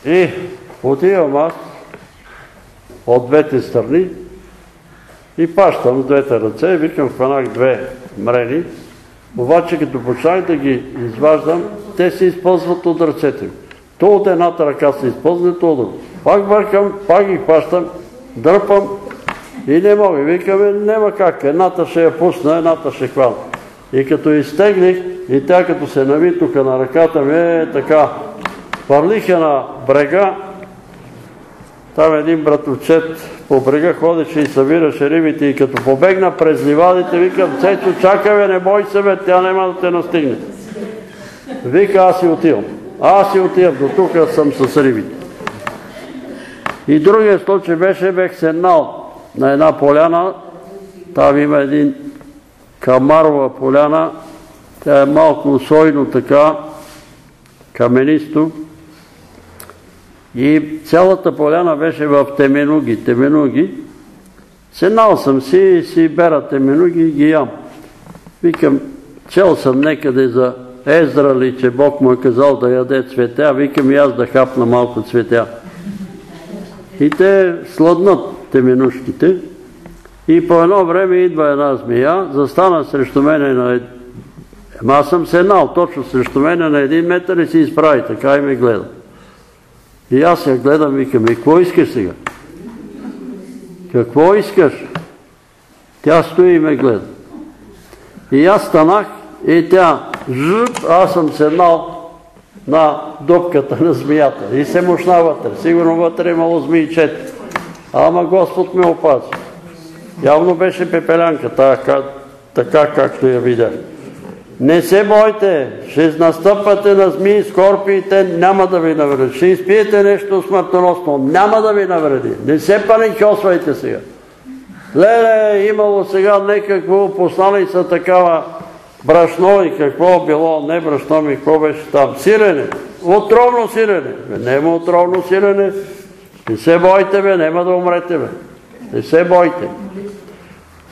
И отивам аз от двете страни и пащам с двете ръце и викам, хванах две мрени, обаче като почнах да ги изваждам, те се използват от ръцете ми. То от едната ръка се използва, то от друга. Пак бъркам, пак ги хващам, дърпам и не мога. Викаме, няма как. Едната ще я пусна, едната ще хвана. И като изтеглих, и тя като се нави тук на ръката ми, е така, я на брега, там един братовчет по брега ходеше и събираше рибите и като побегна през ливадите, викам, Цецо, чакай бе, не бой се бе, тя няма да те настигне. Вика, аз си отивам. Аз си отивам, до тук съм с рибите. И другия случай беше, бех седнал на една поляна, там има един камарова поляна, тя е малко усойно така, каменисто, и цялата поляна беше в теменуги. Теменуги. Седнал съм си и си бера теменуги и ги ям. Викам, чел съм некъде за Езра ли, че Бог му е казал да яде цветя, викам и аз да хапна малко цветя. И те сладнат теменушките. И по едно време идва една змия, застана срещу мене на. Ама аз съм седнал точно срещу мене на един метър и си изправи, така и ме гледа. И аз я гледам, викам, и какво искаш сега? Какво искаш? Тя стои и ме гледа. И аз станах и тя, жуп, аз съм седнал на дупката на змията и се мушна вътре. Сигурно вътре имало змийчет. Ама Господ ме опази. Явно беше пепелянка, така, както я видях. Не се бойте, ще настъпвате на змии, скорпии, те няма да ви навреди. Ще изпиете нещо смъртоносно, няма да ви навреди. Не се паникьосвайте сега. Леле, имало сега некакво посланица такава брашно и какво било, не брашно ми, какво беше там, сирене, отровно сирене. Бе, Нема отровно сирене, не се бойте, бе, нема да умрете, бе. Не се бойте.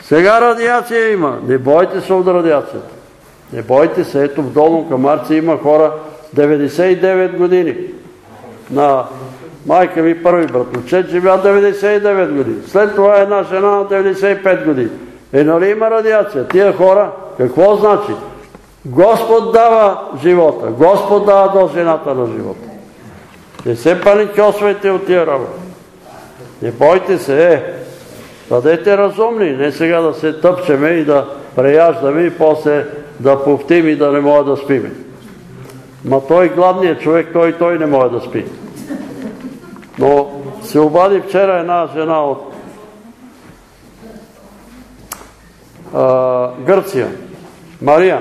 Сега радиация има. Не бойте се от радиацията. Не бойте се. Ето в Долно Камарци има хора 99 години. На майка ми първи братовчет живя 99 години. След това една жена на 95 години. Е, нали има радиация? Тия хора, какво значи? Господ дава живота. Господ дава дължината на живота. Не се паникосвайте от тия работи. Не бойте се, е. Бъдете разумни, не сега да се тъпчеме и да преяждаме и после да повтим и да не може да спиме. Ма той гладният човек, той той не може да спи. Но се обади вчера една жена от Гърция, Мария.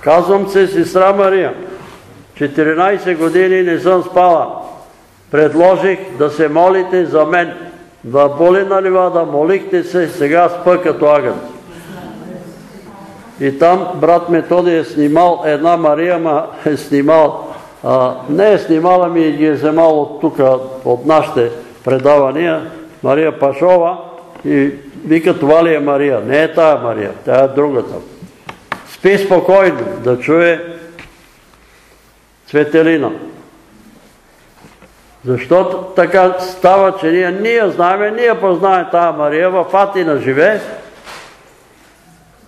Казвам се сестра Мария. 14 години не съм спала. Предложих да се молите за мен. Да боли на ливада, молихте се, сега спа като агънц. И там брат Методи е снимал една Мария, ма е снимал, не е снимал, ами ги е вземал от тук, от нашите предавания, Мария Пашова и вика това ли е Мария? Не е тая Мария, тя е другата. Спи спокойно, да чуе Цветелина. Защото така става, че ние, ние знаеме, ние познаем тая Мария, в Атина живее,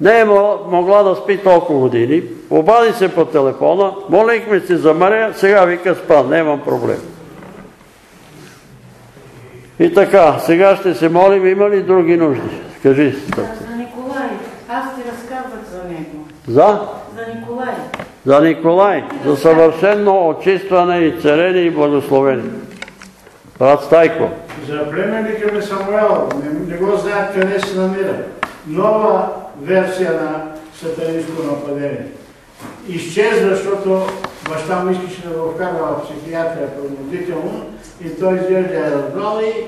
не е могла да спи толкова години. Обади се по телефона, молихме се за Мария, сега вика спа, нямам проблем. И така, сега ще се молим, има ли други нужди? Скажи, За Николай. Аз ти разказвах за него. За? За Николай. За Николай, за съвършено очистване и царение и благословение. Брат Стайко. За племенника ми Самуел, не, го знаят къде се намира. Нова версия на сатанинско нападение. Изчезва, защото баща му искаше да го вкара в психиатрия принудително и той изглежда е разбрал и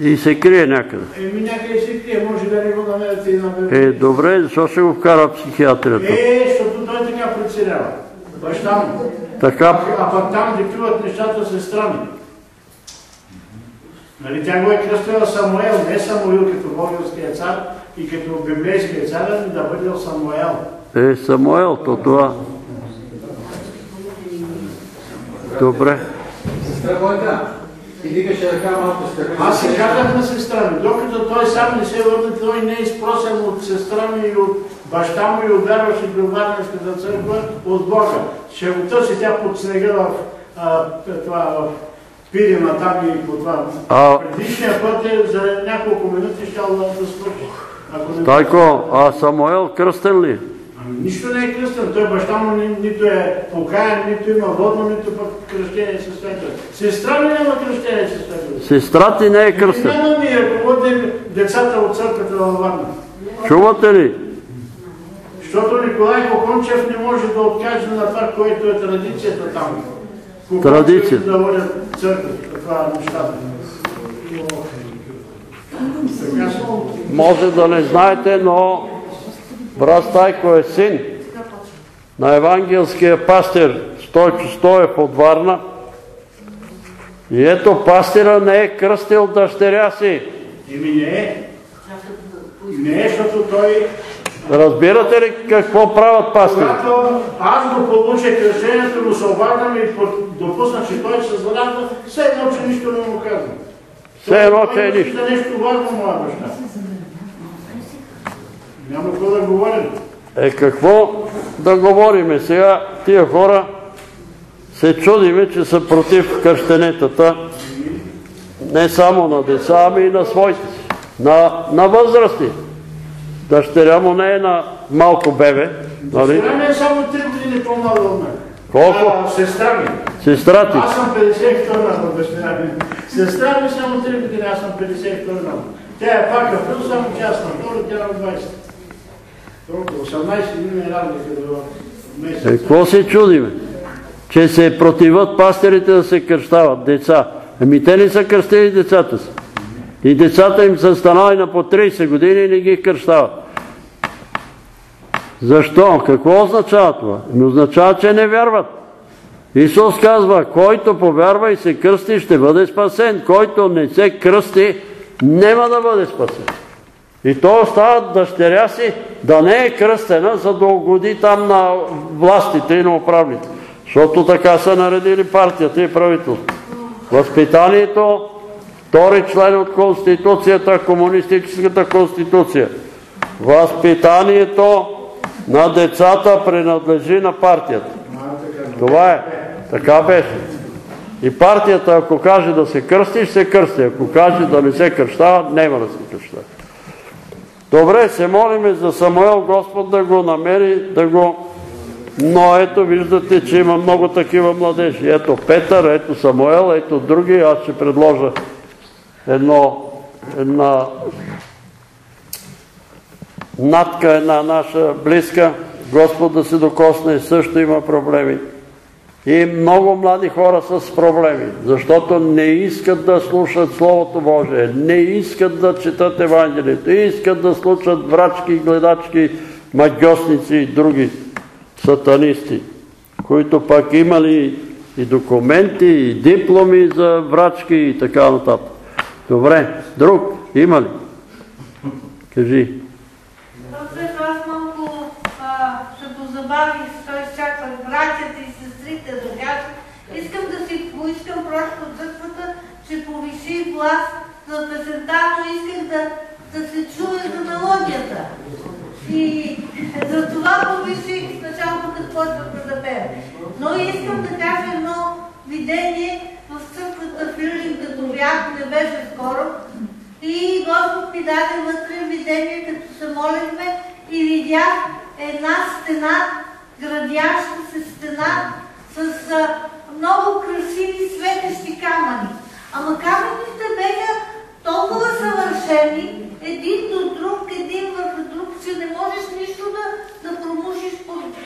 И се крие някъде. еми някъде се крие, може да не го намерите и на Е, добре, защо ще го вкара в психиатрията? Е, защото той така преценява. Баща му. Така, А пък там диктуват нещата се странни. Нали, тя го е кръстила Самуел, не Самуил като българския цар и като библейския цар, ами да бъде Самуел. е Самуел, то това. Добре. Сестра Бойка, ти дигаше ръка малко с така. Аз си казах на сестра ми, докато той сам не се върне, той не е изпросен от сестра ми и от баща му и от вярващи при Варненската църква от Бога. Ще го търси тя под снега в, а, това, в Пирина там и по това. А- Предишния път е за няколко минути ще да, свърши. Ако не... Тайко, а Самуел кръстен ли? Ами, нищо не е кръстен. Той баща му ни, нито е покаян, нито има водно, нито пък кръщение със светър. Сестра ми няма кръщение със светър. Сестра ти не е кръстен. Няма ми, ако водим децата от църквата във Варна. Чувате ли? Защото Николай Кокончев не може да откаже на това, което е традицията там. Традиция. Да водят църквата, това е нещата. Може да не знаете, но брат Стайко е син на евангелския пастир Стойчо Стоев от Варна. И ето пастира не е кръстил дъщеря си. Еми не е. Не е, защото той Разбирате ли какво правят пастири? Когато аз го получа кръщението, му се обадам и допусна, че той се зарадва, все едно, че нищо не му казвам. Все едно, че е нищо. нещо важно, моя баща. Няма какво да говорим. Е какво да говориме сега? Тия хора се чудиме, че са против кръщенетата. Не само на деца, ами и на своите си. На, на възрасти. Дъщеря му не е на малко бебе. Нали? Сега не е само 3 години по-млада от мен. Колко? А, сестра ми. Сестра ти. Аз съм 52 на дъщеря ми. Сестра ми само 3 години, аз съм 52 на. Тя е пак април, само че аз съм втора, тя е на 20. Толкова, 18 години е какво се чудиме? Че се противат пастирите да се кръщават деца. Ами те не са кръстили децата си. И децата им са станали на по 30 години и не ги кръщават. Защо? Какво означава това? Ами означава, че не вярват. Исус казва, който повярва и се кръсти, ще бъде спасен. Който не се кръсти, няма да бъде спасен. И то остава дъщеря си да не е кръстена, за да угоди там на властите и на управните. Защото така са наредили партията и правителството. Възпитанието, втори член от Конституцията, Комунистическата Конституция. Възпитанието на децата принадлежи на партията. Това е. Така беше. И партията, ако каже да се кръсти, се кръсти. Ако каже да не се кръщава, няма да се кръщава. Добре, се молиме за Самуел Господ да го намери, да го... Но ето виждате, че има много такива младежи. Ето Петър, ето Самуел, ето други. Аз ще предложа едно, една натка, една наша близка. Господ да се докосне, също има проблеми. И много млади хора с проблеми, защото не искат да слушат Словото Божие, не искат да четат Евангелието, искат да слушат врачки, гледачки, магиосници и други сатанисти, които пак имали и документи, и дипломи за врачки и така нататък. Добре, друг има ли? Кажи. Просто аз малко се позабавих, той изчаквах братята и сестрите да кажат. Искам да си просто от църквата, че повиши глас за песента, но исках да, да се чуе за мелодията. И за това повиших в началото, като почвахме да пеем. Но искам да кажа едно видение в църквата Юрин, като бях, не беше скоро. И Господ ми даде вътре видение, като се молихме и видях една стена, градяща се стена с много красиви светещи камъни. Ама камъните бяха толкова съвършени, един до друг, един в друг, че не можеш нищо да, да промушиш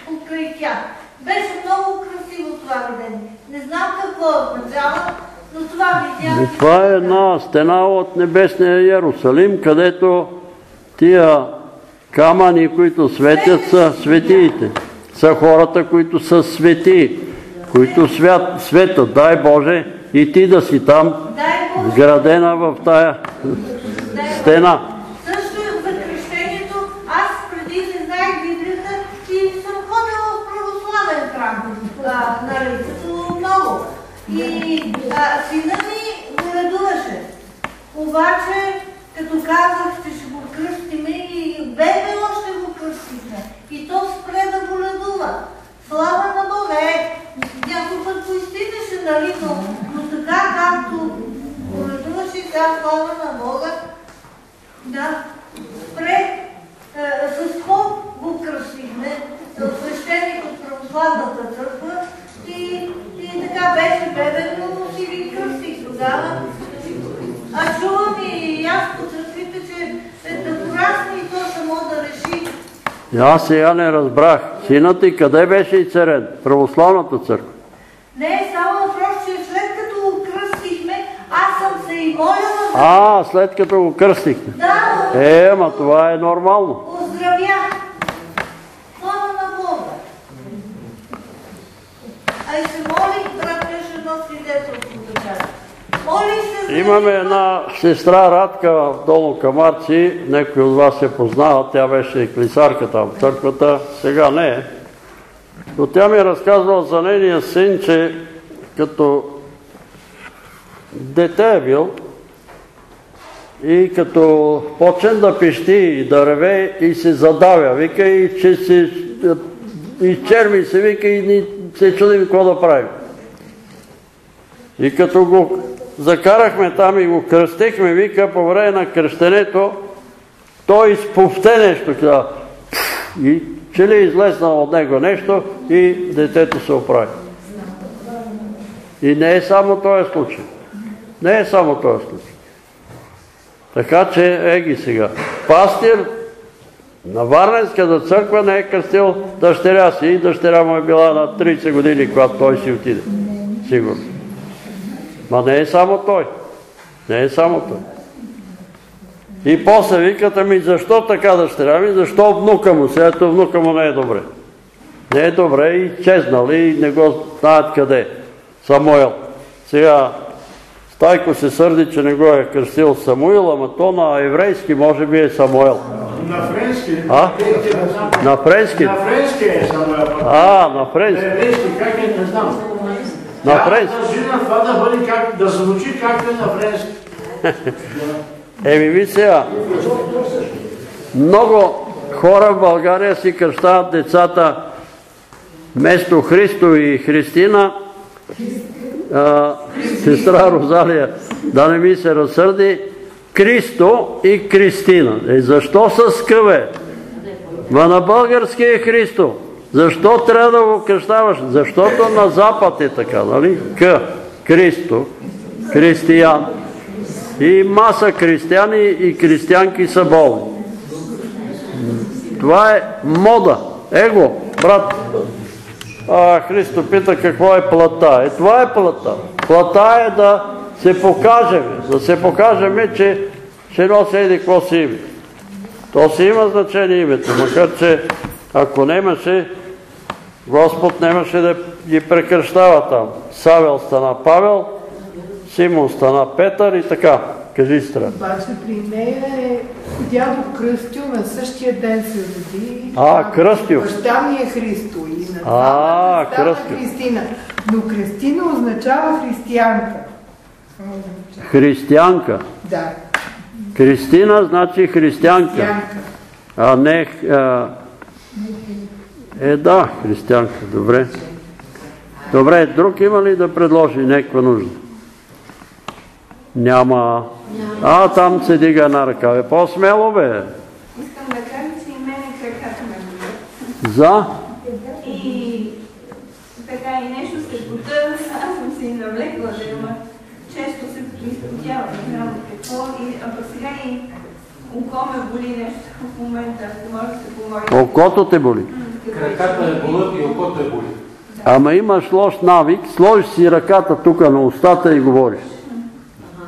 покрай тях. Беше много красиво това видение. Не знам какво означава, но това видях. Това е една стена от небесния Иерусалим, където тия камъни, които светят, са светиите. Са хората, които са свети, които свят, светят. Дай Боже и ти да си там, вградена в тая стена. Също за кръщението, аз преди не знаех Библията и съм ходила в православен храм, нали, като много. И а, сина ми го радуваше. Обаче, като казах, че ще го кръстиме и бебе още го кръстихме. И то спре да го радува. Слава на Бога! Е, някой път поистинеше, нали, но, но така, както радуваше, тя слава на Бога, да, спре е, с какво го кръстихме, свещеник от православната църква и, и така беше бебено, но си ги кръстих тогава. А чувам и аз по църквите, че е да порасне и то само да реши. И аз сега не разбрах. Синът ти къде беше и царен? Православната църква. Не, само въпрос, че след като го кръстихме, аз съм се и за... А, след като го кръстихте. Да, Е, ама това е нормално. Оздравя! Слава на Бога! А и се молих, брат, беше едно свидетелство да кажа. Молих се за... Имаме една сестра Радка в Долу Камарци, някой от вас се познава, тя беше клисарка там в църквата, сега не е. Но тя ми е разказвала за нейния син, че като дете е бил и като почен да пищи и да реве и се задавя, вика и че се изчерми се, вика и ни се чудим какво да правим. И като го закарахме там и го кръстихме, вика по време на кръщенето, той изповте нещо, каза, и че ли е излезнало от него нещо и детето се оправи. И не е само този случай. Не е само този случай. Така че, еги сега, пастир на Варненската църква не е кръстил дъщеря си и дъщеря му е била на 30 години, когато той си отиде. Сигурно. Ма не е само той. Не е само той. И после викате ми, защо така дъщеря ми, защо внука му, сега внука му не е добре. Не е добре и чезнал и не го знаят къде. Самуел. Сега Тайко се сърди, че не го е кръстил Самуил, ама то на еврейски може би е Самуел. На френски. А? На френски? На френски е Самуел. А, на френски. На еврейски, как е, не знам. На френски. държи на това да бъде как, да звучи както е на френски. Еми ви сега, много хора в България си кръщават децата вместо Христо и Христина, а, сестра Розалия, да не ми се разсърди, Кристо и Кристина. Е, защо с скъве? Ма на български е Христо. Защо трябва да го кръщаваш? Защото на запад е така, нали? К. Кристо. Християн. И маса християни и християнки са болни. Това е мода. Его, брат. Христо пита какво е плата. Е, това е плата. Плата е да се покажем, да се покажем, че ще носи еди какво си име. То си има значение името, макар че ако нямаше, Господ нямаше да ги прекръщава там. Савел стана Павел, Симон стана Петър и така. Кажи стра. Обаче при нея е дядо Кръстю на същия ден се роди. А, Кръстю. Баща ми е Христо и на А, Кръстю. Христина. Но Кристина означава християнка. Християнка. Да, Кристина значи християнка, християнка. а не... А... Е, да, християнка, добре. Добре, друг има ли да предложи някаква нужда? Няма. А, там се дига една ръка. Бе, по-смело бе. Искам да кажа, че и мене краката ме болят. За? И така и нещо се пота, аз съм си навлекла да има. Често се изпотява, не знам какво. И, а пък сега и око ме боли нещо в момента, ако може да се помоли. Окото те боли. Краката е болят и окото е боли. Ама имаш лош навик, сложиш си ръката тук на устата и говориш.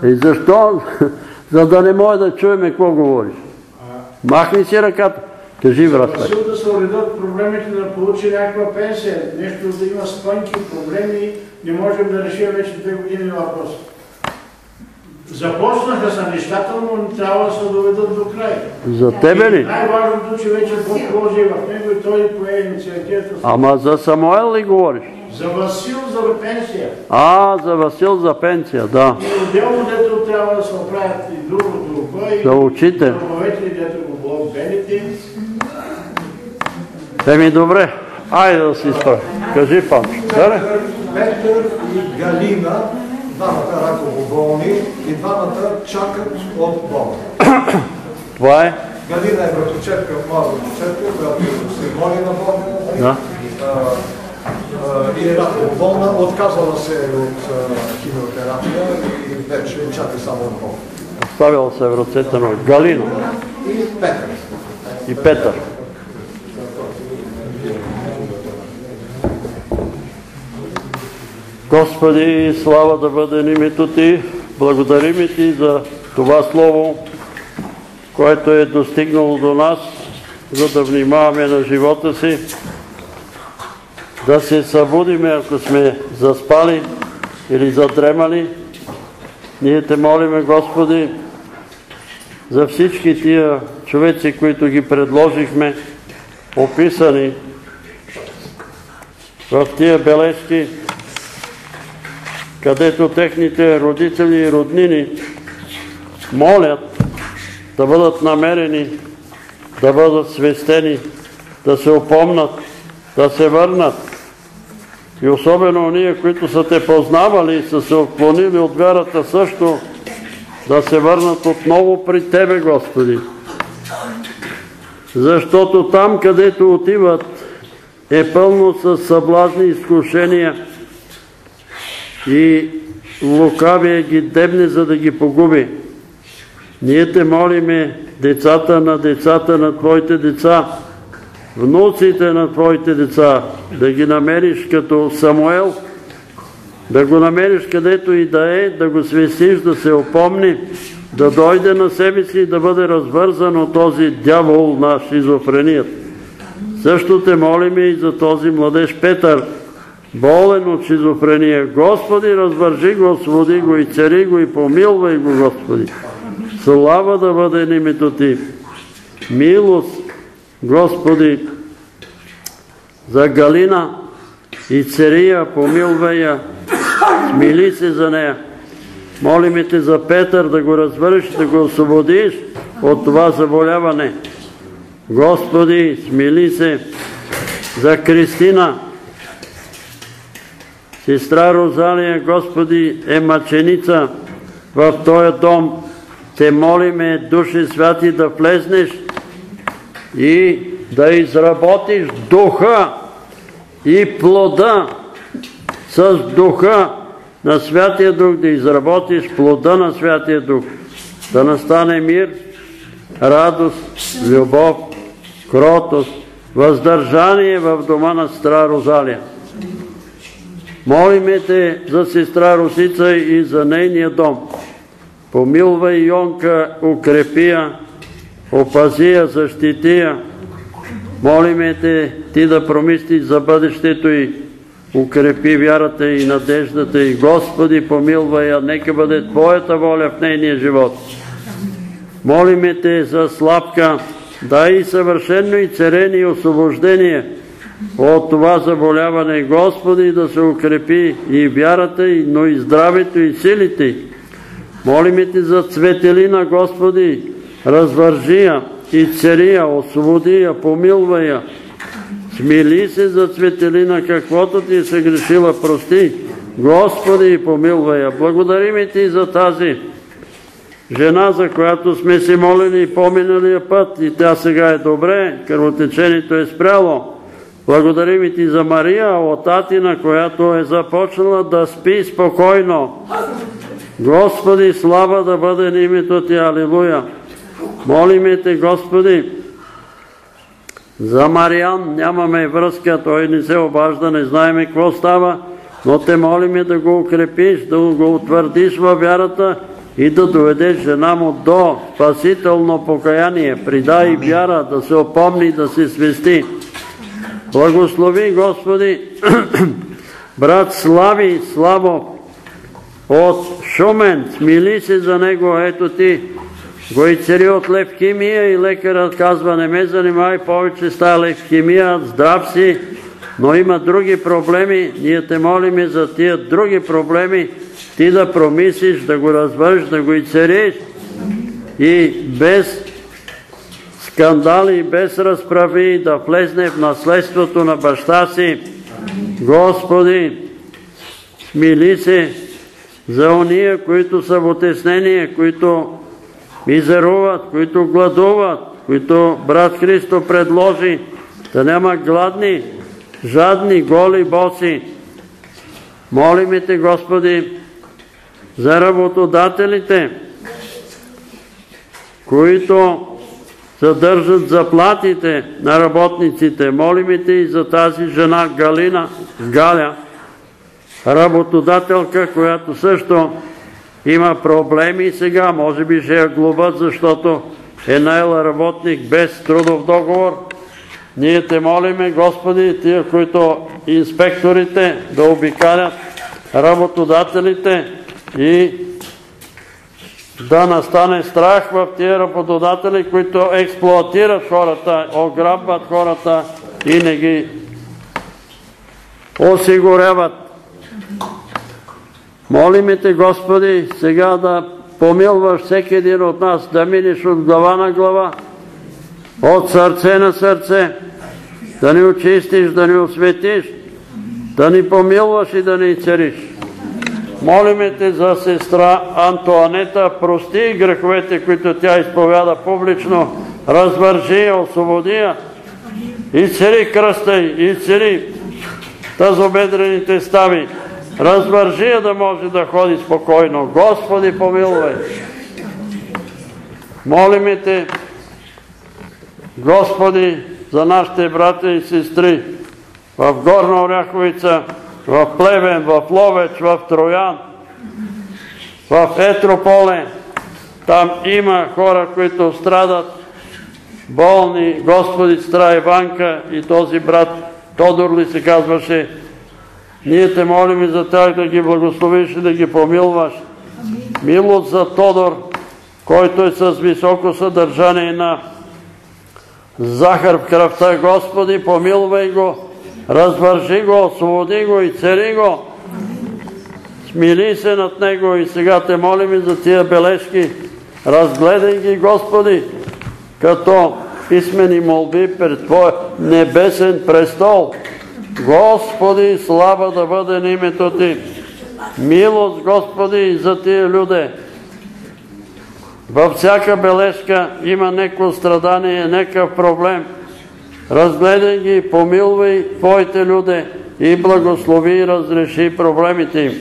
И защо? За да не може да чуеме какво говориш. Махни си ръката. Кажи, брат. Сил да се уредат проблемите да получи някаква пенсия, нещо да има спънки, проблеми, не можем да решим вече две години въпрос. Започнаха са нещата, но трябва да се доведат до край. За тебе ли? Най-важното, че вече Бог вложи в него и той пое инициативата. Ама за Самуел ли говориш? За Васил за пенсия. А, за Васил за пенсия, да. И отделно, дето трябва да се оправят и другото, кой За учител. Дървовете, дето го било белите. Еми добре, айде да си справи. Кажи, Панчо. Петър и Галина, двамата раково болни и двамата чакат от Бога. Това е? Галина е братовчетка, млада братовчетка, която се моли на Бога. Да. И е раково болна, отказала се от а, химиотерапия и вече чака само от Бога. Оставила се в ръцете на Галина И Петър. и Петър. Господи, слава да бъде на името Ти. Благодарим и Ти за това Слово, което е достигнало до нас, за да внимаваме на живота си, да се събудиме, ако сме заспали или задремали. Ние Те молиме, Господи, за всички тия човеци, които ги предложихме, описани в тия бележки, където техните родители и роднини молят да бъдат намерени, да бъдат свестени, да се опомнат, да се върнат. И особено ние, които са те познавали и са се отклонили от вярата също, да се върнат отново при Тебе, Господи. Защото там, където отиват, е пълно с съблазни изкушения и лукавия ги дебне, за да ги погуби. Ние те молиме, децата на децата на Твоите деца, внуците на Твоите деца, да ги намериш като Самуел, да го намериш където и да е, да го свестиш, да се опомни, да дойде на себе си и да бъде развързан от този дявол на шизофреният. Също те молиме и за този младеж Петър, болен от шизофрения. Господи, развържи го, освободи го и цари го и помилвай го, Господи. Слава да бъде името Ти. Милост, Господи, за Галина и цария, помилвай я, смили се за нея. Молиме Те за Петър да го развършиш, да го освободиш от това заболяване. Господи, смили се за Кристина, сестра Розалия, Господи, е мъченица в този дом. Те молиме, Души Святи, да влезнеш и да изработиш духа и плода с духа на Святия Дух, да изработиш плода на Святия Дух, да настане мир, радост, любов, кротост, въздържание в дома на сестра Розалия. Молиме те за сестра Русица и за нейния дом. Помилвай Йонка, укрепи я, опази я, защити я. Молиме те ти да промислиш за бъдещето и укрепи вярата и надеждата и Господи помилвай я, нека бъде Твоята воля в нейния живот. Молиме те за слабка, дай и съвършено и царение и освобождение от това заболяване. Господи, да се укрепи и вярата, но и здравето и силите. Молиме Ти за цветелина, Господи, развържи я и цари я, освободи я, помилвай я. Смили се за цветелина, каквото Ти е съгрешила, прости. Господи, помилвай я. Благодарим Ти за тази жена, за която сме се молили по-миналия път и тя сега е добре, кръвотечението е спряло. Благодарим и ти за Мария от Атина, която е започнала да спи спокойно. Господи, слава да бъде на името Ти, Алилуя. Молиме Те, Господи, за Мариан нямаме връзка, той не се обажда, не знаеме какво става, но Те молиме да го укрепиш, да го утвърдиш във вярата и да доведеш жена му до спасително покаяние. Придай вяра да се опомни, да се свести. Благослови, Господи, брат Слави, Славо, от Шумен, смили се за него, ето ти, го и цари от левкемия и лекарът казва, не ме занимай повече с тази левкемия, здрав си, но има други проблеми, ние те молиме за тия други проблеми, ти да промислиш, да го развържиш, да го и цариш и без скандали, без разправи да влезне в наследството на баща си. Господи, смили се за ония, които са в отеснение, които мизеруват, които гладуват, които брат Христо предложи да няма гладни, жадни, голи, боси. Молиме Те, Господи, за работодателите, които съдържат заплатите на работниците. Молиме Те и за тази жена Галина, Галя, работодателка, която също има проблеми сега, може би ще я глобат, защото е наела работник без трудов договор. Ние те молиме, Господи, тия, които инспекторите да обикалят работодателите и да настане страх в тия работодатели, които експлуатират хората, ограбват хората и не ги осигуряват. Молиме Те, Господи, сега да помилваш всеки един от нас, да минеш от глава на глава, от сърце на сърце, да ни очистиш, да ни осветиш, да ни помилваш и да ни цариш. Молиме Те за сестра Антуанета, прости греховете, които тя изповяда публично, развържи я, освободи я, изцели кръста й, изцели тазобедрените стави, развържи я да може да ходи спокойно. Господи, помилвай! Молиме Те, Господи, за нашите брата и сестри в Горна Оряховица, в Плевен, в Ловеч, в Троян, в Етрополе. Там има хора, които страдат, болни. Господи, стра Иванка и този брат Тодор ли се казваше, Ние те молим и за тях да ги благословиш и да ги помилваш. Милост за Тодор, който е с високо съдържание на захар в кръвта. Господи, помилвай го, развържи го, освободи го и цари го. Смили се над него и сега те молим и за тия бележки. Разгледай ги, Господи, като писмени молби пред Твоя небесен престол. Господи, слава да бъде на името Ти. Милост, Господи, за тия люди. Във всяка бележка има неко страдание, некъв проблем. Разгледай ги, помилвай Твоите люди и благослови и разреши проблемите им.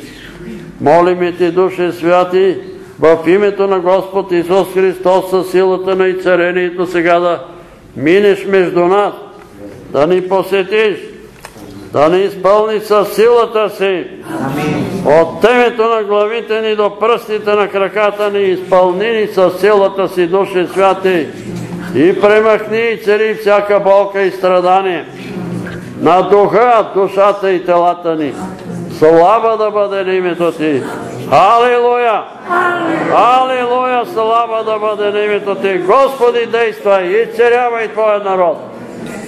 Молим Ти, Душе Святи, в името на Господ Исус Христос със силата на и царението сега да минеш между нас, да ни посетиш, да ни изпълни със силата си. От темето на главите ни до пръстите на краката ни изпълни ни със силата си, Душе Святи, и премахни и цари всяка болка и страдание на духа, душата и телата ни. Слава да бъде на името Ти. Алилуя! Алилуя! Слава да бъде на името Ти. Господи, действай и царявай Твоя народ.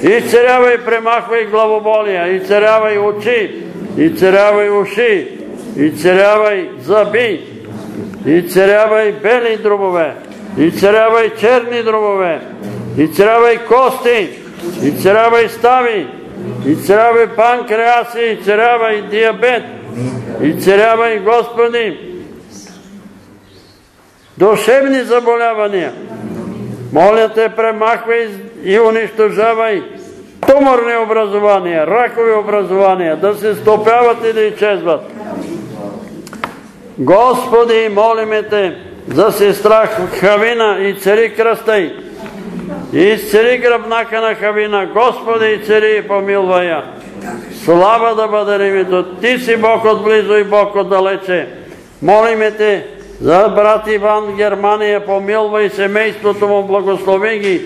И царявай, премахвай главоболия, и царявай очи, царявай уши, и царявай зъби, царявай бели дробове, и царявай черни дробове, и царявай кости, и царявай стави, и царявай панкреаси, и царявай диабет, и царявай, Господи, душевни заболявания. Моля те, премахвай и унищожавай туморни образования, ракови образования, да се стопяват и да изчезват. Господи, молиме те за сестра Хавина и цари кръстай. И изцели гръбнака на Хавина. Господи, изцели и помилвай я. Слава да бъде името. Ти си Бог отблизо и Бог отдалече. Молиме те за брат Иван Германия, помилвай семейството му, благослови ги.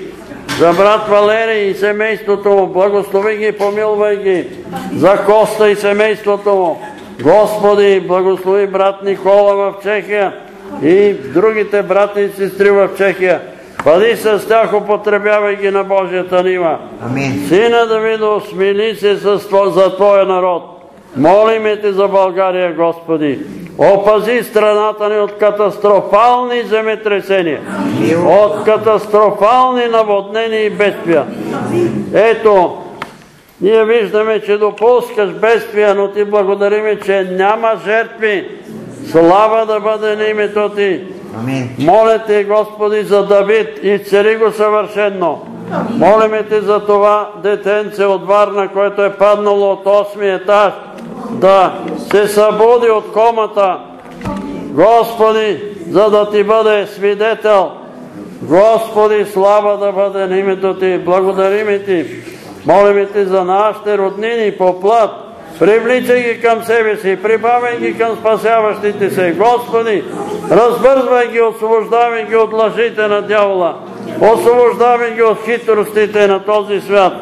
За брат Валерий и семейството му, благослови ги, помилвай ги. За Коста и семейството му. Господи, благослови брат Никола в Чехия и другите брати и сестри в Чехия. Бъди с тях, употребявай ги на Божията нива. Сина Давидо, смили се за Твоя народ. Молиме Те за България, Господи. Опази страната ни от катастрофални земетресения, от катастрофални наводнения и бедствия. Ето, ние виждаме, че допускаш бедствия, но Ти благодариме, че няма жертви. Слава да бъде на името Ти. Моля Те, Господи, за Давид и цари го съвършенно. Молиме Те за това детенце от Варна, което е паднало от 8 етаж, да се събуди от комата. Господи, за да Ти бъде свидетел. Господи, слава да бъде на името Ти. Благодариме Ти. Молиме Ти за нашите роднини по плът. Привличай ги към себе си, прибавяй ги към спасяващите се. Господи, разбързвай ги, освобождавай ги от лъжите на дявола. Освобождавай ги от хитростите на този свят.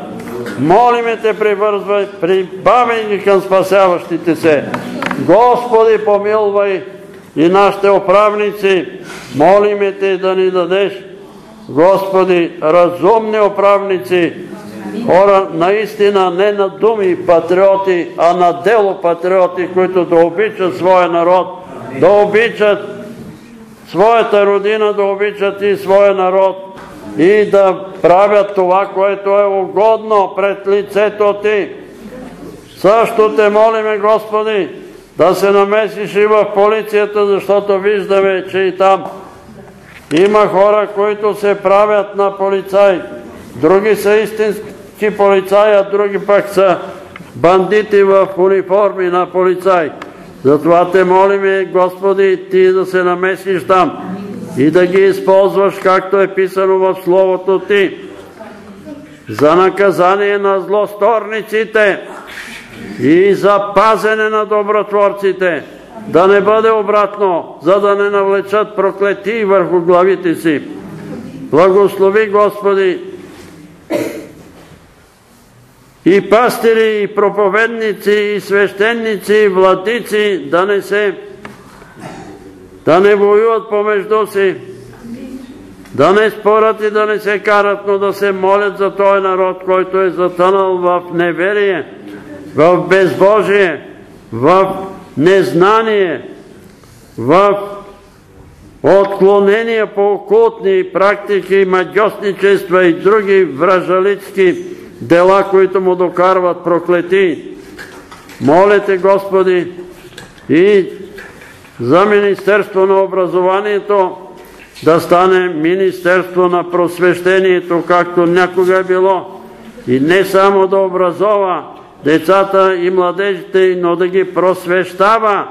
Молиме Те, привързвай, прибавяй ги към спасяващите се. Господи, помилвай и нашите управници. Молиме Те да ни дадеш, Господи, разумни управници, хора наистина не на думи патриоти, а на дело патриоти, които да обичат своя народ, да обичат своята родина, да обичат и своя народ и да правят това, което е угодно пред лицето Ти. Също те молиме, Господи, да се намесиш и в полицията, защото виждаме, че и там има хора, които се правят на полицай. Други са истински полицаи, а други пък са бандити в униформи на полицай. Затова те молиме, Господи, Ти да се намесиш там и да ги използваш, както е писано в Словото Ти, за наказание на злосторниците и за пазене на добротворците, да не бъде обратно, за да не навлечат проклети върху главите си. Благослови, Господи, и пастири, и проповедници, и свещеници, и владици да не се да не воюват помежду си, да не спорят и да не се карат, но да се молят за този народ, който е затънал в неверие, в безбожие, в незнание, в отклонения по окултни практики, магиосничества и други вражалицки дела, които му докарват проклети. Молете, Господи, и за Министерство на образованието да стане Министерство на просвещението, както някога е било. И не само да образова децата и младежите, но да ги просвещава,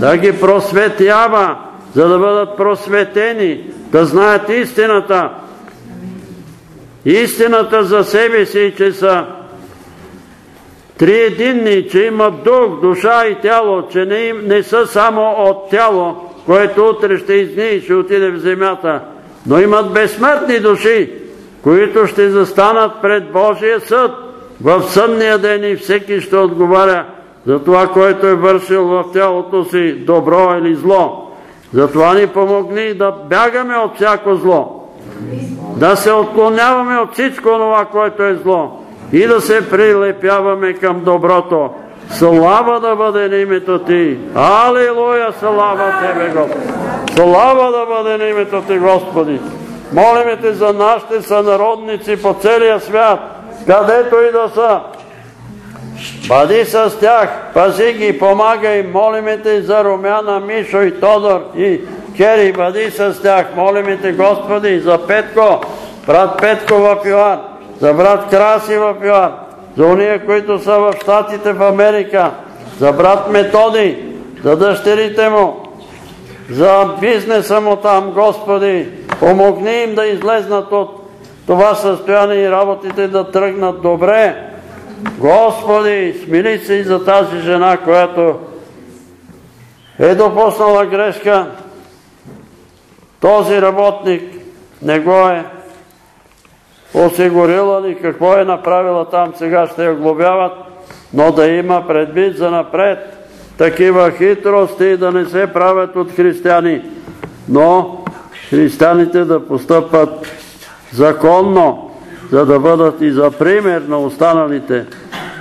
да ги просветява, за да бъдат просветени, да знаят истината. Истината за себе си, че са триединни, че имат дух, душа и тяло, че не, са само от тяло, което утре ще изни и ще отиде в земята, но имат безсмъртни души, които ще застанат пред Божия съд в съдния ден и всеки ще отговаря за това, което е вършил в тялото си, добро или зло. Затова ни помогни да бягаме от всяко зло, да се отклоняваме от всичко това, което е зло и да се прилепяваме към доброто. Слава да бъде на името Ти. Алилуя, слава Тебе, Господи. Слава да бъде на името Ти, Господи. Молиме Те за нашите сънародници по целия свят, където и да са. Бъди с тях, пази ги, помагай, молиме Те за Румяна, Мишо и Тодор и Кери, бъди с тях, молиме Те, Господи, за Петко, брат Петко в Йоан, за брат Краси в Йоан, за уния, които са в Штатите в Америка, за брат Методи, за дъщерите му, за бизнеса му там, Господи, помогни им да излезнат от това състояние и работите да тръгнат добре. Господи, смили се и за тази жена, която е допуснала грешка. Този работник не го е осигурила ли, какво е направила там, сега ще я глобяват, но да има предвид за напред такива хитрости да не се правят от християни, но християните да постъпат законно, за да бъдат и за пример на останалите,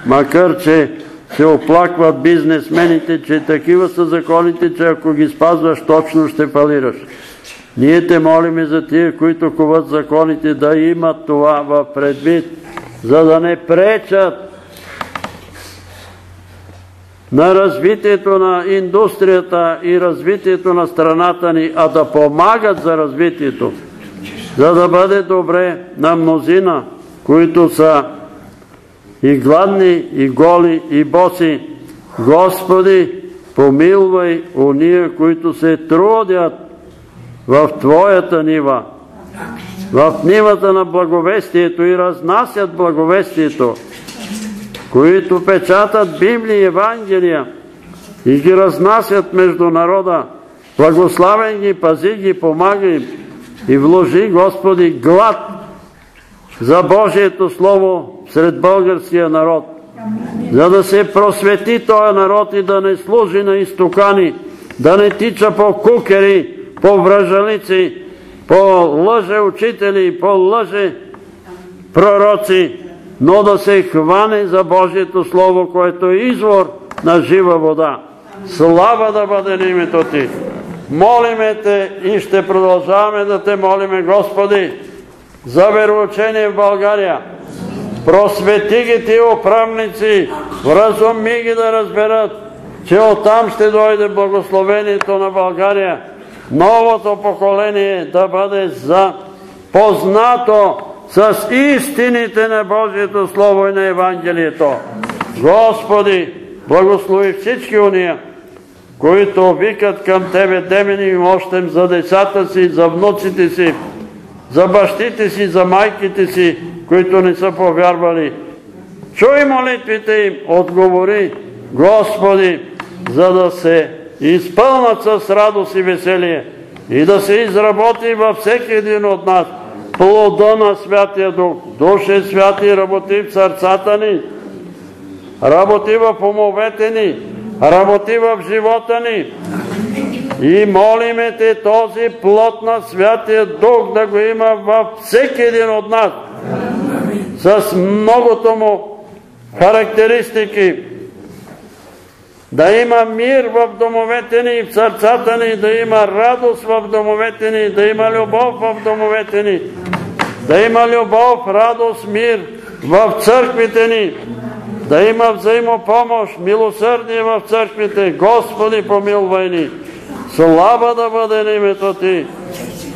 макар че се оплакват бизнесмените, че такива са законите, че ако ги спазваш, точно ще фалираш. Ние те молиме за тия, които куват законите, да имат това в предвид, за да не пречат на развитието на индустрията и развитието на страната ни, а да помагат за развитието, за да бъде добре на мнозина, които са и гладни, и голи, и боси. Господи, помилвай уния, които се трудят в Твоята нива, в нивата на благовестието и разнасят благовестието, които печатат Библия и Евангелия и ги разнасят между народа. Благославен ги, пази ги, помагай и вложи, Господи, глад за Божието Слово сред българския народ, за да се просвети този народ и да не служи на изтокани, да не тича по кукери, по вражалици, по лъже учители, по лъже пророци, но да се хване за Божието Слово, което е извор на жива вода. Слава да бъде на името Ти! Молиме Те и ще продължаваме да Те молиме, Господи, за вероучение в България. Просвети ги Ти, управници, вразуми ги да разберат, че оттам ще дойде благословението на България новото поколение да бъде запознато с истините на Божието Слово и на Евангелието. Господи, благослови всички уния, които викат към Тебе демени и мощем за децата си, за внуците си, за бащите си, за майките си, които не са повярвали. Чуй молитвите им, отговори, Господи, за да се изпълнат с радост и веселие и да се изработи във всеки един от нас плода на Святия Дух. Душе святи работи в сърцата ни, работи в умовете ни, работи в живота ни. И молиме Те този плод на Святия Дух да го има във всеки един от нас. С многото му характеристики. Да има мир в домовете ни и в сърцата ни, да има радост в домовете ни, да има любов в домовете ни, да има любов, радост, мир в църквите ни, да има взаимопомощ, милосърдие в църквите. Господи, помилвай ни. Слава да бъде на името Ти.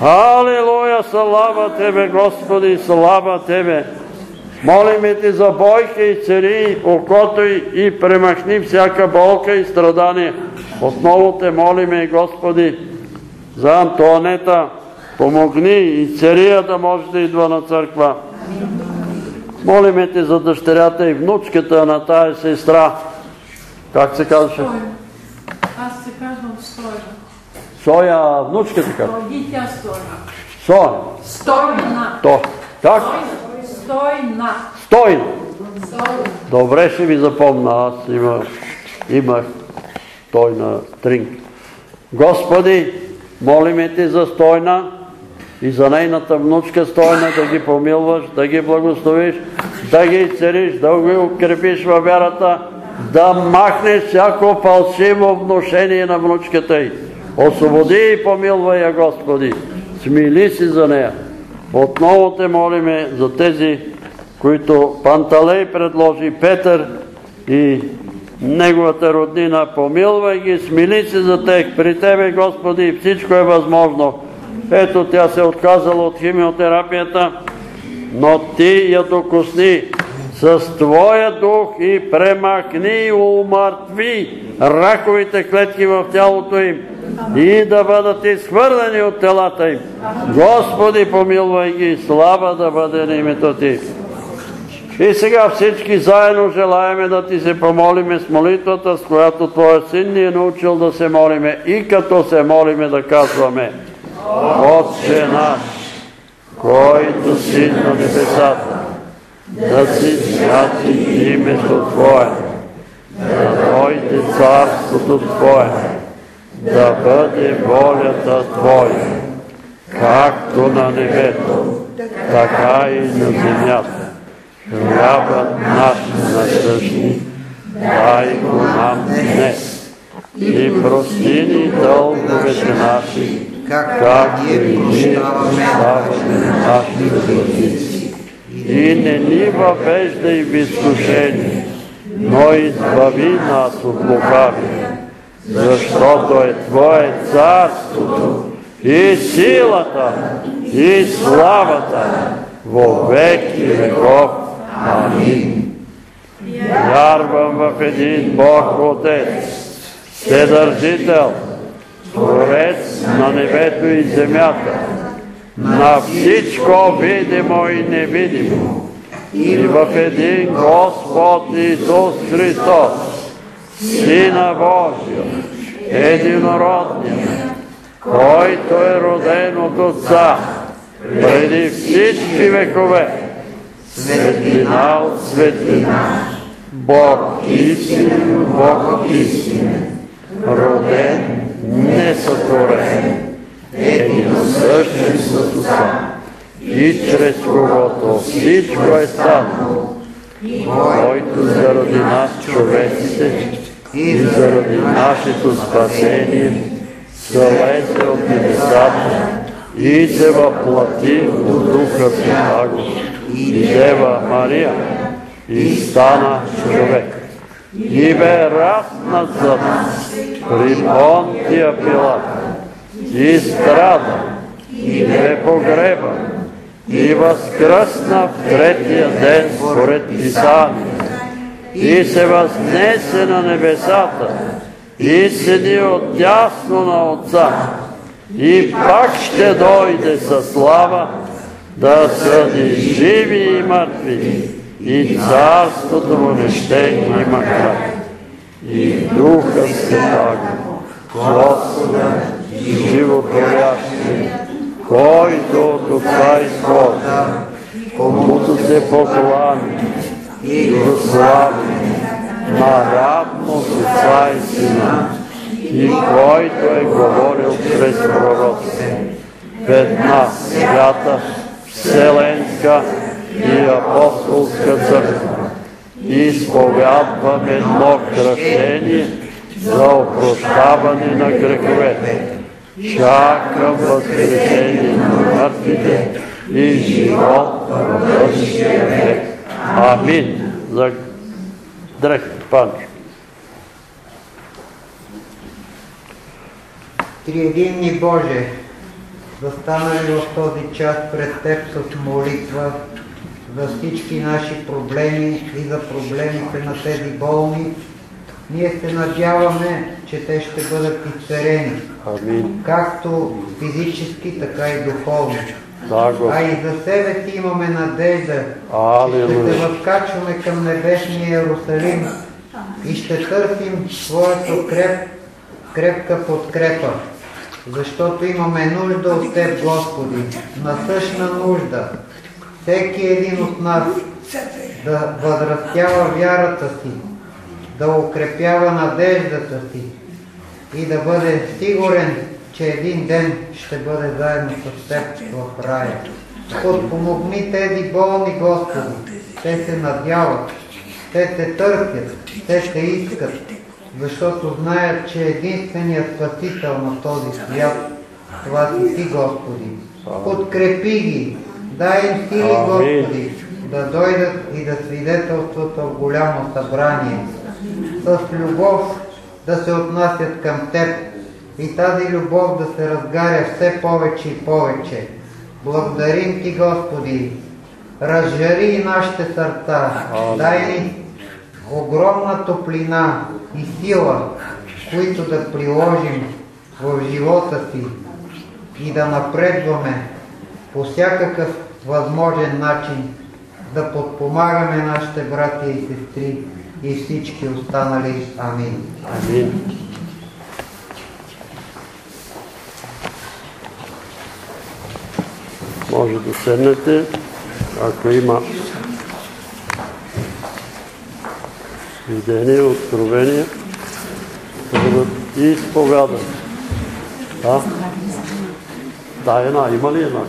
Алилуя, слава Тебе, Господи, слава Тебе. Молиме Ти за бойка и цари окото и премахни всяка болка и страдание. Отново Те молиме, Господи, за Антуанета. Помогни и цария да може да идва на църква. Молиме Те за дъщерята и внучката на тая сестра. Как се казваше? Аз се казвам Стойна. Соя, внучката как? Стойна. Соя. Стойна. То. Как? Стойна. Стойна. Добре ще ви запомна, аз имах, имах стойна тринк. Господи, молиме Ти за стойна и за нейната внучка стойна да ги помилваш, да ги благословиш, да ги цариш, да ги укрепиш във вярата, да махнеш всяко фалшиво вношение на внучката й. Освободи и помилвай я, Господи. Смили си за нея. Отново те молиме за тези, които Панталей предложи Петър и неговата роднина. Помилвай ги, смили се за тех. При Тебе, Господи, всичко е възможно. Ето тя се отказала от химиотерапията, но Ти я докосни с Твоя дух и премахни и умъртви раковите клетки в тялото им и да бъдат изхвърлени от телата им. Господи, помилвай ги, слава да бъде на името Ти. И сега всички заедно желаеме да Ти се помолиме с молитвата, с която Твоя син ни е научил да се молиме и като се молиме да казваме Отче наш, който си на небесата, да си святи името Твое, да дойде царството Твое, да бъде волята Твоя, както на небето, така и на земята. Хлябът наш насъщни, дай го нам днес и прости ни дълговете наши, както и ние оставаме нашите длъжници. И не ни въвеждай в изкушение, но избави нас от лукавия, защото е Твое царството и силата и славата во веки веков. Амин. Вярвам в един Бог Отец, Вседържител, Творец на небето и земята, на всичко видимо и невидимо, и в един Господ Исус Христос, Сина Божия, единородния, който е роден от Отца, преди всички векове, светлина от светлина, Бог истинен, Бог истинен, роден, несътворен, единосъщен с Отца, и чрез когото всичко е станало, който заради нас човеците и заради нашето спасение залезе от небесата и се въплати от Духа Святаго и Дева Мария и стана човек. И бе разнат за нас при Понтия Пилат и страда и бе погребан и възкръсна в третия ден според Писание и се възнесе на небесата и седи отдясно на Отца и пак ще дойде със слава да съди живи и мъртви и царството му не ще има край. И Духа Святаго, Господа животворящи, който от Отца изхода, комуто се поклани и го слави наравно с Отца и Сина, и който е говорил през пророците, в една свята, вселенска и апостолска църква. Изповядвам едно кръщение за опрощаване на греховете. Чакам възкресение на мъртвите и живот в бъдещия век. Амин. За дрехът, Панчо. Триединни Боже, застанали в този час пред Теб с молитва за всички наши проблеми и за проблемите на тези болни, ние се надяваме, че те ще бъдат изцерени, Амин. както физически, така и духовно. Да, А и за себе си имаме надежда, че ще Алилуя. се възкачваме към небесния Иерусалим и ще търсим своята креп, крепка подкрепа, защото имаме нужда от Теб, Господи, насъщна нужда. Всеки един от нас да възрастява вярата си, да укрепява надеждата си и да бъде сигурен, че един ден ще бъде заедно с Теб в рая. Подпомогни тези болни, Господи. Те се надяват, те те търсят, те те искат, защото знаят, че единственият спасител на този свят, това си Ти, Господи. Подкрепи ги, дай им сили. Господи, да дойдат и да свидетелстват в голямо събрание. С любов да се отнасят към Теб и тази любов да се разгаря все повече и повече. Благодарим Ти, Господи. Разжари нашите сърца. Дай ни огромна топлина и сила, които да приложим в живота си и да напредваме по всякакъв възможен начин, да подпомагаме нашите братя и сестри и всички останали. Амин. Амин. Може да седнете, ако има видение, откровение, да бъдат изповядани. Да? Да, една. Има ли една?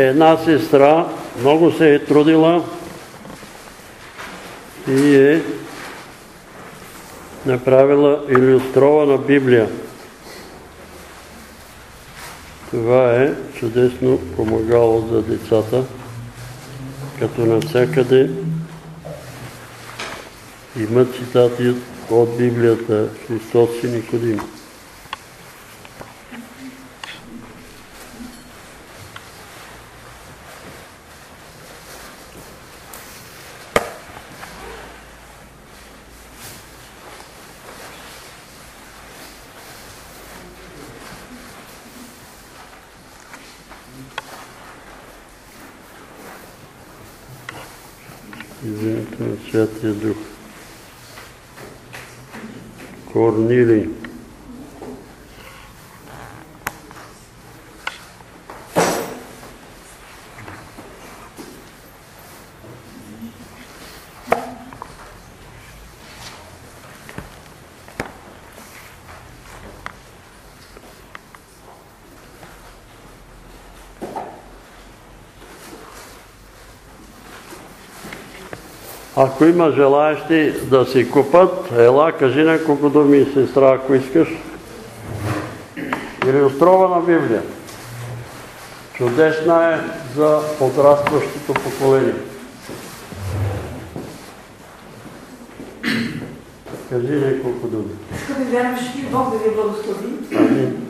Една сестра много се е трудила и е направила иллюстрована Библия. Това е чудесно помагало за децата, като навсякъде има цитати от Библията Христос и Никодим. Извините на Святия Дух. Корнилий. Ако има желаящи да си купат, ела, кажи на кокодуми и сестра, ако искаш. Иллюстрована Библия. Чудесна е за подрастващото поколение. Кажи няколко думи. Скъпи вярващи, Бог да ви благослови.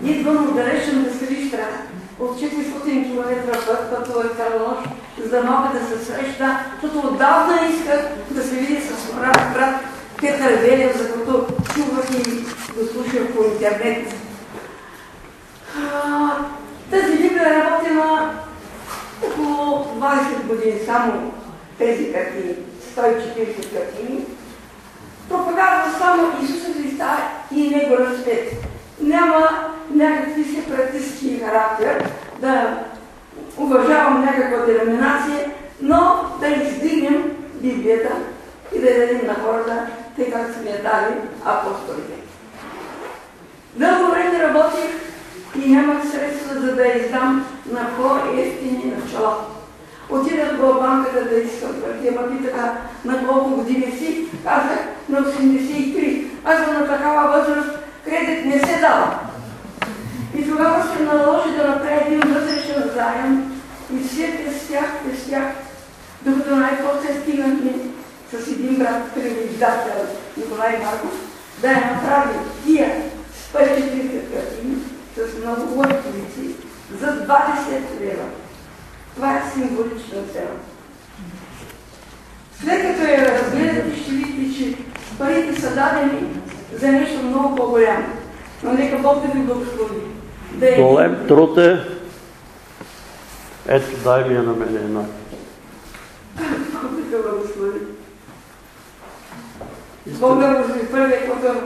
Идвам от далечен да се страх от 400 км път, пътувах цяла нощ, за да мога да се среща, защото отдавна исках да се види с брат, брат Петър Велев, за който чувах и го слушах по интернет. Тази лига е работила около 20 години, само тези картини, 140 картини. Пропаганда само Исуса Христа и Него разпет. Няма някакви сепаратистски характер, да уважавам някаква деноминация, но да издигнем Библията и да я дадем на хората, тъй както са ми я дали апостолите. Дълго време работих и нямах средства за да издам на по-ефтини начала. Отидах в банката да искам партия, ма питаха на колко години си, казах на 83. Аз съм на такава възраст, кредит не се дава. И тогава се наложи да направя един вътрешен заем и все пестях, пестях, докато най-после стигнахме с един брат, превеждател Николай Марков, да я направи тия 140 картини с много лъжковици за 20 лева. Това е символична цена. След като я разгледате, ще видите, че парите са дадени за нещо много по-голямо. Но нека Бог да ви благослови. Да е... Голем труд е. Ето, дай ми я на мене една. Бог да ви благослови. Бог да благослови първият, който...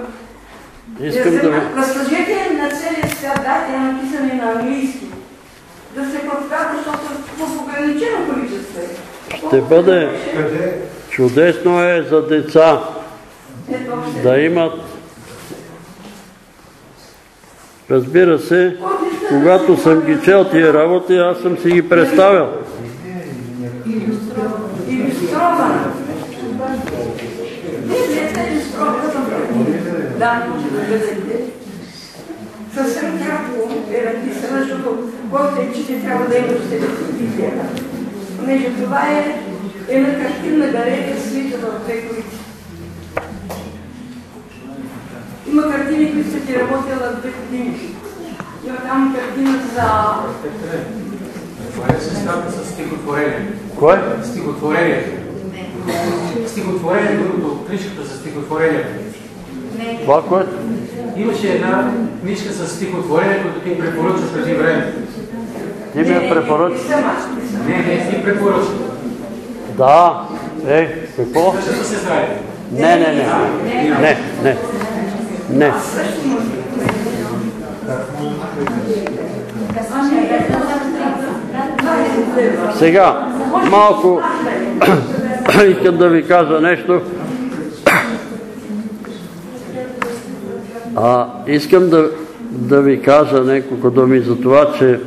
Искам да ви... Разкажете на целия свят, дайте написани на английски. Да се подсказва, защото в ограничено количество е. Ще бъде чудесно е за деца да имат Разбира се, когато съм ги чел тия работи, аз съм си ги бъдете. Съвсем кратко е написана, защото е чете трябва да има Библията. Понеже това е една картинна галерия, свита в две Има картини, които са ти работила две години. Има там картина за... Това е сестрата с стихотворение. Кой? Стихотворението. Стихотворението, като книжката за стихотворението. Това, което Имаше една книжка с стихотворение, което ти препоръчаш преди време. ти ми я препоръча. Не, не, ти препоръчаш. Да. Е, какво? Същата сестра е. Не, не, не. Не, не. Не. Сега, малко искам да ви кажа нещо. А, искам да, да ви кажа няколко думи за това, че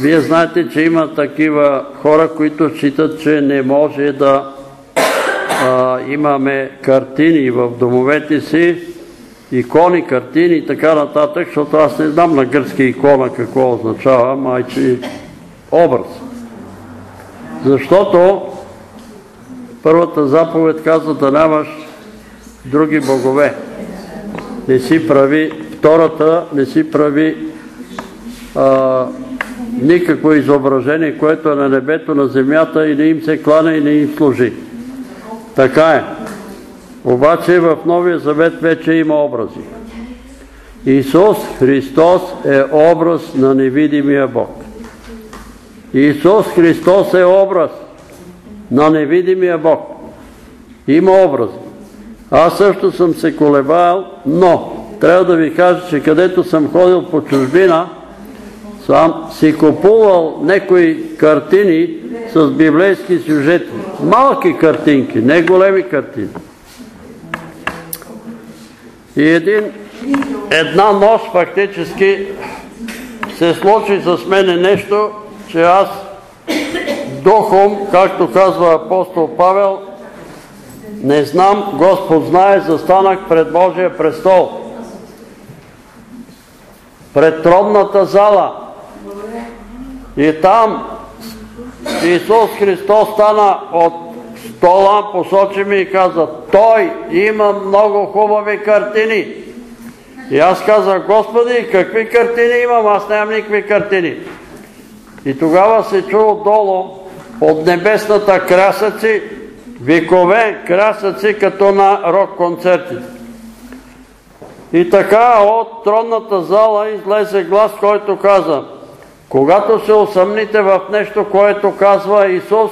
вие знаете, че има такива хора, които считат, че не може да а, имаме картини в домовете си, икони, картини и така нататък, защото аз не знам на гръцки икона какво означава, майче образ. Защото първата заповед казва да нямаш други богове. Не си прави, втората не си прави никакво изображение, което е на небето, на земята и не им се кланя и не им служи. Така е. Обаче в Новия Завет вече има образи. Исус Христос е образ на невидимия Бог. Исус Христос е образ на невидимия Бог. Има образ. Аз също съм се колебал, но трябва да ви кажа, че където съм ходил по чужбина, съм си купувал някои картини с библейски сюжети. Малки картинки, не големи картини. И един, една нощ фактически се случи с мене нещо, че аз духом, както казва апостол Павел, не знам, Господ знае, застанах пред Божия престол. Пред тронната зала. И там Исус Христос стана от стола, посочи ми и каза, той има много хубави картини. И аз казах, Господи, какви картини имам? Аз нямам никакви картини. И тогава се чу отдолу от небесната красъци, викове красъци като на рок-концертите. И така от тронната зала излезе глас, който каза, когато се усъмните в нещо, което казва Исус,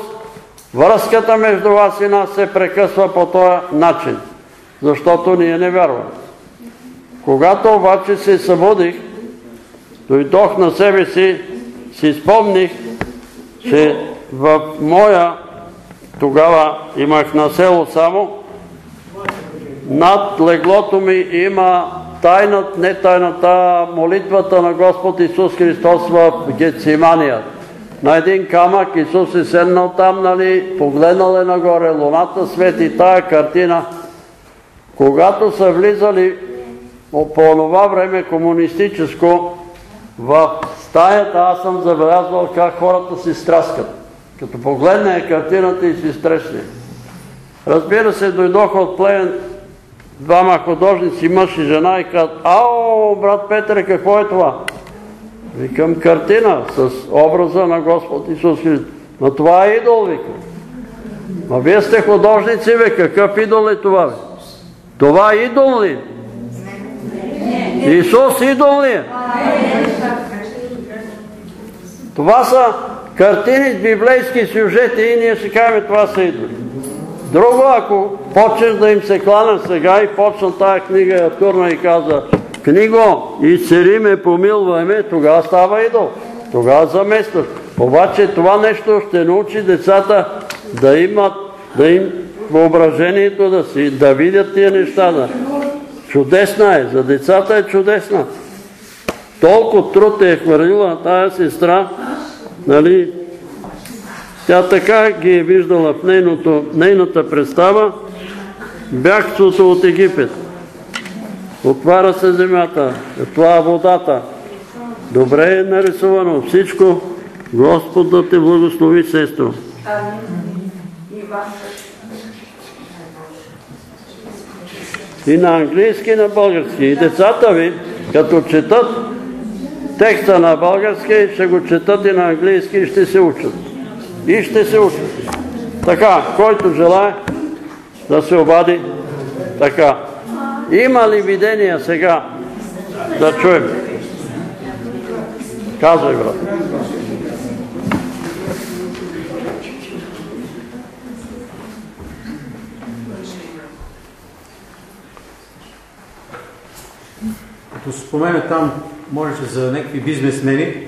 връзката между вас и нас се прекъсва по този начин, защото ние не вярваме. Когато обаче се събудих, дойдох на себе си, си спомних, че в моя, тогава имах на село само, над леглото ми има тайната, не тайната, молитвата на Господ Исус Христос в Гецимания. На един камък Исус е седнал там, нали, погледнал е нагоре, луната свети тая картина. Когато са влизали по това време комунистическо, в стаята аз съм забелязвал как хората си страскат. Като погледне картината и си стresне. Разбира се, дойдоха от Плеен двама художници, мъж и жена и казват, ао, брат Петре, какво е това? Викам картина с образа на Господ Исус Христос. Но това е идол, викам. Ма вие сте художници, бе, какъв идол е това? Това е идол ли? Исус идол ли е? Това са картини с библейски сюжети и ние ще кажем това са идоли. Друго, ако почнеш да им се кланя сега и почна тая книга я турна и каза книго, изцери ме, помилвай ме, тогава става идол. Тогава заместват. Обаче това нещо ще научи децата да имат, въображението да си, да видят тия неща. Чудесна е, за децата е чудесна. Толкова труд е хвърлила тая сестра, нали, тя така ги е виждала в нейната представа, бягството от Египет. Отваря се земята, това водата. Добре е нарисувано всичко. Господ да те благослови, сестро. И на английски, и на български. И децата ви, като четат текста на български, ще го четат и на английски и ще се учат. И ще се учат. Така, който желая да се обади, така. Има ли видения сега да чуем? Казвай, брат. Като спомена там, можеше за някакви бизнесмени,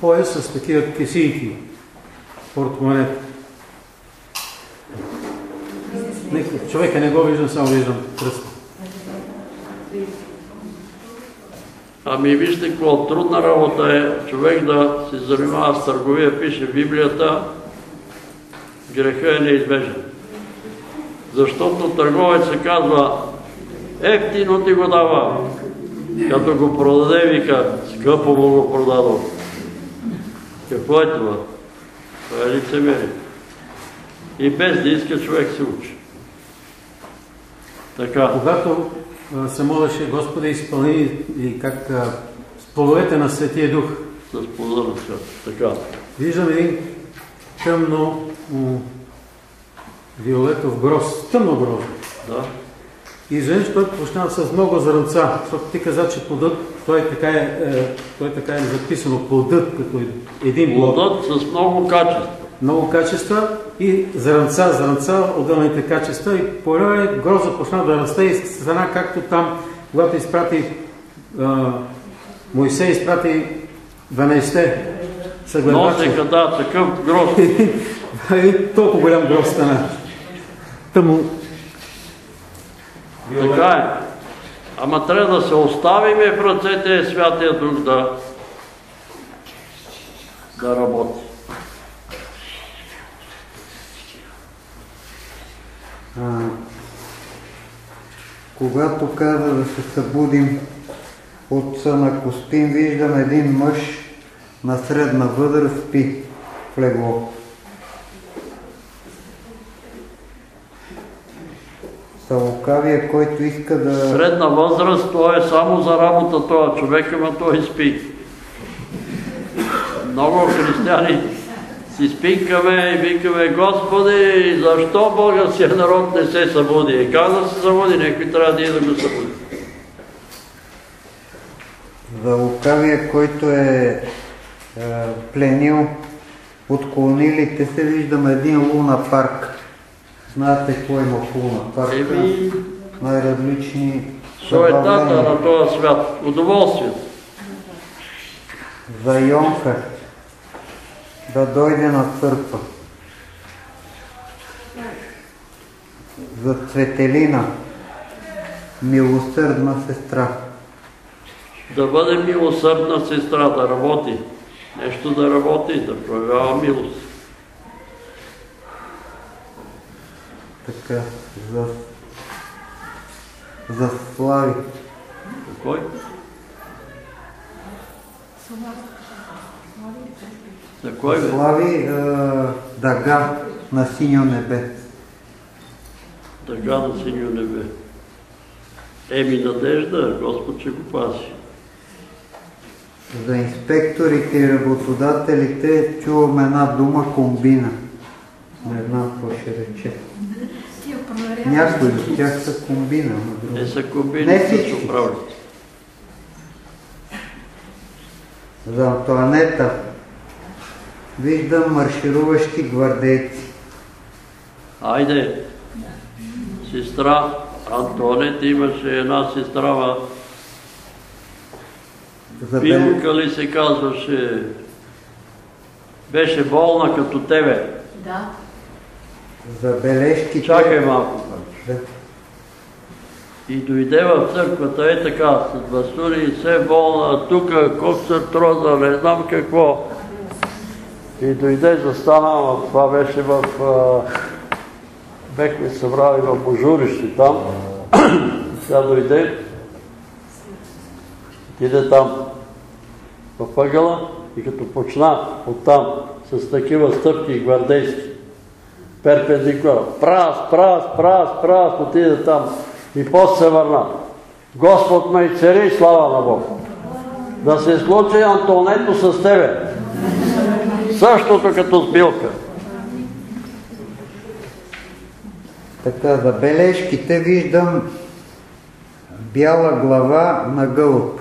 пояс с такива кисинки, Човека не го виждам, само виждам пръст. Ами вижте какво трудна работа е човек да се занимава с търговия, пише Библията, греха е неизбежен. Защото търговец се казва, ефтино ти го дава. Като го продаде, вика, скъпо му го продадо. Какво е това? Това е лицемерие. И без да иска човек се учи. Така. Когато а, се молеше Господа изпълни и как а, с плодовете на Светия Дух. С свят. Така. Виждам един тъмно виолетов гроз, тъмно гроз. Да. И изведнъж той почна с много зранца, защото ти каза, че плодът, той така е, е, той така е записано, плодът като един плод. Плодът с много качества. Много качества и зранца, зранца, отделните качества и по време гроза почна да расте и страна, както там, когато изпрати а, Моисей изпрати 12-те съгледачи. Носеха, да, такъв гроз. и толкова голям гроз стана. Тъмно така е. Ама трябва да се оставиме в ръцете Святия Дух да, да работи. А, когато каза да се събудим от съна Костин, виждам един мъж на средна възраст спи. в легло. За лукавия, който иска да... Средна възраст, то е само за работа това човек, ама той спи. Много християни си спинкаме и викаме, Господи, защо българския народ не се събуди? И как да се събуди? Някой трябва да и да го събуди. За лукавия, който е, е пленил отклонилите се, виждам един луна парк. Знаете какво има в луна парка? Еми, Най-различни суетата на този свят, удоволствието. За Йонка да дойде на църква. За Цветелина милосърдна сестра. Да бъде милосърдна сестра, да работи. Нещо да работи, да проявява милост. Така, за, за Слави. Кой? За кой бе? Слави е, дъга на синьо небе. Тъга на синьо небе. Еми надежда, Господ ще го пази. За инспекторите и работодателите чувам една дума комбина. Не знам какво ще рече. Някои от тях са комбина. Те са кубини Не всички. За Антуанета виждам маршируващи гвардейци. Айде, сестра Антонет имаше една сестра, За Пилка ли се казваше, беше болна като тебе. Да. Забележките... Чакай малко. Да. И дойде в църквата, е така, с бастуни и все болна, тук коксартроза, не знам какво. И дойде, застана, ама това беше в... бехме събрали в Божурище там. Тя дойде, отиде там в ъгъла и като почна оттам с такива стъпки гвардейски, перпендикуляр. Прас, прас, прас, прас, отиде там и после се върна. Господ ме и цари, слава на Бог. Да се случи Антонето с тебе. Същото като с Билка. Така, за бележките виждам бяла глава на гълъб.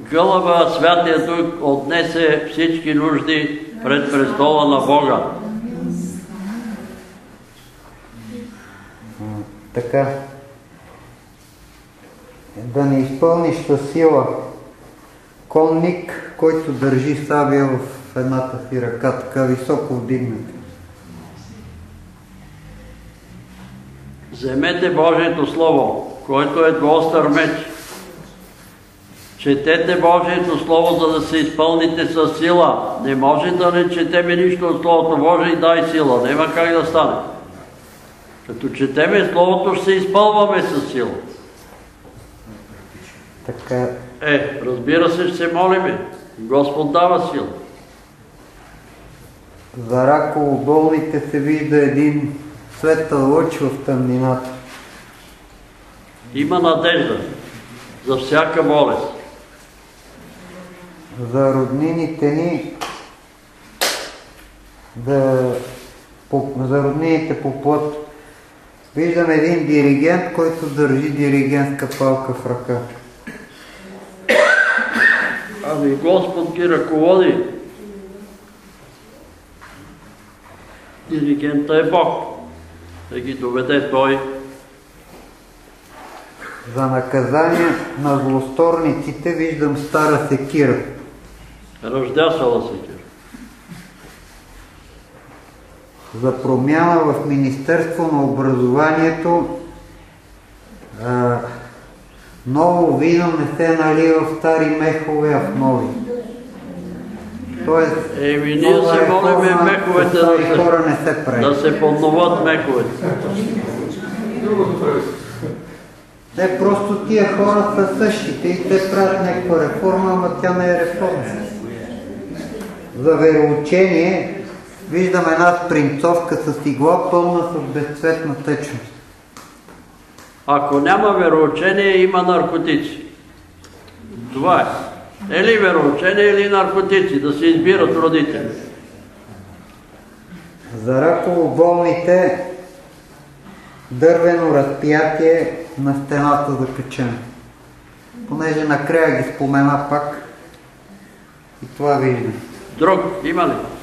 Гълъба Святия Дух отнесе всички нужди пред престола на Бога. Така. Да не изпълниш със сила конник, който държи сабия в едната си ръка, така високо вдигната. Вземете Божието Слово, който е двостър меч. Четете Божието Слово, за да се изпълните с сила. Не може да не четеме нищо от Словото Божие и дай сила. Няма как да стане. Като четеме Словото, ще се изпълваме с сила. Така, Е, разбира се, ще се молиме. Господ дава сила. за раково болните се вижда един светъл лъч в тъмнината. Има надежда за всяка болест. За роднините ни да, по, за роднините по плът. Виждам един диригент, който държи диригентска палка в ръка. Ами Господ ги ръководи. Диригента е Бог. Да ги доведе Той. За наказание на злосторниците виждам стара секира. Ръждясала се кира. За промяна в Министерство на образованието а, ново вино не се налива в стари мехове, а в нови. Тоест, Еми, ние се молиме меховете да се, хора не се прави. да се подноват меховете. Не, просто тия хора са същите и те правят някаква реформа, ама тя не е реформа. за вероучение виждам една спринцовка с игла, пълна с безцветна течност. Ако няма вероучение, има наркотици. Това е. Или вероучение, или наркотици, да се избират родители. За раково болните дървено разпятие на стената за качане. Понеже накрая ги спомена пак и това виждам. Друг има ли?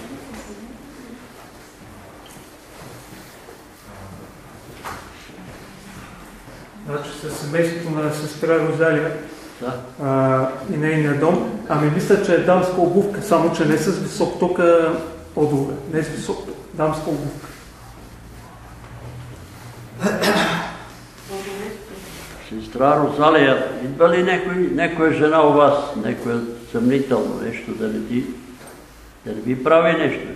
Значи с семейството на сестра Розалия Да. а, и нейния дом. Ами мисля, че е дамска обувка, само че не с висок тук по-долу. Не с висок тук. Дамска обувка. Сестра Розалия, идва ли някой, някоя жена у вас, някоя съмнително нещо да не ти, да не ви прави нещо?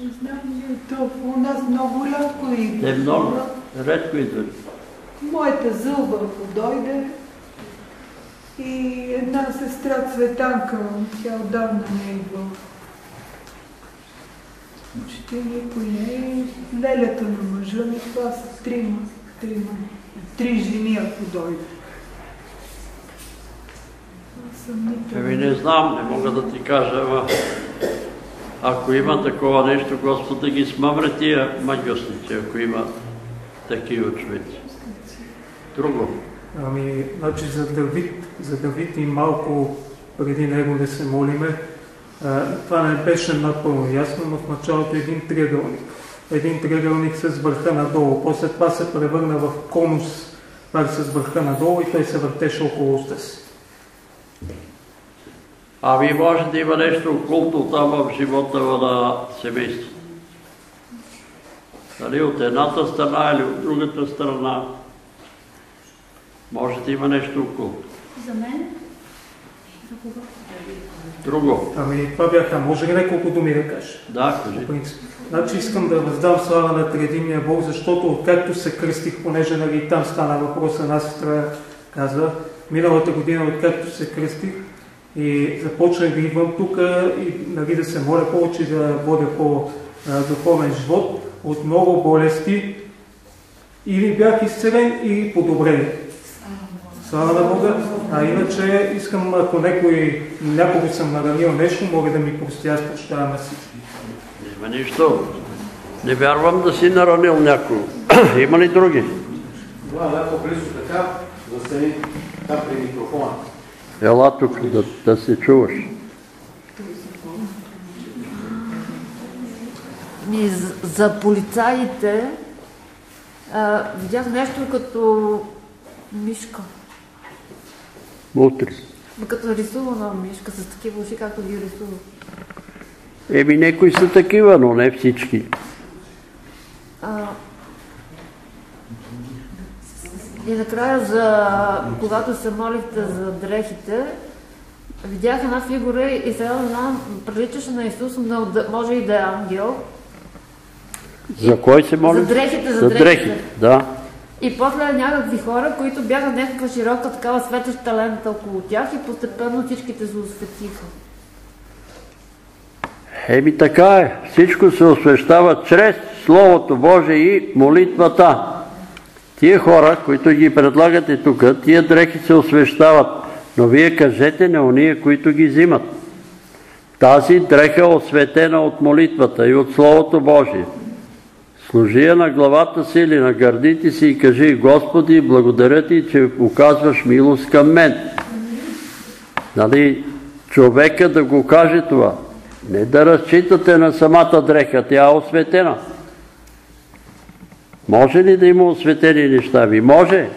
Не знам ли то у нас много рядко идва. Те много, редко идват. Моята зълба ако дойде и една сестра Цветанка, тя отдавна не е идвала. Почти никой не е. Лелята на мъжа ми, това са трима. Трима. Три жени, ако дойде. Еми не знам, не мога да ти кажа, ама ако има такова нещо, Господ да ги смъмре тия магиосници, ако има такива човеци. Друго. Ами, значи за Давид, за Давид и малко преди него да се молиме, а, това не беше напълно ясно, но в началото един триъгълник. Един триъгълник с върха надолу. После това се превърна в конус, пак с върха надолу и той се въртеше около уста си. Ами може да има нещо окултно там в живота на семейството. Дали от едната страна или от другата страна. Може да има нещо окултно. За мен? За кого? Друго. Ами, това бяха. Може ли няколко думи да кажа? Да, кажи. По принцип. Значи искам да въздам слава на Тредимния Бог, защото откакто се кръстих, понеже нали, там стана въпрос, една сестра каза, миналата година, откакто се кръстих и започнах да идвам тук и нали, да се моля повече да водя по-духовен живот от много болести или бях изцелен и подобрен. Слава на Бога. А иначе искам, ако някой, някого съм наранил нещо, мога да ми прости, аз прощавам на всички. Няма нищо. Не вярвам да си наранил някой. има ли други? Това е леко близо така, застани там при микрофона. Ела тук да, да се чуваш. Ми, за- полицаите а, видях нещо като мишка. Утре. Като рисувана мишка с такива уши, както ги рисува. Еми, някои са такива, но не всички. А, и накрая, за, когато се молихте за дрехите, видях една фигура и сега знам, приличаше на Исус, но може и да е ангел. За кой се моли? За дрехите, за за дрехите. дрехите. Да. И после някакви хора, които бяха някаква широка такава светеща лента около тях и постепенно всичките се осветиха. Еми така е. Всичко се освещава чрез Словото Божие и молитвата. Тия хора, които ги предлагате тук, тия дрехи се освещават. Но вие кажете на уния, които ги взимат. Тази дреха е осветена от молитвата и от Словото Божие. Служи я на главата си или на гърдите си и кажи, Господи, благодаря ти, че оказваш милост към мен. Нали, човека да го каже това. Не да разчитате на самата дреха, тя е осветена. Може ли да има осветени неща ви? Може.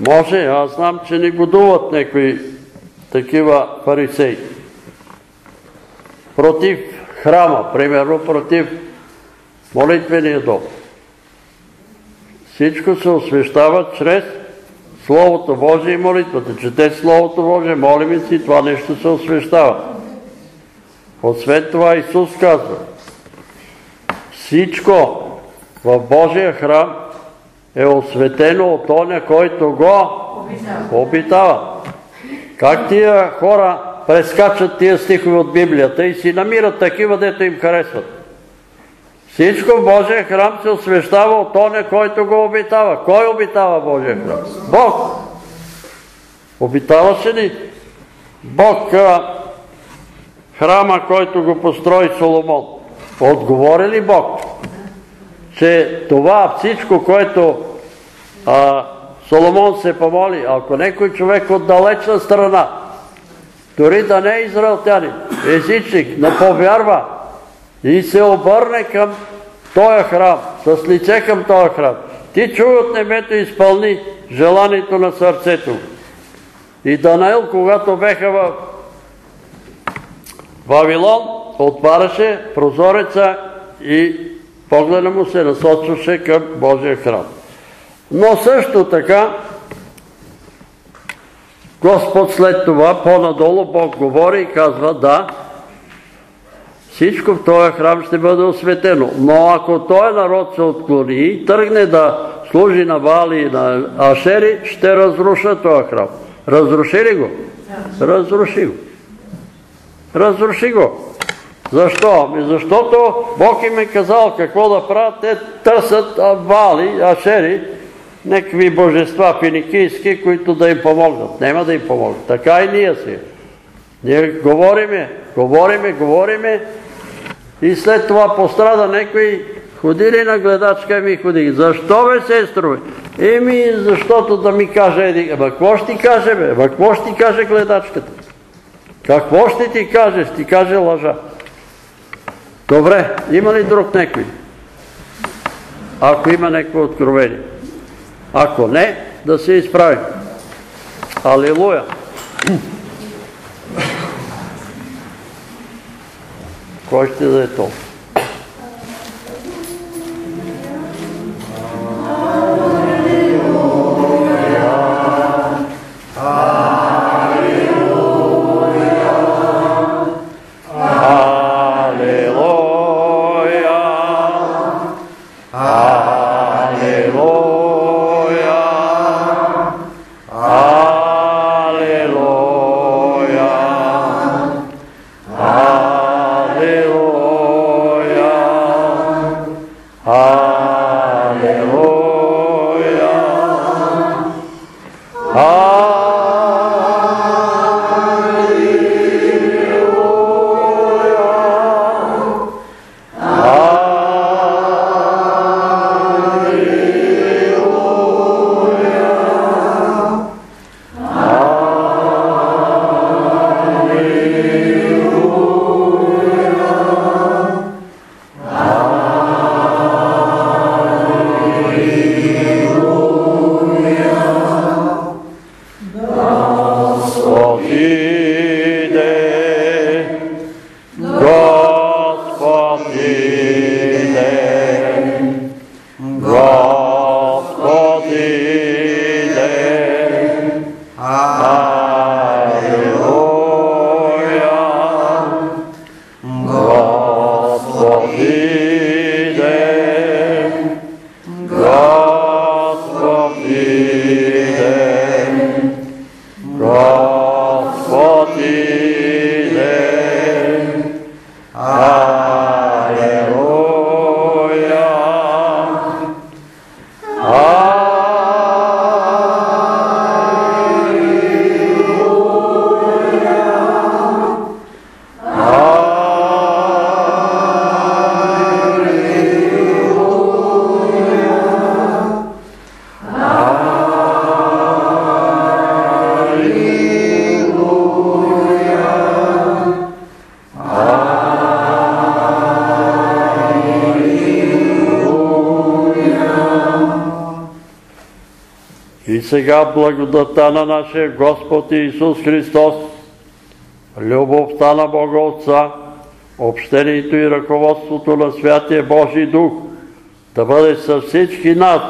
Може. Аз знам, че не годуват някои такива фарисеи. Против храма, примерно против молитвения дом. Всичко се освещава чрез Словото Божие и молитвата. Чете Словото Божие, молиме си, това нещо се освещава. Освен това Исус казва, всичко в Божия храм е осветено от оня, който го обитава. Как тия хора прескачат тия стихове от Библията и си намират такива, дето им харесват. Всичко в Божия храм се освещава от оня, който го обитава. Кой обитава Божия храм? Бог! Обитаваше ли Бог храма, който го построи Соломон? Отговори ли Бог, че това всичко, което Соломон се помоли, ако некой човек от далечна страна, дори да не е израелтянин, езичник, но повярва и се обърне към този храм, с лице към този храм, ти чуй от небето изпълни желанието на сърцето. И Данаил, когато беха в Вавилон, отваряше прозореца и погледа му се насочваше към Божия храм. Но също така, Господ след това, по-надолу Бог говори и казва, да, всичко в този храм ще бъде осветено. Но ако този народ се отклони и тръгне да служи на Вали и на Ашери, ще разруша този храм. Разруши ли го? Разруши го. Разруши го. Защо? Защото Бог им е казал какво да правят. Те търсят Вали, Ашери, некакви божества финикийски, които да им помогнат. Нема да им помогнат. Така и ние си. Ние говориме, говориме, говориме и след това пострада некои ходили на гледачка и ми ходи. Защо бе, сестро? Еми, защото да ми каже еди. Ама какво ще ти каже, бе? Ама какво ще ти каже гледачката? Какво ще ти каже? Ще ти каже лъжа. Добре, има ли друг некой? Ако има некво откровение. Ако не, да се изправим. Алилуя! Кой ще да е толкова? Сега благодата на нашия Господ Исус Христос, любовта на Бога Отца, общението и ръководството на Святия Божий Дух да бъде с всички нас,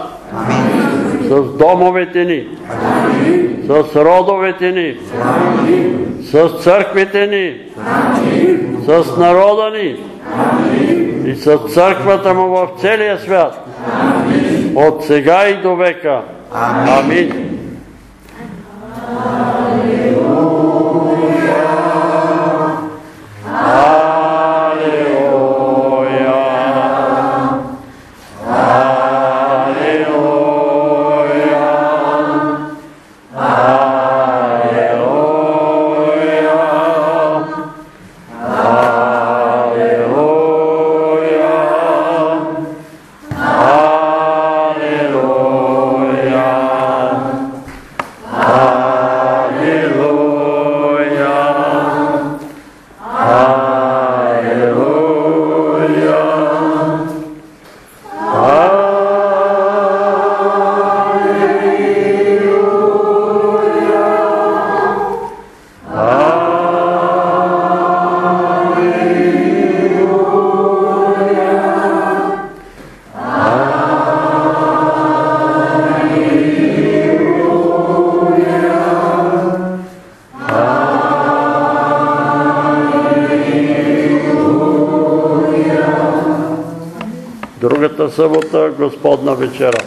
с домовете ни, с родовете ни, с църквите ни, с народа ни и с църквата му в целия свят, от сега и до века. Амин. Събота Господна вечера.